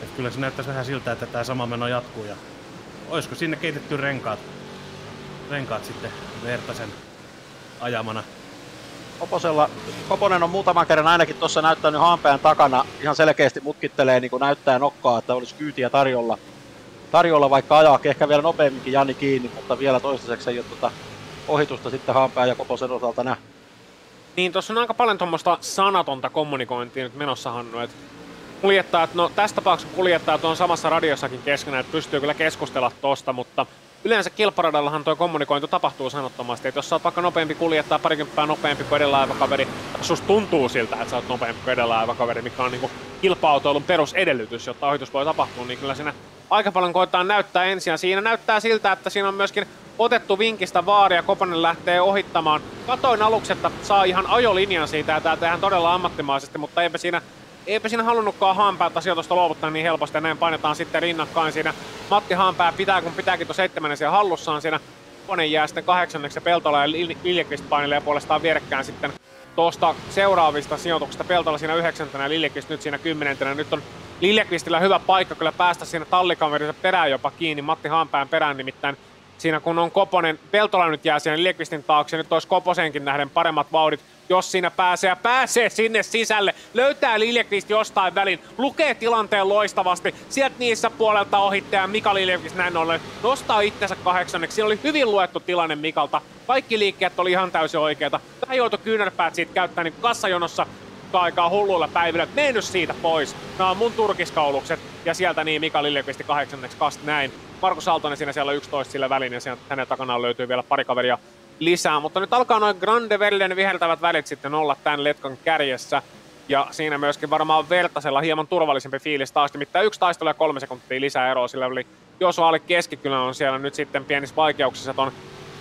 et kyllä se näyttäisi vähän siltä, että tämä sama meno jatkuu ja olisiko sinne keitetty renkaat, renkaat sitten Vertasen ajamana. Koposella, Koponen on muutaman kerran ainakin tuossa näyttänyt hampeen takana ihan selkeästi mutkittelee niin kuin näyttää nokkaa, että olisi kyytiä tarjolla. Tarjolla vaikka ajaa ehkä vielä nopeamminkin Jani kiinni, mutta vielä toistaiseksi ei ole tuota ohitusta sitten Haanpää ja Koposen osalta nähdä. Niin, tuossa on aika paljon tuommoista sanatonta kommunikointia nyt menossa, Hannu. Et kuljettajat, no tässä tapauksessa kuljettajat on samassa radiossakin keskenään, että pystyy kyllä keskustella tosta, mutta yleensä kilparadallahan tuo kommunikointi tapahtuu sanottomasti, että jos sä oot vaikka nopeampi kuljettaa parikymppää nopeampi kuin edellä kaveri, susta tuntuu siltä, että sä oot nopeampi kuin edellä kaveri, mikä on niinku kilpa-autoilun perusedellytys, jotta ohitus voi tapahtua, niin kyllä siinä aika paljon koetaan näyttää ensin, ja siinä näyttää siltä, että siinä on myöskin otettu vinkistä vaaria, Koponen lähtee ohittamaan. Katoin aluksi, että saa ihan ajolinjan siitä ja tää tehdään todella ammattimaisesti, mutta eipä siinä, eipä siinä halunnutkaan Haanpäätä sijoitusta luovuttaa niin helposti ja näin painetaan sitten rinnakkain siinä. Matti Haanpää pitää, kun pitääkin tuo seitsemännen siellä hallussaan siinä. Koponen jää sitten kahdeksanneksi Peltola ja Liljeqvist painelee puolestaan vierekkään sitten tuosta seuraavista sijoituksista. Peltola siinä yhdeksäntenä ja Liljeqvist nyt siinä kymmenentenä. Nyt on Liljeqvistillä hyvä paikka kyllä päästä siinä tallikaverinsa perään jopa kiinni, Matti Haanpään perään nimittäin. Siinä kun on Koponen, Peltola nyt jää siinä Liekvistin taakse, nyt olisi Koposenkin nähden paremmat vauhdit, jos siinä pääsee ja pääsee sinne sisälle, löytää Liljekvist jostain välin, lukee tilanteen loistavasti, sieltä niissä puolelta ohittaja Mika Liljekvist näin ollen nostaa itsensä kahdeksanneksi. Siinä oli hyvin luettu tilanne Mikalta, kaikki liikkeet oli ihan täysin oikeita. Vähän joutui kyynärpäät siitä käyttää niin kassajonossa aikaa hulluilla päivillä, mennyt siitä pois. Nämä on mun turkiskaulukset. Ja sieltä niin Mika Liljekvisti kahdeksanneksi kast näin. Markus Aaltonen siinä siellä 11 sillä välin ja sieltä hänen takanaan löytyy vielä pari kaveria lisää. Mutta nyt alkaa noin Grande Verden vihertävät välit sitten olla tämän letkan kärjessä. Ja siinä myöskin varmaan Vertasella hieman turvallisempi fiilis taas. Nimittäin yksi taistelu ja kolme sekuntia lisää eroa. Sillä oli Josu Ali on siellä nyt sitten pienissä vaikeuksissa ton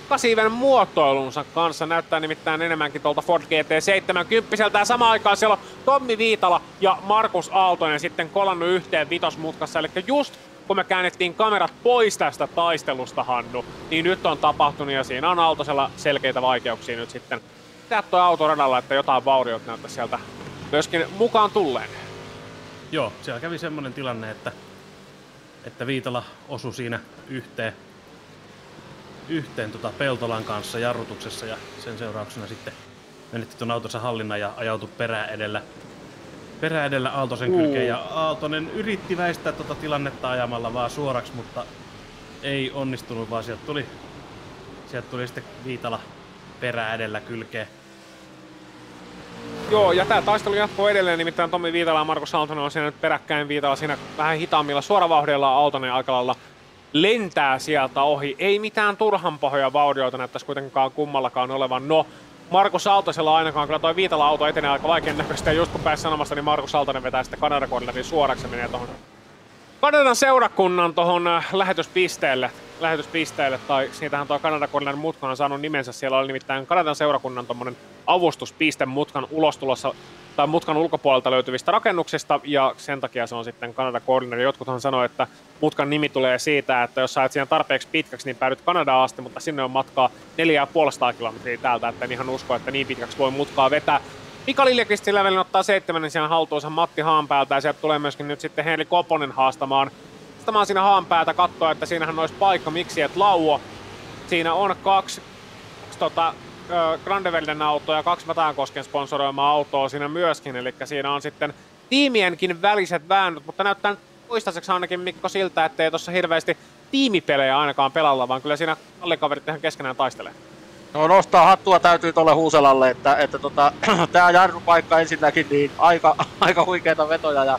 kasiven muotoilunsa kanssa. Näyttää nimittäin enemmänkin tuolta Ford GT70. Ja samaan aikaan siellä on Tommi Viitala ja Markus Aaltonen sitten kolannut yhteen vitosmutkassa. Eli just kun me käännettiin kamerat pois tästä taistelusta, Hannu, niin nyt on tapahtunut ja siinä on Aaltosella selkeitä vaikeuksia nyt sitten tehdä toi auto radalla, että jotain vauriot näyttää sieltä myöskin mukaan tulleen. Joo, siellä kävi semmoinen tilanne, että, että Viitala osui siinä yhteen, yhteen tota Peltolan kanssa jarrutuksessa ja sen seurauksena sitten menetti tuon autonsa hallinnan ja ajautui perää edellä, perää edellä Aaltosen Uu. kylkeen. Ja Aaltonen yritti väistää tuota tilannetta ajamalla vaan suoraksi, mutta ei onnistunut, vaan sieltä tuli, sieltä tuli sitten Viitala perää edellä kylkeen. Joo, ja tämä taistelu jatkuu edelleen, nimittäin Tommi Viitala ja Markus Aaltonen on siinä nyt peräkkäin Viitala siinä vähän hitaammilla suoravauhdilla Aaltonen aika lailla lentää sieltä ohi. Ei mitään turhan pahoja vaurioita näyttäisi kuitenkaan kummallakaan olevan. No, Markus Aaltosella ainakaan kyllä toi Viitala auto etenee aika vaikean näköistä. Ja just kun pääsi sanomasta, niin Markus Aaltonen vetää sitten Kanadan koordinatin suoraksi menee tuohon Kanadan seurakunnan tuohon lähetyspisteelle, lähetyspisteelle, tai siitähän tuo Kanadan koordinatin mutka on saanut nimensä. Siellä oli nimittäin Kanadan seurakunnan tommonen avustuspiste mutkan ulostulossa tai mutkan ulkopuolelta löytyvistä rakennuksista, ja sen takia se on sitten Kanada Corner. Jotkuthan sanoo, että mutkan nimi tulee siitä, että jos sä et siinä tarpeeksi pitkäksi, niin päädyt Kanadaan asti, mutta sinne on matkaa 450 kilometriä täältä, että en ihan usko, että niin pitkäksi voi mutkaa vetää. Mika Liljeqvist sillä välin ottaa seitsemännen siellä haltuunsa Matti Haanpäältä, ja sieltä tulee myöskin nyt sitten Henri Koponen haastamaan, haastamaan siinä Haanpäätä, katsoa, että siinähän olisi paikka, miksi et lauo. Siinä on kaksi, kaksi tota, Grandevelden auto ja kaksi Vatajankosken sponsoroimaa autoa siinä myöskin, eli siinä on sitten tiimienkin väliset väännöt, mutta näyttää toistaiseksi ainakin Mikko siltä, ettei tuossa hirveästi tiimipelejä ainakaan pelalla, vaan kyllä siinä allikaverit ihan keskenään taistelee. No nostaa hattua täytyy tuolle Huuselalle, että, että tota, tämä jarrupaikka ensinnäkin niin aika, aika huikeita vetoja. Ja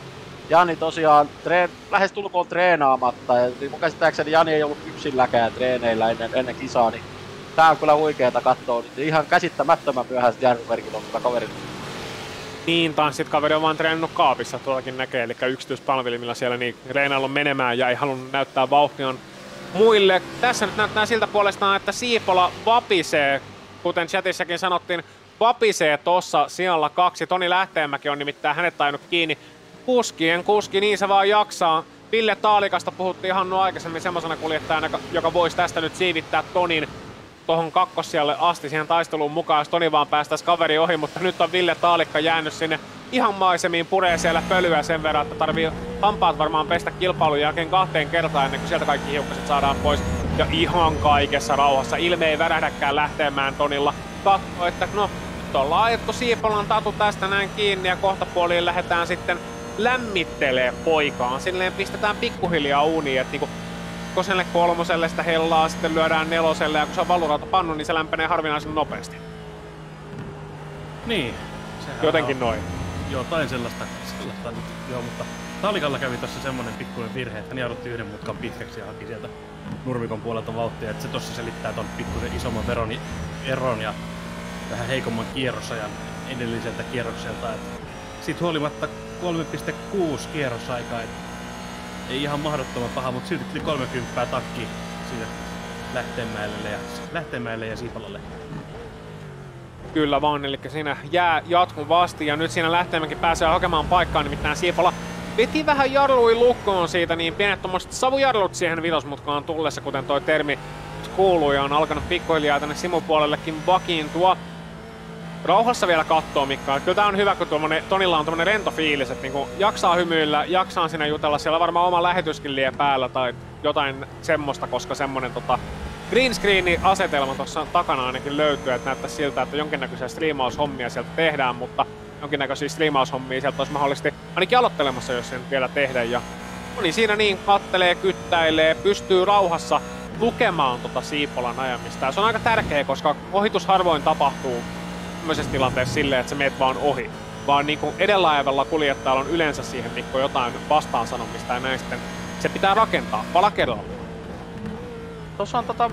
Jani tosiaan treen, lähes tulkoon treenaamatta. Ja mun käsittääkseni Jani ei ollut yksilläkään treeneillä ennen, ennen kisaa, niin tää on kyllä huikeeta katsoa. Niin ihan käsittämättömän myöhäiset jarrumerkit on kyllä kaverilla. Niin, tanssit kaveri on vaan treenannut kaapissa, tuollakin näkee, eli yksityispalvelimilla siellä niin reenailu menemään ja ei halunnut näyttää vauhtiaan muille. Tässä nyt näyttää siltä puolestaan, että Siipola vapisee, kuten chatissakin sanottiin, vapisee tossa sijalla kaksi. Toni Lähteenmäki on nimittäin hänet tainnut kiinni. Kuskien kuski, niin se vaan jaksaa. Ville Taalikasta puhuttiin ihan aikaisemmin semmoisena kuljettajana, joka voisi tästä nyt siivittää Tonin tuohon kakkossijalle asti siihen taisteluun mukaan, jos Toni vaan päästäisi kaveri ohi, mutta nyt on Ville Taalikka jäänyt sinne ihan maisemiin, puree siellä pölyä sen verran, että tarvii hampaat varmaan pestä kilpailun jälkeen kahteen kertaan ennen kuin sieltä kaikki hiukkaset saadaan pois. Ja ihan kaikessa rauhassa, ilme ei värähdäkään lähteemään Tonilla. Katso, että no, nyt ollaan ajettu Siipolan tatu tästä näin kiinni ja kohta puoliin lähdetään sitten lämmittelee poikaan. Silleen pistetään pikkuhiljaa uuniin, että niinku kakkoselle, kolmoselle sitä hellaa, sitten lyödään neloselle ja kun se on valurauta pannu, niin se lämpenee harvinaisen nopeasti. Niin. sehän Jotenkin on noin. Jotain sellaista, sellaista nyt, joo, mutta Talikalla kävi tuossa semmonen pikkuinen virhe, että hän jarrutti yhden mutkan pitkäksi ja haki sieltä nurmikon puolelta vauhtia, että se tossa selittää ton pikkuisen isomman veron eron ja vähän heikomman kierrosajan edelliseltä kierrokselta. Et siitä huolimatta 3,6 kierrosaikaa, et ei ihan mahdottoman paha, mutta silti tuli 30 takki siitä Lähteenmäelle ja, Lähteenmäelle ja Siipalalle. Kyllä vaan, eli siinä jää jatkuvasti ja nyt siinä Lähteenmäki pääsee hakemaan paikkaa, nimittäin Siipola veti vähän jarlui lukkoon siitä, niin pienet tommoset savujarlut siihen vitosmutkaan tullessa, kuten toi termi kuuluu ja on alkanut pikkuhiljaa tänne simupuolellekin vakiintua. Rauhassa vielä kattoo Mikka. Kyllä tää on hyvä, kun tuommoinen, Tonilla on tommonen rento fiilis, että niinku jaksaa hymyillä, jaksaa siinä jutella. Siellä varmaan oma lähetyskin lie päällä tai jotain semmoista, koska semmonen tota, green screen asetelma tuossa takana ainakin löytyy, että näyttää siltä, että jonkinnäköisiä striimaushommia sieltä tehdään, mutta jonkinnäköisiä striimaushommia sieltä olisi mahdollisesti ainakin aloittelemassa, jos sen vielä tehdä. Ja moni siinä niin kattelee, kyttäilee, pystyy rauhassa lukemaan tota Siipolan ajamista. Ja se on aika tärkeä, koska ohitus harvoin tapahtuu tämmöisessä tilanteessa silleen, että sä meet vaan ohi. Vaan niin kuin edellä ajavalla kuljettajalla on yleensä siihen Mikko jotain vastaan sanomista ja näin sitten se pitää rakentaa pala kerralla. Tuossa on tota,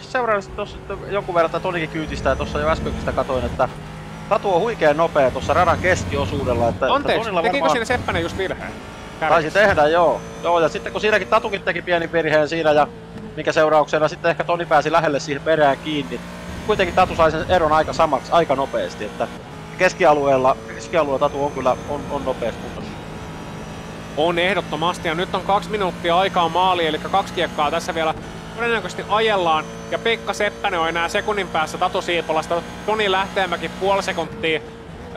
seuraavaksi tuossa jonkun verran tätä Tonikin kyydistä ja tuossa jo äskenkin sitä katoin, että Tatu on huikean nopea tuossa radan keskiosuudella. Että, Anteeksi, että tekikö varmaan... siinä Seppänen just virheen? Taisi tehdä, joo. joo. Ja sitten kun siinäkin Tatukin teki pieni virheen siinä ja minkä seurauksena sitten ehkä Toni pääsi lähelle siihen perään kiinni. Kuitenkin Tatu sai sen eron aika samaksi aika nopeasti, että keskialueella, keskialueella Tatu on kyllä on, on nopeasti kunnossa. On ehdottomasti ja nyt on kaksi minuuttia aikaa maali, eli kaksi kiekkaa tässä vielä todennäköisesti ajellaan. Ja Pekka Seppänen on enää sekunnin päässä Tatu Siipolasta. Toni Lähteenmäki puoli sekuntia,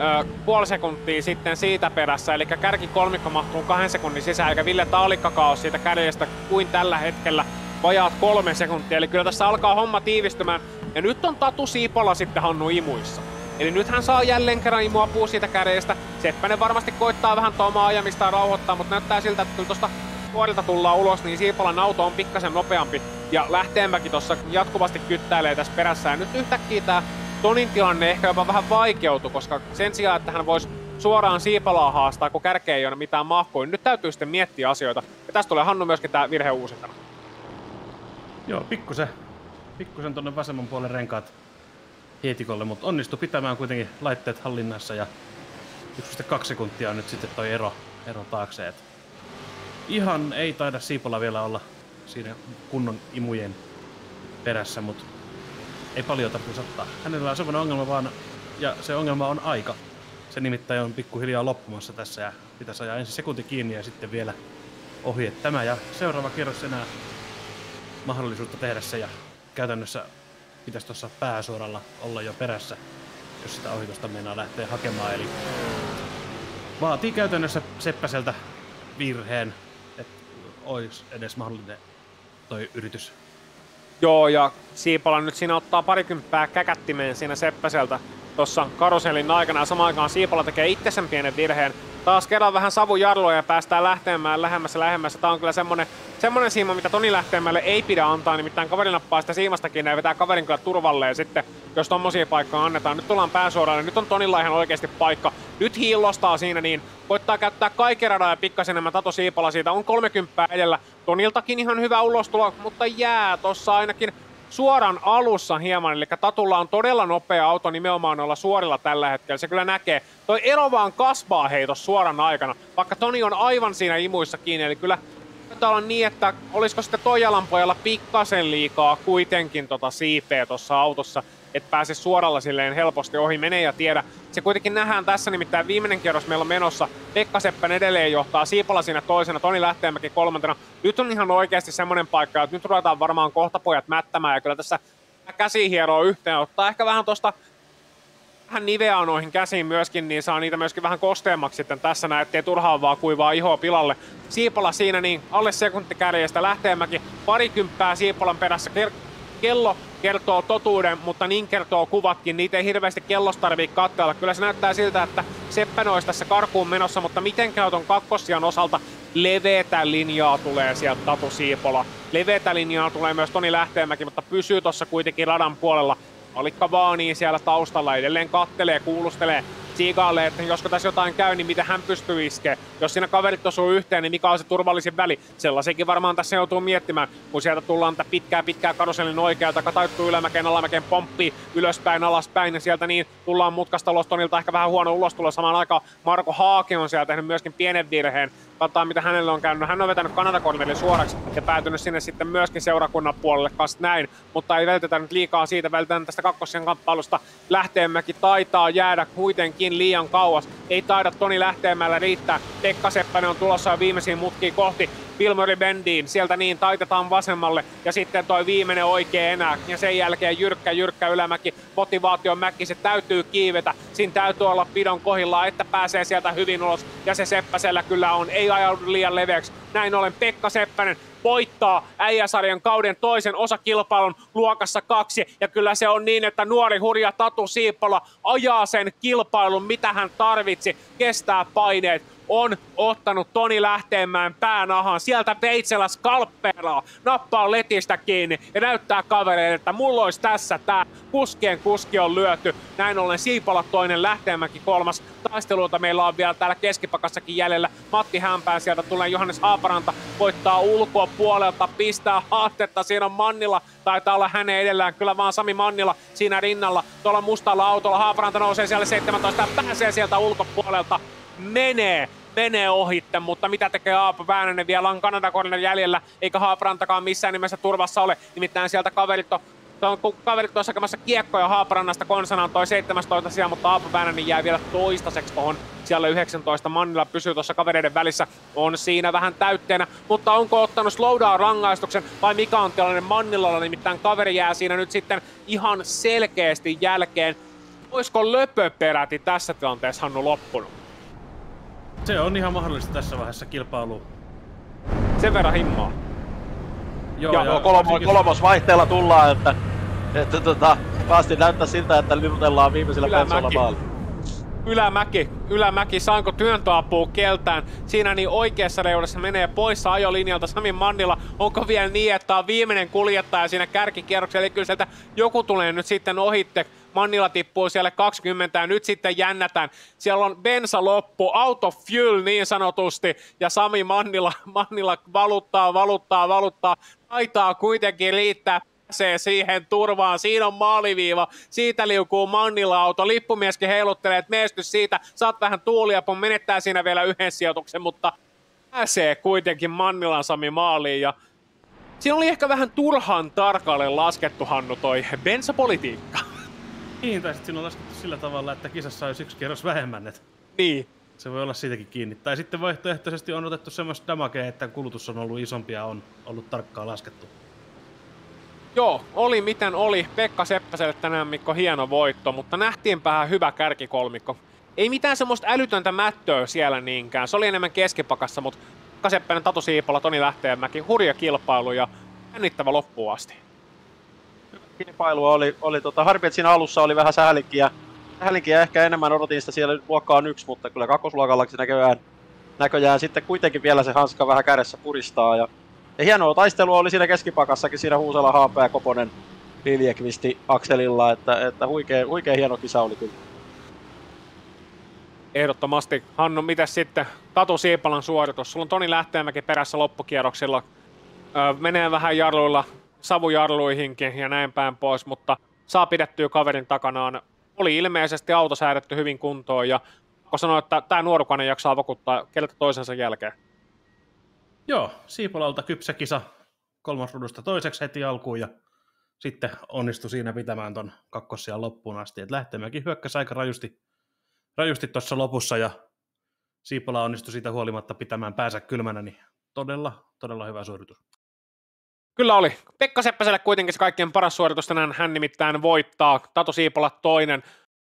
ö, puoli sekuntia sitten siitä perässä. Eli kärki kolmikko mahtuu kahden sekunnin sisään, eikä Ville Taalikkakaan ole siitä kärjestä kuin tällä hetkellä vajaat kolme sekuntia. Eli kyllä tässä alkaa homma tiivistymään. Ja nyt on Tatu Siipola sitten Hannu imuissa. Eli nyt hän saa jälleen kerran imua puu siitä kädestä. Seppänen varmasti koittaa vähän Tomaa ajamista rauhoittaa, mutta näyttää siltä, että kyllä tuosta vuorilta tullaan ulos, niin Siipolan auto on pikkasen nopeampi. Ja lähteenmäki tuossa jatkuvasti kyttäilee tässä perässä. Ja nyt yhtäkkiä tämä Tonin tilanne ehkä jopa vähän vaikeutui, koska sen sijaan, että hän voisi suoraan Siipalaa haastaa, kun kärkeä ei ole mitään mahkoa, niin nyt täytyy sitten miettiä asioita. Ja tästä tulee Hannu myöskin tämä virhe uusintana. Joo, pikkusen, pikkusen tuonne vasemman puolen renkaat hietikolle, mutta onnistui pitämään kuitenkin laitteet hallinnassa ja 1,2 sekuntia on nyt sitten toi ero, ero taakse. Et ihan ei taida Siipola vielä olla siinä kunnon imujen perässä, mutta ei paljon tarvitse ottaa. Hänellä on semmoinen ongelma vaan, ja se ongelma on aika. Se nimittäin on pikkuhiljaa loppumassa tässä ja pitäisi ajaa ensin sekunti kiinni ja sitten vielä ohi. Et tämä ja seuraava kierros enää mahdollisuutta tehdä se ja käytännössä pitäisi tuossa pääsuoralla olla jo perässä, jos sitä ohitusta meinaa lähteä hakemaan. Eli vaatii käytännössä Seppäseltä virheen, että olisi edes mahdollinen toi yritys. Joo, ja Siipala nyt siinä ottaa parikymppää käkättimeen siinä Seppäseltä tuossa karuselin aikana. Ja samaan aikaan Siipala tekee itse sen pienen virheen. Taas kerran vähän savujarloja ja päästään lähteemään lähemmässä lähemmässä. Tämä on kyllä semmonen, semmonen siima, mitä Toni Lähteenmäelle ei pidä antaa, nimittäin kaveri nappaa sitä siimastakin ja vetää kaverin kyllä turvalleen sitten, jos tommosia paikkoja annetaan. Nyt tullaan pääsuoralle, nyt on Tonilla ihan oikeasti paikka. Nyt hiillostaa siinä niin, koittaa käyttää kaiken radan ja pikkasen enemmän Tato Siipala siitä. On 30 edellä. Toniltakin ihan hyvä ulostulo, mutta jää tossa ainakin suoran alussa hieman, eli Tatulla on todella nopea auto nimenomaan olla suorilla tällä hetkellä, se kyllä näkee. Toi ero vaan kasvaa heitos suoran aikana, vaikka Toni on aivan siinä imuissa kiinni, eli kyllä taitaa olla niin, että olisiko sitten Toijalan pojalla pikkasen liikaa kuitenkin tota siipeä tuossa autossa, että pääse suoralla silleen helposti ohi, menee ja tiedä. Se kuitenkin nähdään tässä, nimittäin viimeinen kierros meillä on menossa. Pekka Seppän edelleen johtaa, Siipola siinä toisena, Toni Lähteenmäki kolmantena. Nyt on ihan oikeasti semmoinen paikka, että nyt ruvetaan varmaan kohta pojat mättämään ja kyllä tässä käsi hieroo yhteen, ottaa ehkä vähän tosta vähän niveää noihin käsiin myöskin, niin saa niitä myöskin vähän kosteemmaksi sitten tässä näin, ettei turhaan vaan kuivaa ihoa pilalle. Siipola siinä niin alle sekunti kärjestä Lähteenmäki parikymppää Siipolan perässä. Kello kertoo totuuden, mutta niin kertoo kuvatkin. Niitä ei hirveästi kellosta tarvitse katsella. Kyllä se näyttää siltä, että Seppänä olisi tässä karkuun menossa, mutta miten käy ton kakkosian osalta leveätä linjaa tulee sieltä Tatu Siipola. Leveätä linjaa tulee myös Toni Lähteenmäki, mutta pysyy tuossa kuitenkin radan puolella. Alikka Vaani siellä taustalla edelleen kattelee, kuulustelee Siigaalle, että josko tässä jotain käy, niin miten hän pystyy iskeä. Jos siinä kaverit osuu yhteen, niin mikä on se turvallisin väli? Sellaisenkin varmaan tässä joutuu miettimään, kun sieltä tullaan tätä pitkää pitkää karuselin oikealta, kataittuu ylämäkeen, alamäkeen, pomppii ylöspäin, alaspäin, ja sieltä niin tullaan mutkasta Lostonilta ehkä vähän huono ulostulo samaan aikaan. Marko Haake on siellä tehnyt myöskin pienen virheen, katsotaan mitä hänelle on käynyt. Hän on vetänyt Kanada suoraksi ja päätynyt sinne sitten myöskin seurakunnan puolelle. Kanssa näin, mutta ei vältetä nyt liikaa siitä, vältetään tästä kakkosen kamppailusta. Lähteenmäki taitaa jäädä kuitenkin liian kauas. Ei taida Toni Lähteenmäellä riittää. Pekka Seppänen on tulossa jo viimeisiin mutkiin kohti. Wilmori Bendiin, sieltä niin taitetaan vasemmalle. Ja sitten toi viimeinen oikea enää. Ja sen jälkeen jyrkkä jyrkkä ylämäki, motivaation mäki, se täytyy kiivetä, siinä täytyy olla pidon kohillaan, että pääsee sieltä hyvin ulos ja se Seppäsellä kyllä on, ei ajaudu liian leveäksi. Näin ollen Pekka Seppänen voittaa äijäsarjan kauden toisen osakilpailun luokassa kaksi. Ja kyllä se on niin, että nuori hurja Tatu Siipola ajaa sen kilpailun, mitä hän tarvitsi, kestää paineet, on ottanut Toni Lähteenmäen päänahan. Sieltä veitsellä skalpperaa, nappaa letistä kiinni ja näyttää kavereille, että mulla olisi tässä tää. Kuskien kuski on lyöty. Näin ollen Siipola toinen, Lähteenmäki kolmas. Taisteluita meillä on vielä täällä keskipakassakin jäljellä. Matti Hämpää sieltä tulee Johannes Haaparanta, voittaa ulkoa puolelta, pistää haastetta. Siinä on Mannilla, taitaa olla hänen edellään, kyllä vaan Sami Mannilla siinä rinnalla. Tuolla mustalla autolla Haaparanta nousee siellä 17 ja pääsee sieltä ulkopuolelta. Menee menee ohitte, mutta mitä tekee Aapo Väänänen? Vielä on Kanada jäljellä, eikä Haaprantakaan missään nimessä turvassa ole. Nimittäin sieltä kaverit on on kaverit tuossa hakemassa kiekkoja Haaparannasta, Konsana on toi 17 sijaan, mutta Aapo Väänänen jää vielä toistaiseksi tuohon siellä 19. Mannilla pysyy tuossa kavereiden välissä, on siinä vähän täytteenä, mutta onko ottanut slowdown rangaistuksen vai mikä on tilanne Mannilalla, nimittäin kaveri jää siinä nyt sitten ihan selkeästi jälkeen. Olisiko löpö peräti tässä tilanteessa Hannu loppunut? Se on ihan mahdollista tässä vaiheessa kilpailu. Sen verran himmaa. Joo, joo, joo kolmo, kolmos vaihteella tullaan, että, että tota, pahasti näyttää siltä, että liputellaan viimeisellä Ylämäki. pensolla maali. Ylämäki, ylämäki, saanko työntöapua keltään? Siinä niin oikeassa reunassa menee poissa ajolinjalta Sami Mannila. Onko vielä niin, että on viimeinen kuljettaja siinä kärkikierroksella? Eli kyllä sieltä joku tulee nyt sitten ohitte. Mannila tippuu siellä 20 ja nyt sitten jännätään. Siellä on bensa loppu, out of fuel niin sanotusti. Ja Sami Mannila, Mannila valuttaa, valuttaa, valuttaa. Taitaa kuitenkin riittää pääsee siihen turvaan. Siinä on maaliviiva. Siitä liukuu Mannila-auto. Lippumieskin heiluttelee, että meesty siitä. Saat vähän tuuliapun, menettää siinä vielä yhden sijoituksen, mutta pääsee kuitenkin Mannilan Sami maaliin. Ja siinä oli ehkä vähän turhan tarkalle laskettu, Hannu, toi bensapolitiikka. Niin, tai sitten siinä on laskettu sillä tavalla, että kisassa olisi yksi kierros vähemmän. Et Niin. se voi olla siitäkin kiinni. Tai sitten vaihtoehtoisesti on otettu semmoista damakea, että kulutus on ollut isompi ja on ollut tarkkaan laskettu. Joo, oli miten oli. Pekka Seppäselle tänään Mikko hieno voitto, mutta nähtiinpähän hyvä kärkikolmikko. Ei mitään semmoista älytöntä mättöä siellä niinkään. Se oli enemmän keskipakassa, mutta Pekka Seppänen, Tatu Siipola, Toni Lähteenmäki, hurja kilpailu ja jännittävä loppuun asti. kilpailua oli, oli tota, harmi, että siinä alussa oli vähän sähälinkiä. Sähälinkiä ehkä enemmän odotin sitä siellä luokkaan yksi, mutta kyllä kakkosluokallakin näköjään, näköjään sitten kuitenkin vielä se hanska vähän kädessä puristaa. Ja, ja hienoa taistelua oli siinä keskipakassakin, siinä Huusela, Haapea ja Koponen Liljekvisti akselilla, että, että huikea, huikea hieno kisa oli kyllä. Ehdottomasti. Hannu, miten sitten Tatu Siipalan suoritus? Sulla on Toni Lähteenmäki perässä loppukierroksilla. Öö, menee vähän jarluilla, savujarluihinkin ja näin päin pois, mutta saa pidettyä kaverin takanaan. Oli ilmeisesti auto säädetty hyvin kuntoon ja kun sanoa, että tämä nuorukainen jaksaa vakuuttaa keltä toisensa jälkeen. Joo, Siipolalta kypsä kisa kolmosrudusta toiseksi heti alkuun ja sitten onnistui siinä pitämään ton kakkossian loppuun asti. Et Lähtemäkin hyökkäsi aika rajusti, rajusti lopussa ja Siipola onnistui siitä huolimatta pitämään päänsä kylmänä, niin todella, todella hyvä suoritus. Kyllä oli. Pekka Seppäselle kuitenkin se kaikkein paras suoritus tänään. Hän nimittäin voittaa. Tatu Siipola toinen.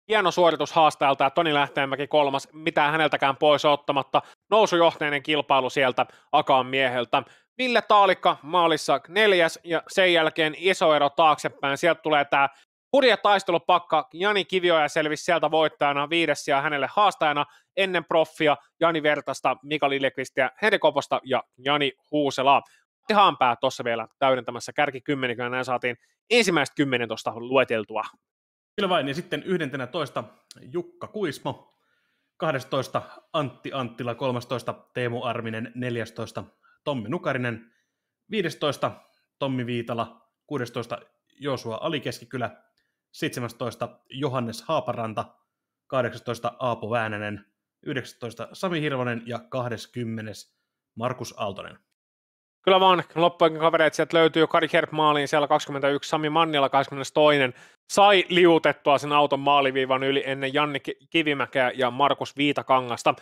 Hieno suoritus haastajalta ja Toni Lähteenmäki kolmas. Mitään häneltäkään pois ottamatta. Nousujohteinen kilpailu sieltä Akaan mieheltä. Ville Taalikka maalissa neljäs ja sen jälkeen iso ero taaksepäin. Sieltä tulee tämä hurja taistelupakka. Jani Kivioja selvisi sieltä voittajana viides ja hänelle haastajana ennen proffia Jani Vertasta, Mika Liljeqvistia, Henri Koposta ja Jani Huuselaa. Matti Haanpää tuossa vielä täydentämässä kärki kymmeniköön, näin saatiin ensimmäistä kymmenen tuosta lueteltua. Kyllä vain, ja sitten 11 Jukka Kuismo, 12 Antti Anttila, 13 Teemu Arminen, 14 Tommi Nukarinen, 15 Tommi Viitala, 16 Joosua Alikeskikylä, 17 Johannes Haaparanta, 18 Aapo Väänänen, 19 Sami Hirvonen ja 20 Markus Aaltonen. Kyllä vaan loppujen kavereet sieltä löytyy Kari Herp maaliin siellä 21, Sami Mannila 22. Sai liutettua sen auton maaliviivan yli ennen Janni Kivimäkeä ja Markus Viitakangasta.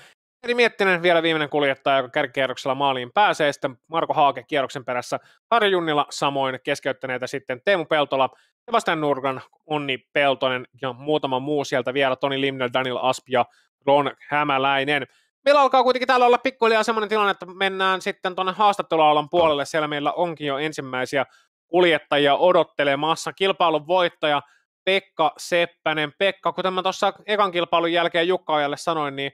Eri Miettinen vielä viimeinen kuljettaja, joka kärkikierroksella maaliin pääsee, sitten Marko Haake kierroksen perässä, Harri Junnila samoin keskeyttäneitä sitten Teemu Peltola, Sebastian Nurgan, Onni Peltonen ja muutama muu sieltä vielä, Toni Limnel, Daniel Asp ja Ron Hämäläinen. Meillä alkaa kuitenkin täällä olla pikkuhiljaa sellainen tilanne, että mennään sitten tuonne haastattelualan puolelle. Siellä meillä onkin jo ensimmäisiä kuljettajia odottelemassa. Kilpailun voittaja Pekka Seppänen. Pekka, kuten mä tuossa ekan kilpailun jälkeen Jukka Ojalle sanoin, niin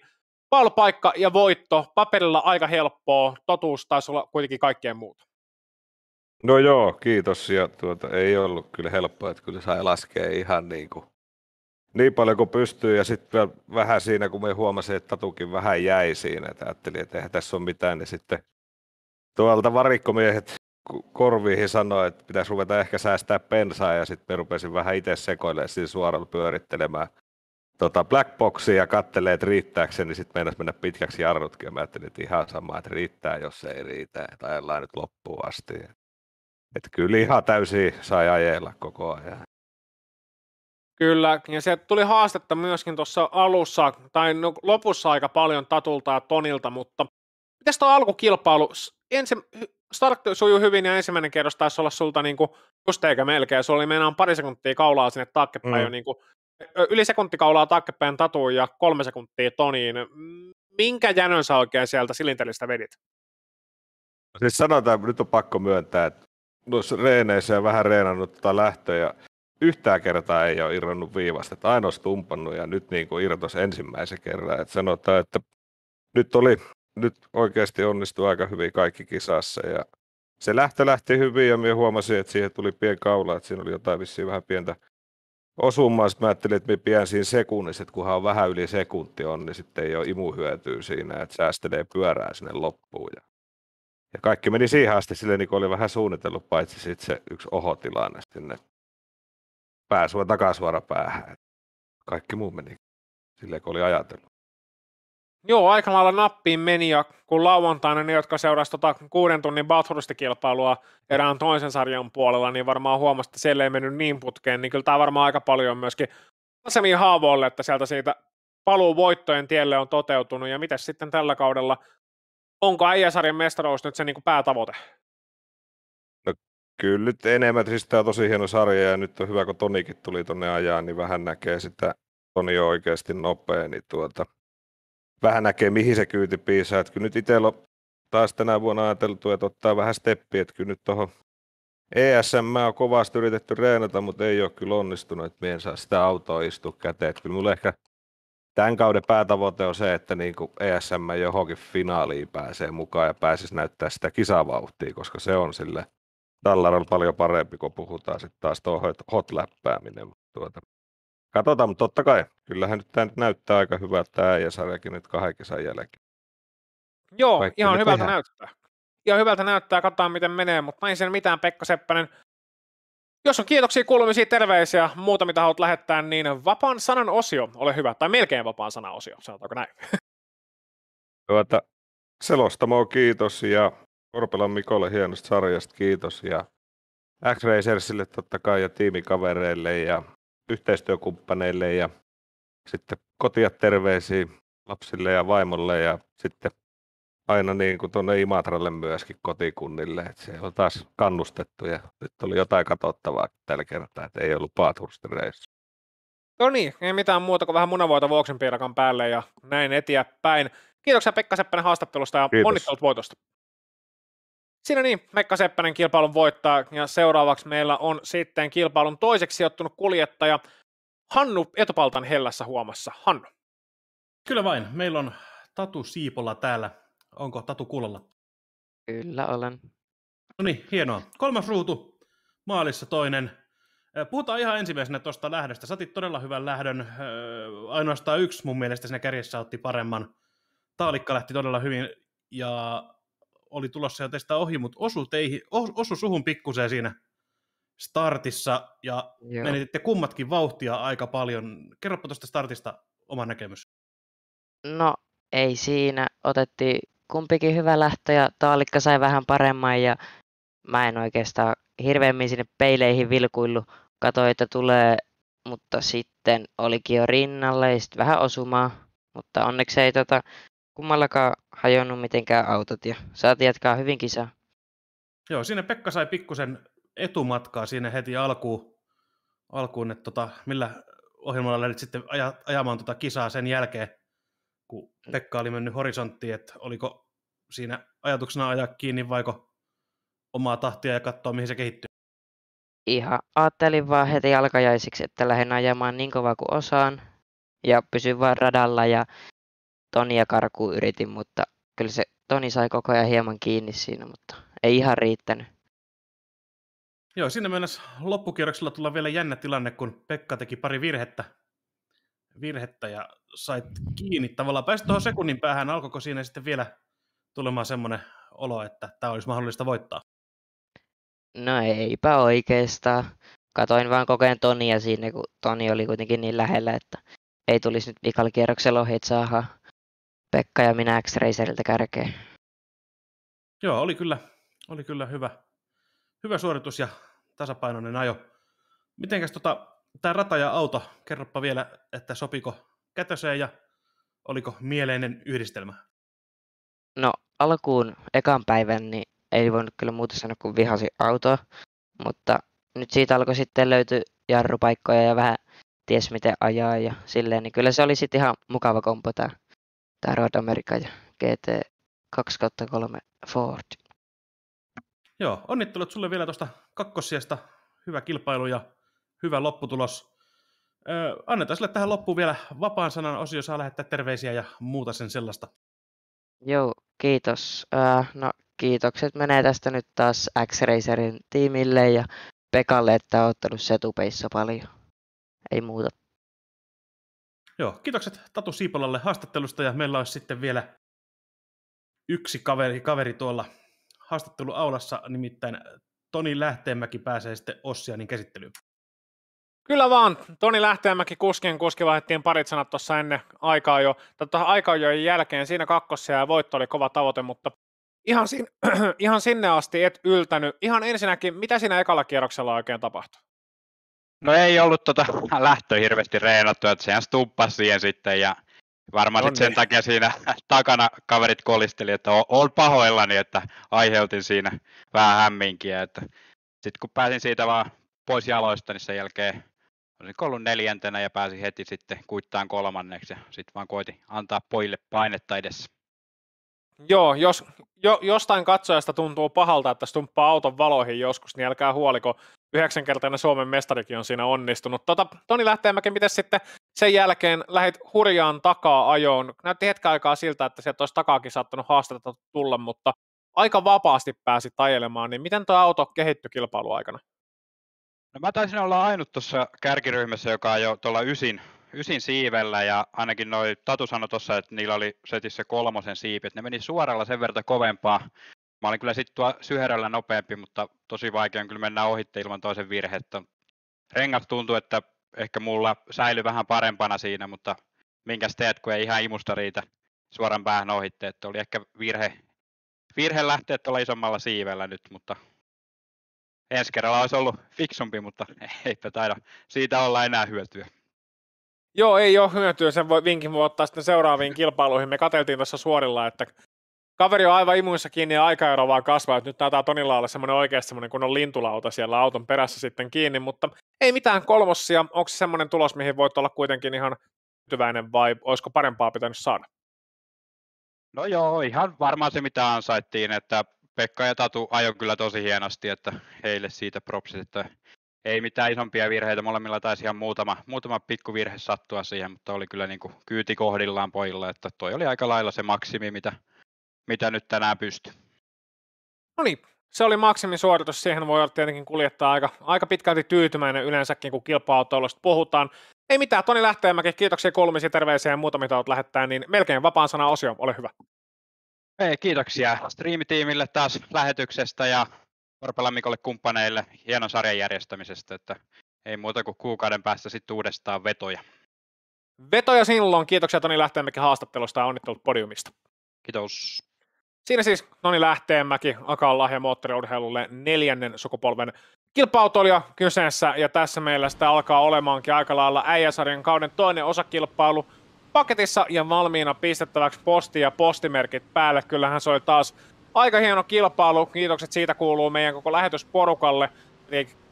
paikka ja voitto, paperilla aika helppoa, totuus taisi olla kuitenkin kaikkeen muuta. No joo, kiitos. Ja tuota, ei ollut kyllä helppoa, että kyllä sai laskea ihan niin kuin niin paljon kuin pystyy ja sitten vähän siinä, kun me huomasin, että Tatukin vähän jäi siinä, että ajattelin, että eihän tässä ole mitään, niin sitten tuolta varikkomiehet korviihin sanoi, että pitäisi ruveta ehkä säästää pensaa ja sitten rupesin vähän itse sekoilemaan siinä suoralla pyörittelemään tota Blackboxia ja kattelee, että riittääkö se, niin sitten meinas mennä pitkäksi jarrutkin ja mä ajattelin, että ihan sama, että riittää, jos ei riitä, että ajellaan nyt loppuun asti. Että kyllä ihan täysin sai ajella koko ajan. Kyllä, ja se tuli haastetta myöskin tuossa alussa, tai no, lopussa aika paljon Tatulta ja Tonilta, mutta mitäs tuo alkukilpailu? Ensi, start sujui hyvin ja ensimmäinen kerros taisi olla sulta niinku just eikä melkein. Se oli meinaan pari sekuntia kaulaa sinne taaksepäin mm. jo niinku, yli sekunti kaulaa taaksepäin Tatuun ja kolme sekuntia Toniin. Minkä jänön sä oikein sieltä silinteristä vedit? Siis sanotaan, nyt on pakko myöntää, että noissa reeneissä ja vähän reenannut tota lähtöä ja yhtään kertaa ei ole irronnut viivasta, että aina olisi tumpannut ja nyt niin kuin irtosi ensimmäisen kerran. Että sanotaan, että nyt oli, nyt oikeasti onnistui aika hyvin kaikki kisassa ja se lähtö lähti hyvin ja minä huomasin, että siihen tuli pien kaula, että siinä oli jotain vissiin vähän pientä osumaa. Sitten mä ajattelin, että me pidän siinä sekunnissa, että kunhan on vähän yli sekunti on, niin sitten ei ole imuhyötyä siinä, että säästelee pyörää sinne loppuun. Ja, ja kaikki meni siihen asti silleen, niin kuin oli vähän suunnitellut, paitsi sitten se yksi ohotilanne sinne pääsuora takasuora päähän. Kaikki muu meni silleen, kun oli ajatellut. Joo, aika lailla nappiin meni ja kun lauantaina ne, jotka seurasivat tota kuuden tunnin Bathurst-kilpailua erään toisen sarjan puolella, niin varmaan huomasi, että siellä ei mennyt niin putkeen, niin kyllä tämä varmaan aika paljon myöskin asemiin haavoille, että sieltä siitä paluu voittojen tielle on toteutunut. Ja miten sitten tällä kaudella, onko äijäsarjan mestaruus nyt se niin kuin päätavoite? Kyllä nyt enemmän, siis tämä on tosi hieno sarja ja nyt on hyvä, kun Tonikin tuli tuonne ajaa, niin vähän näkee sitä, Toni on oikeasti nopea, niin tuota, vähän näkee, mihin se kyyti piisaa. Että kyllä nyt itsellä on taas tänä vuonna ajateltu, että ottaa vähän steppiä, että kyllä nyt tuohon ESM on kovasti yritetty reenata, mutta ei ole kyllä onnistunut, että mien saa sitä autoa istua käteen. Että kyllä mulla ehkä tämän kauden päätavoite on se, että niin kuin ESM johonkin finaaliin pääsee mukaan ja pääsisi näyttää sitä kisavauhtia, koska se on sille Dallarilla paljon parempi, kun puhutaan sitten taas tuo hot läppääminen. Tuota, Katsotaan, mutta totta kai. Kyllähän nyt tämä nyt näyttää aika hyvältä tämä äijäsarjakin nyt kahden kesän jälkeen. Joo, Kaikki ihan hyvältä tehdään. näyttää. Ihan hyvältä näyttää, katsotaan miten menee, mutta ei sen mitään Pekka Seppänen. Jos on kiitoksia, kuulumisia, terveisiä, muuta mitä haluat lähettää, niin vapaan sanan osio, ole hyvä, tai melkein vapaan sanan osio, sanotaanko näin? Tuota, selostamo kiitos ja Orpelan Mikolle hienosta sarjasta kiitos ja X-Racersille totta kai ja tiimikavereille ja yhteistyökumppaneille ja sitten kotia terveisiä lapsille ja vaimolle ja sitten aina niin kuin tuonne Imatralle myöskin kotikunnille, että se on taas kannustettu ja nyt oli jotain katsottavaa tällä kertaa, että ei ollut Bathursten reissu. No niin, ei mitään muuta kuin vähän munavoita vuoksenpiirakan päälle ja näin eteenpäin. Kiitoksia Pekka Seppänen haastattelusta ja Kiitos. onnittelut voitosta. Siinä niin, Pekka Seppänen kilpailun voittaa ja seuraavaksi meillä on sitten kilpailun toiseksi sijoittunut kuljettaja Hannu Etopaltan hellässä huomassa. Hannu. Kyllä vain, meillä on Tatu Siipolla täällä. Onko Tatu kuulolla? Kyllä olen. No niin, hienoa. Kolmas ruutu, maalissa toinen. Puhutaan ihan ensimmäisenä tuosta lähdöstä. Satit todella hyvän lähdön. Ainoastaan yksi mun mielestä siinä kärjessä otti paremman. Taalikka lähti todella hyvin ja oli tulossa jo teistä ohi, mutta osu, teihin, osu suhun pikkuseen siinä startissa ja Joo. menetitte kummatkin vauhtia aika paljon. Kerropa tuosta startista oma näkemys. No ei siinä. Otettiin kumpikin hyvä lähtö ja Taalikka sai vähän paremman ja mä en oikeastaan hirveämmin sinne peileihin vilkuillut. Katoin, että tulee, mutta sitten olikin jo rinnalle ja sitten vähän osumaa. Mutta onneksi ei tota, kummallakaan hajonnut mitenkään autot ja saatiin jatkaa hyvin kisaa. Joo, sinne Pekka sai pikkusen etumatkaa siinä heti alkuun, alkuun että tota, millä ohjelmalla lähdit sitten aja, ajamaan tota kisaa sen jälkeen, kun Pekka oli mennyt horisonttiin, että oliko siinä ajatuksena ajaa kiinni vaiko omaa tahtia ja katsoa, mihin se kehittyy? Ihan ajattelin vaan heti alkajaisiksi, että lähden ajamaan niin kovaa kuin osaan ja pysyn vaan radalla ja Tonia karkuun yritin, mutta kyllä se Toni sai koko ajan hieman kiinni siinä, mutta ei ihan riittänyt. Joo, siinä mennessä loppukierroksella tulla vielä jännä tilanne, kun Pekka teki pari virhettä, virhettä ja sait kiinni. Tavallaan pääsit tuohon sekunnin päähän, alkoiko siinä sitten vielä tulemaan semmoinen olo, että tämä olisi mahdollista voittaa? No eipä oikeastaan. Katoin vaan kokeen Tonia siinä, kun Toni oli kuitenkin niin lähellä, että ei tulisi nyt vikalla kierroksella ohi, että saadaan Pekka ja minä X-Racerilta kärkeen. Joo, oli kyllä, oli kyllä hyvä, hyvä suoritus ja tasapainoinen ajo. Mitenkäs tota, tämä rata ja auto, kerropa vielä, että sopiko kätöseen ja oliko mieleinen yhdistelmä? No alkuun ekan päivän niin ei voinut kyllä muuta sanoa kuin vihasi autoa, mutta nyt siitä alkoi sitten löytyä jarrupaikkoja ja vähän ties miten ajaa ja silleen, niin kyllä se oli sitten ihan mukava kompo tämä tämä Road America ja GT 2-3 Ford. Joo, onnittelut sulle vielä tuosta kakkossiasta. Hyvä kilpailu ja hyvä lopputulos. Öö, annetaan sille tähän loppuun vielä vapaan sanan osio, saa lähettää terveisiä ja muuta sen sellaista. Joo, kiitos. Öö, no, kiitokset menee tästä nyt taas X-Racerin tiimille ja Pekalle, että on ottanut setupeissa paljon. Ei muuta. Joo, kiitokset Tatu Siipolalle haastattelusta ja meillä olisi sitten vielä yksi kaveri, kaveri tuolla haastatteluaulassa, nimittäin Toni Lähteenmäki pääsee sitten Ossianin käsittelyyn. Kyllä vaan, Toni Lähteenmäki kuskien kuski vaihdettiin parit sanat tuossa ennen aikaa jo, tota aikaa jo jälkeen, siinä kakkossa ja voitto oli kova tavoite, mutta ihan, sin, ihan sinne asti et yltänyt. Ihan ensinnäkin, mitä siinä ekalla kierroksella oikein tapahtui? No ei ollut tota lähtö hirveästi reenattu, että sehän stuppasi siihen sitten ja varmaan sit sen takia siinä takana kaverit kolisteli, että on pahoillani, että aiheutin siinä vähän hämminkiä. Että sitten kun pääsin siitä vaan pois jaloista, niin sen jälkeen olisin ollut neljäntenä ja pääsin heti sitten kuittaan kolmanneksi ja sitten vaan koitin antaa pojille painetta edessä. Joo, jos jo, jostain katsojasta tuntuu pahalta, että stumppaa auton valoihin joskus, niin älkää huoliko. Yhdeksänkertainen Suomen mestarikin on siinä onnistunut. Tota, Toni Lähteenmäki, miten sitten sen jälkeen lähit hurjaan takaa ajoon? Näytti hetken aikaa siltä, että sieltä olisi takaakin saattanut haastetta tulla, mutta aika vapaasti pääsi tajelemaan. Niin miten tuo auto kehittyi kilpailuaikana? No mä taisin olla ainut tuossa kärkiryhmässä, joka jo tuolla ysin, ysin siivellä ja ainakin noi Tatu sanoi tuossa, että niillä oli setissä kolmosen siipi, että ne meni suoralla sen verran kovempaa. Mä olin kyllä sitten tuo syherällä nopeampi, mutta tosi vaikea on kyllä mennä ohitte ilman toisen virhettä. Rengas tuntuu, että ehkä mulla säilyi vähän parempana siinä, mutta minkäs teet, kun ei ihan imusta riitä suoran päähän ohitte, että oli ehkä virhe, virhe lähteä tuolla isommalla siivellä nyt, mutta ensi kerralla olisi ollut fiksumpi, mutta eipä taida siitä olla enää hyötyä. Joo, ei ole hyötyä. Sen voi, vinkin voi ottaa sitten seuraaviin kilpailuihin. Me katseltiin tuossa suorilla, että kaveri on aivan imuissa kiinni ja aikaero vaan kasvaa. Että nyt taitaa Tonilla olla semmoinen oikeasti semmoinen kunnon lintulauta siellä auton perässä sitten kiinni, mutta ei mitään kolmossia. Onko se semmoinen tulos, mihin voit olla kuitenkin ihan tyytyväinen vai olisiko parempaa pitänyt saada? No joo, ihan varmaan se mitä ansaittiin, että Pekka ja Tatu ajoi kyllä tosi hienosti, että heille siitä propsit, että ei mitään isompia virheitä, molemmilla taisi ihan muutama, muutama pikku virhe sattua siihen, mutta oli kyllä niin kuin kyyti kohdillaan pojilla, että toi oli aika lailla se maksimi, mitä, mitä nyt tänään pystyy. No niin, se oli maksimisuoritus, siihen voi olla tietenkin kuljettaa aika, aika pitkälti tyytymäinen yleensäkin, kun kilpa puhutaan. Ei mitään, Toni Lähteenmäki, kiitoksia kolmisia terveisiä ja muuta, mitä olet lähettää, niin melkein vapaan sana osio, ole hyvä. Ei, kiitoksia striimitiimille taas lähetyksestä ja Korpela Mikolle kumppaneille hienon sarjan järjestämisestä, että ei muuta kuin kuukauden päästä sitten uudestaan vetoja. Vetoja silloin. Kiitoksia Toni Lähteenmäki haastattelusta ja onnittelut podiumista. Kiitos. Siinä siis Toni Lähteenmäki, Akaan lahja moottoriurheilulle neljännen sukupolven kilpautoilija kyseessä, ja tässä meillä sitä alkaa olemaankin aika lailla äijäsarjan kauden toinen osakilpailu paketissa ja valmiina pistettäväksi posti ja postimerkit päälle. Kyllähän se oli taas aika hieno kilpailu. Kiitokset siitä kuuluu meidän koko lähetysporukalle.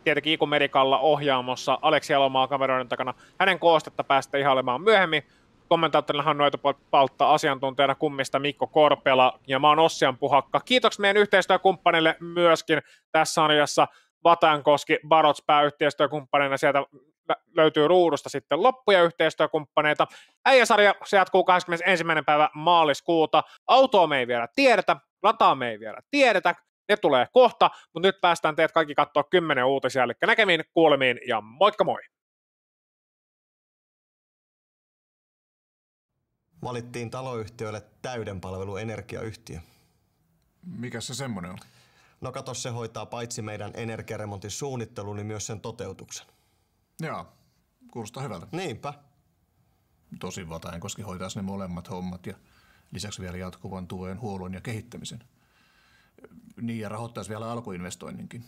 Tietenkin Iku Merikalla ohjaamossa Aleksi Jalomaa kameroiden takana. Hänen koostetta päästä ihailemaan myöhemmin. Kommentaattorinahan noita paltta asiantuntijana kummista Mikko Korpela ja mä oon Ossian Puhakka. Kiitoksia meidän yhteistyökumppanille myöskin tässä sarjassa. Vatankoski Barots pääyhteistyökumppaneina sieltä löytyy ruudusta sitten loppuja yhteistyökumppaneita. Äijäsarja se jatkuu 21. päivä maaliskuuta. Autoa me ei vielä tiedetä, rataa me ei vielä tiedetä, ne tulee kohta, mutta nyt päästään teet kaikki katsoa kymmenen uutisia, eli näkemiin, kuulemiin ja moikka moi! Valittiin taloyhtiöille täyden palvelu energiayhtiö. Mikä se semmoinen on? No kato, se hoitaa paitsi meidän energiaremontin suunnittelun, niin myös sen toteutuksen. Joo, kuulostaa hyvältä. Niinpä. Tosi koska hoitaisi ne molemmat hommat ja lisäksi vielä jatkuvan tuen, huollon ja kehittämisen. Niin ja rahoittaisi vielä alkuinvestoinninkin.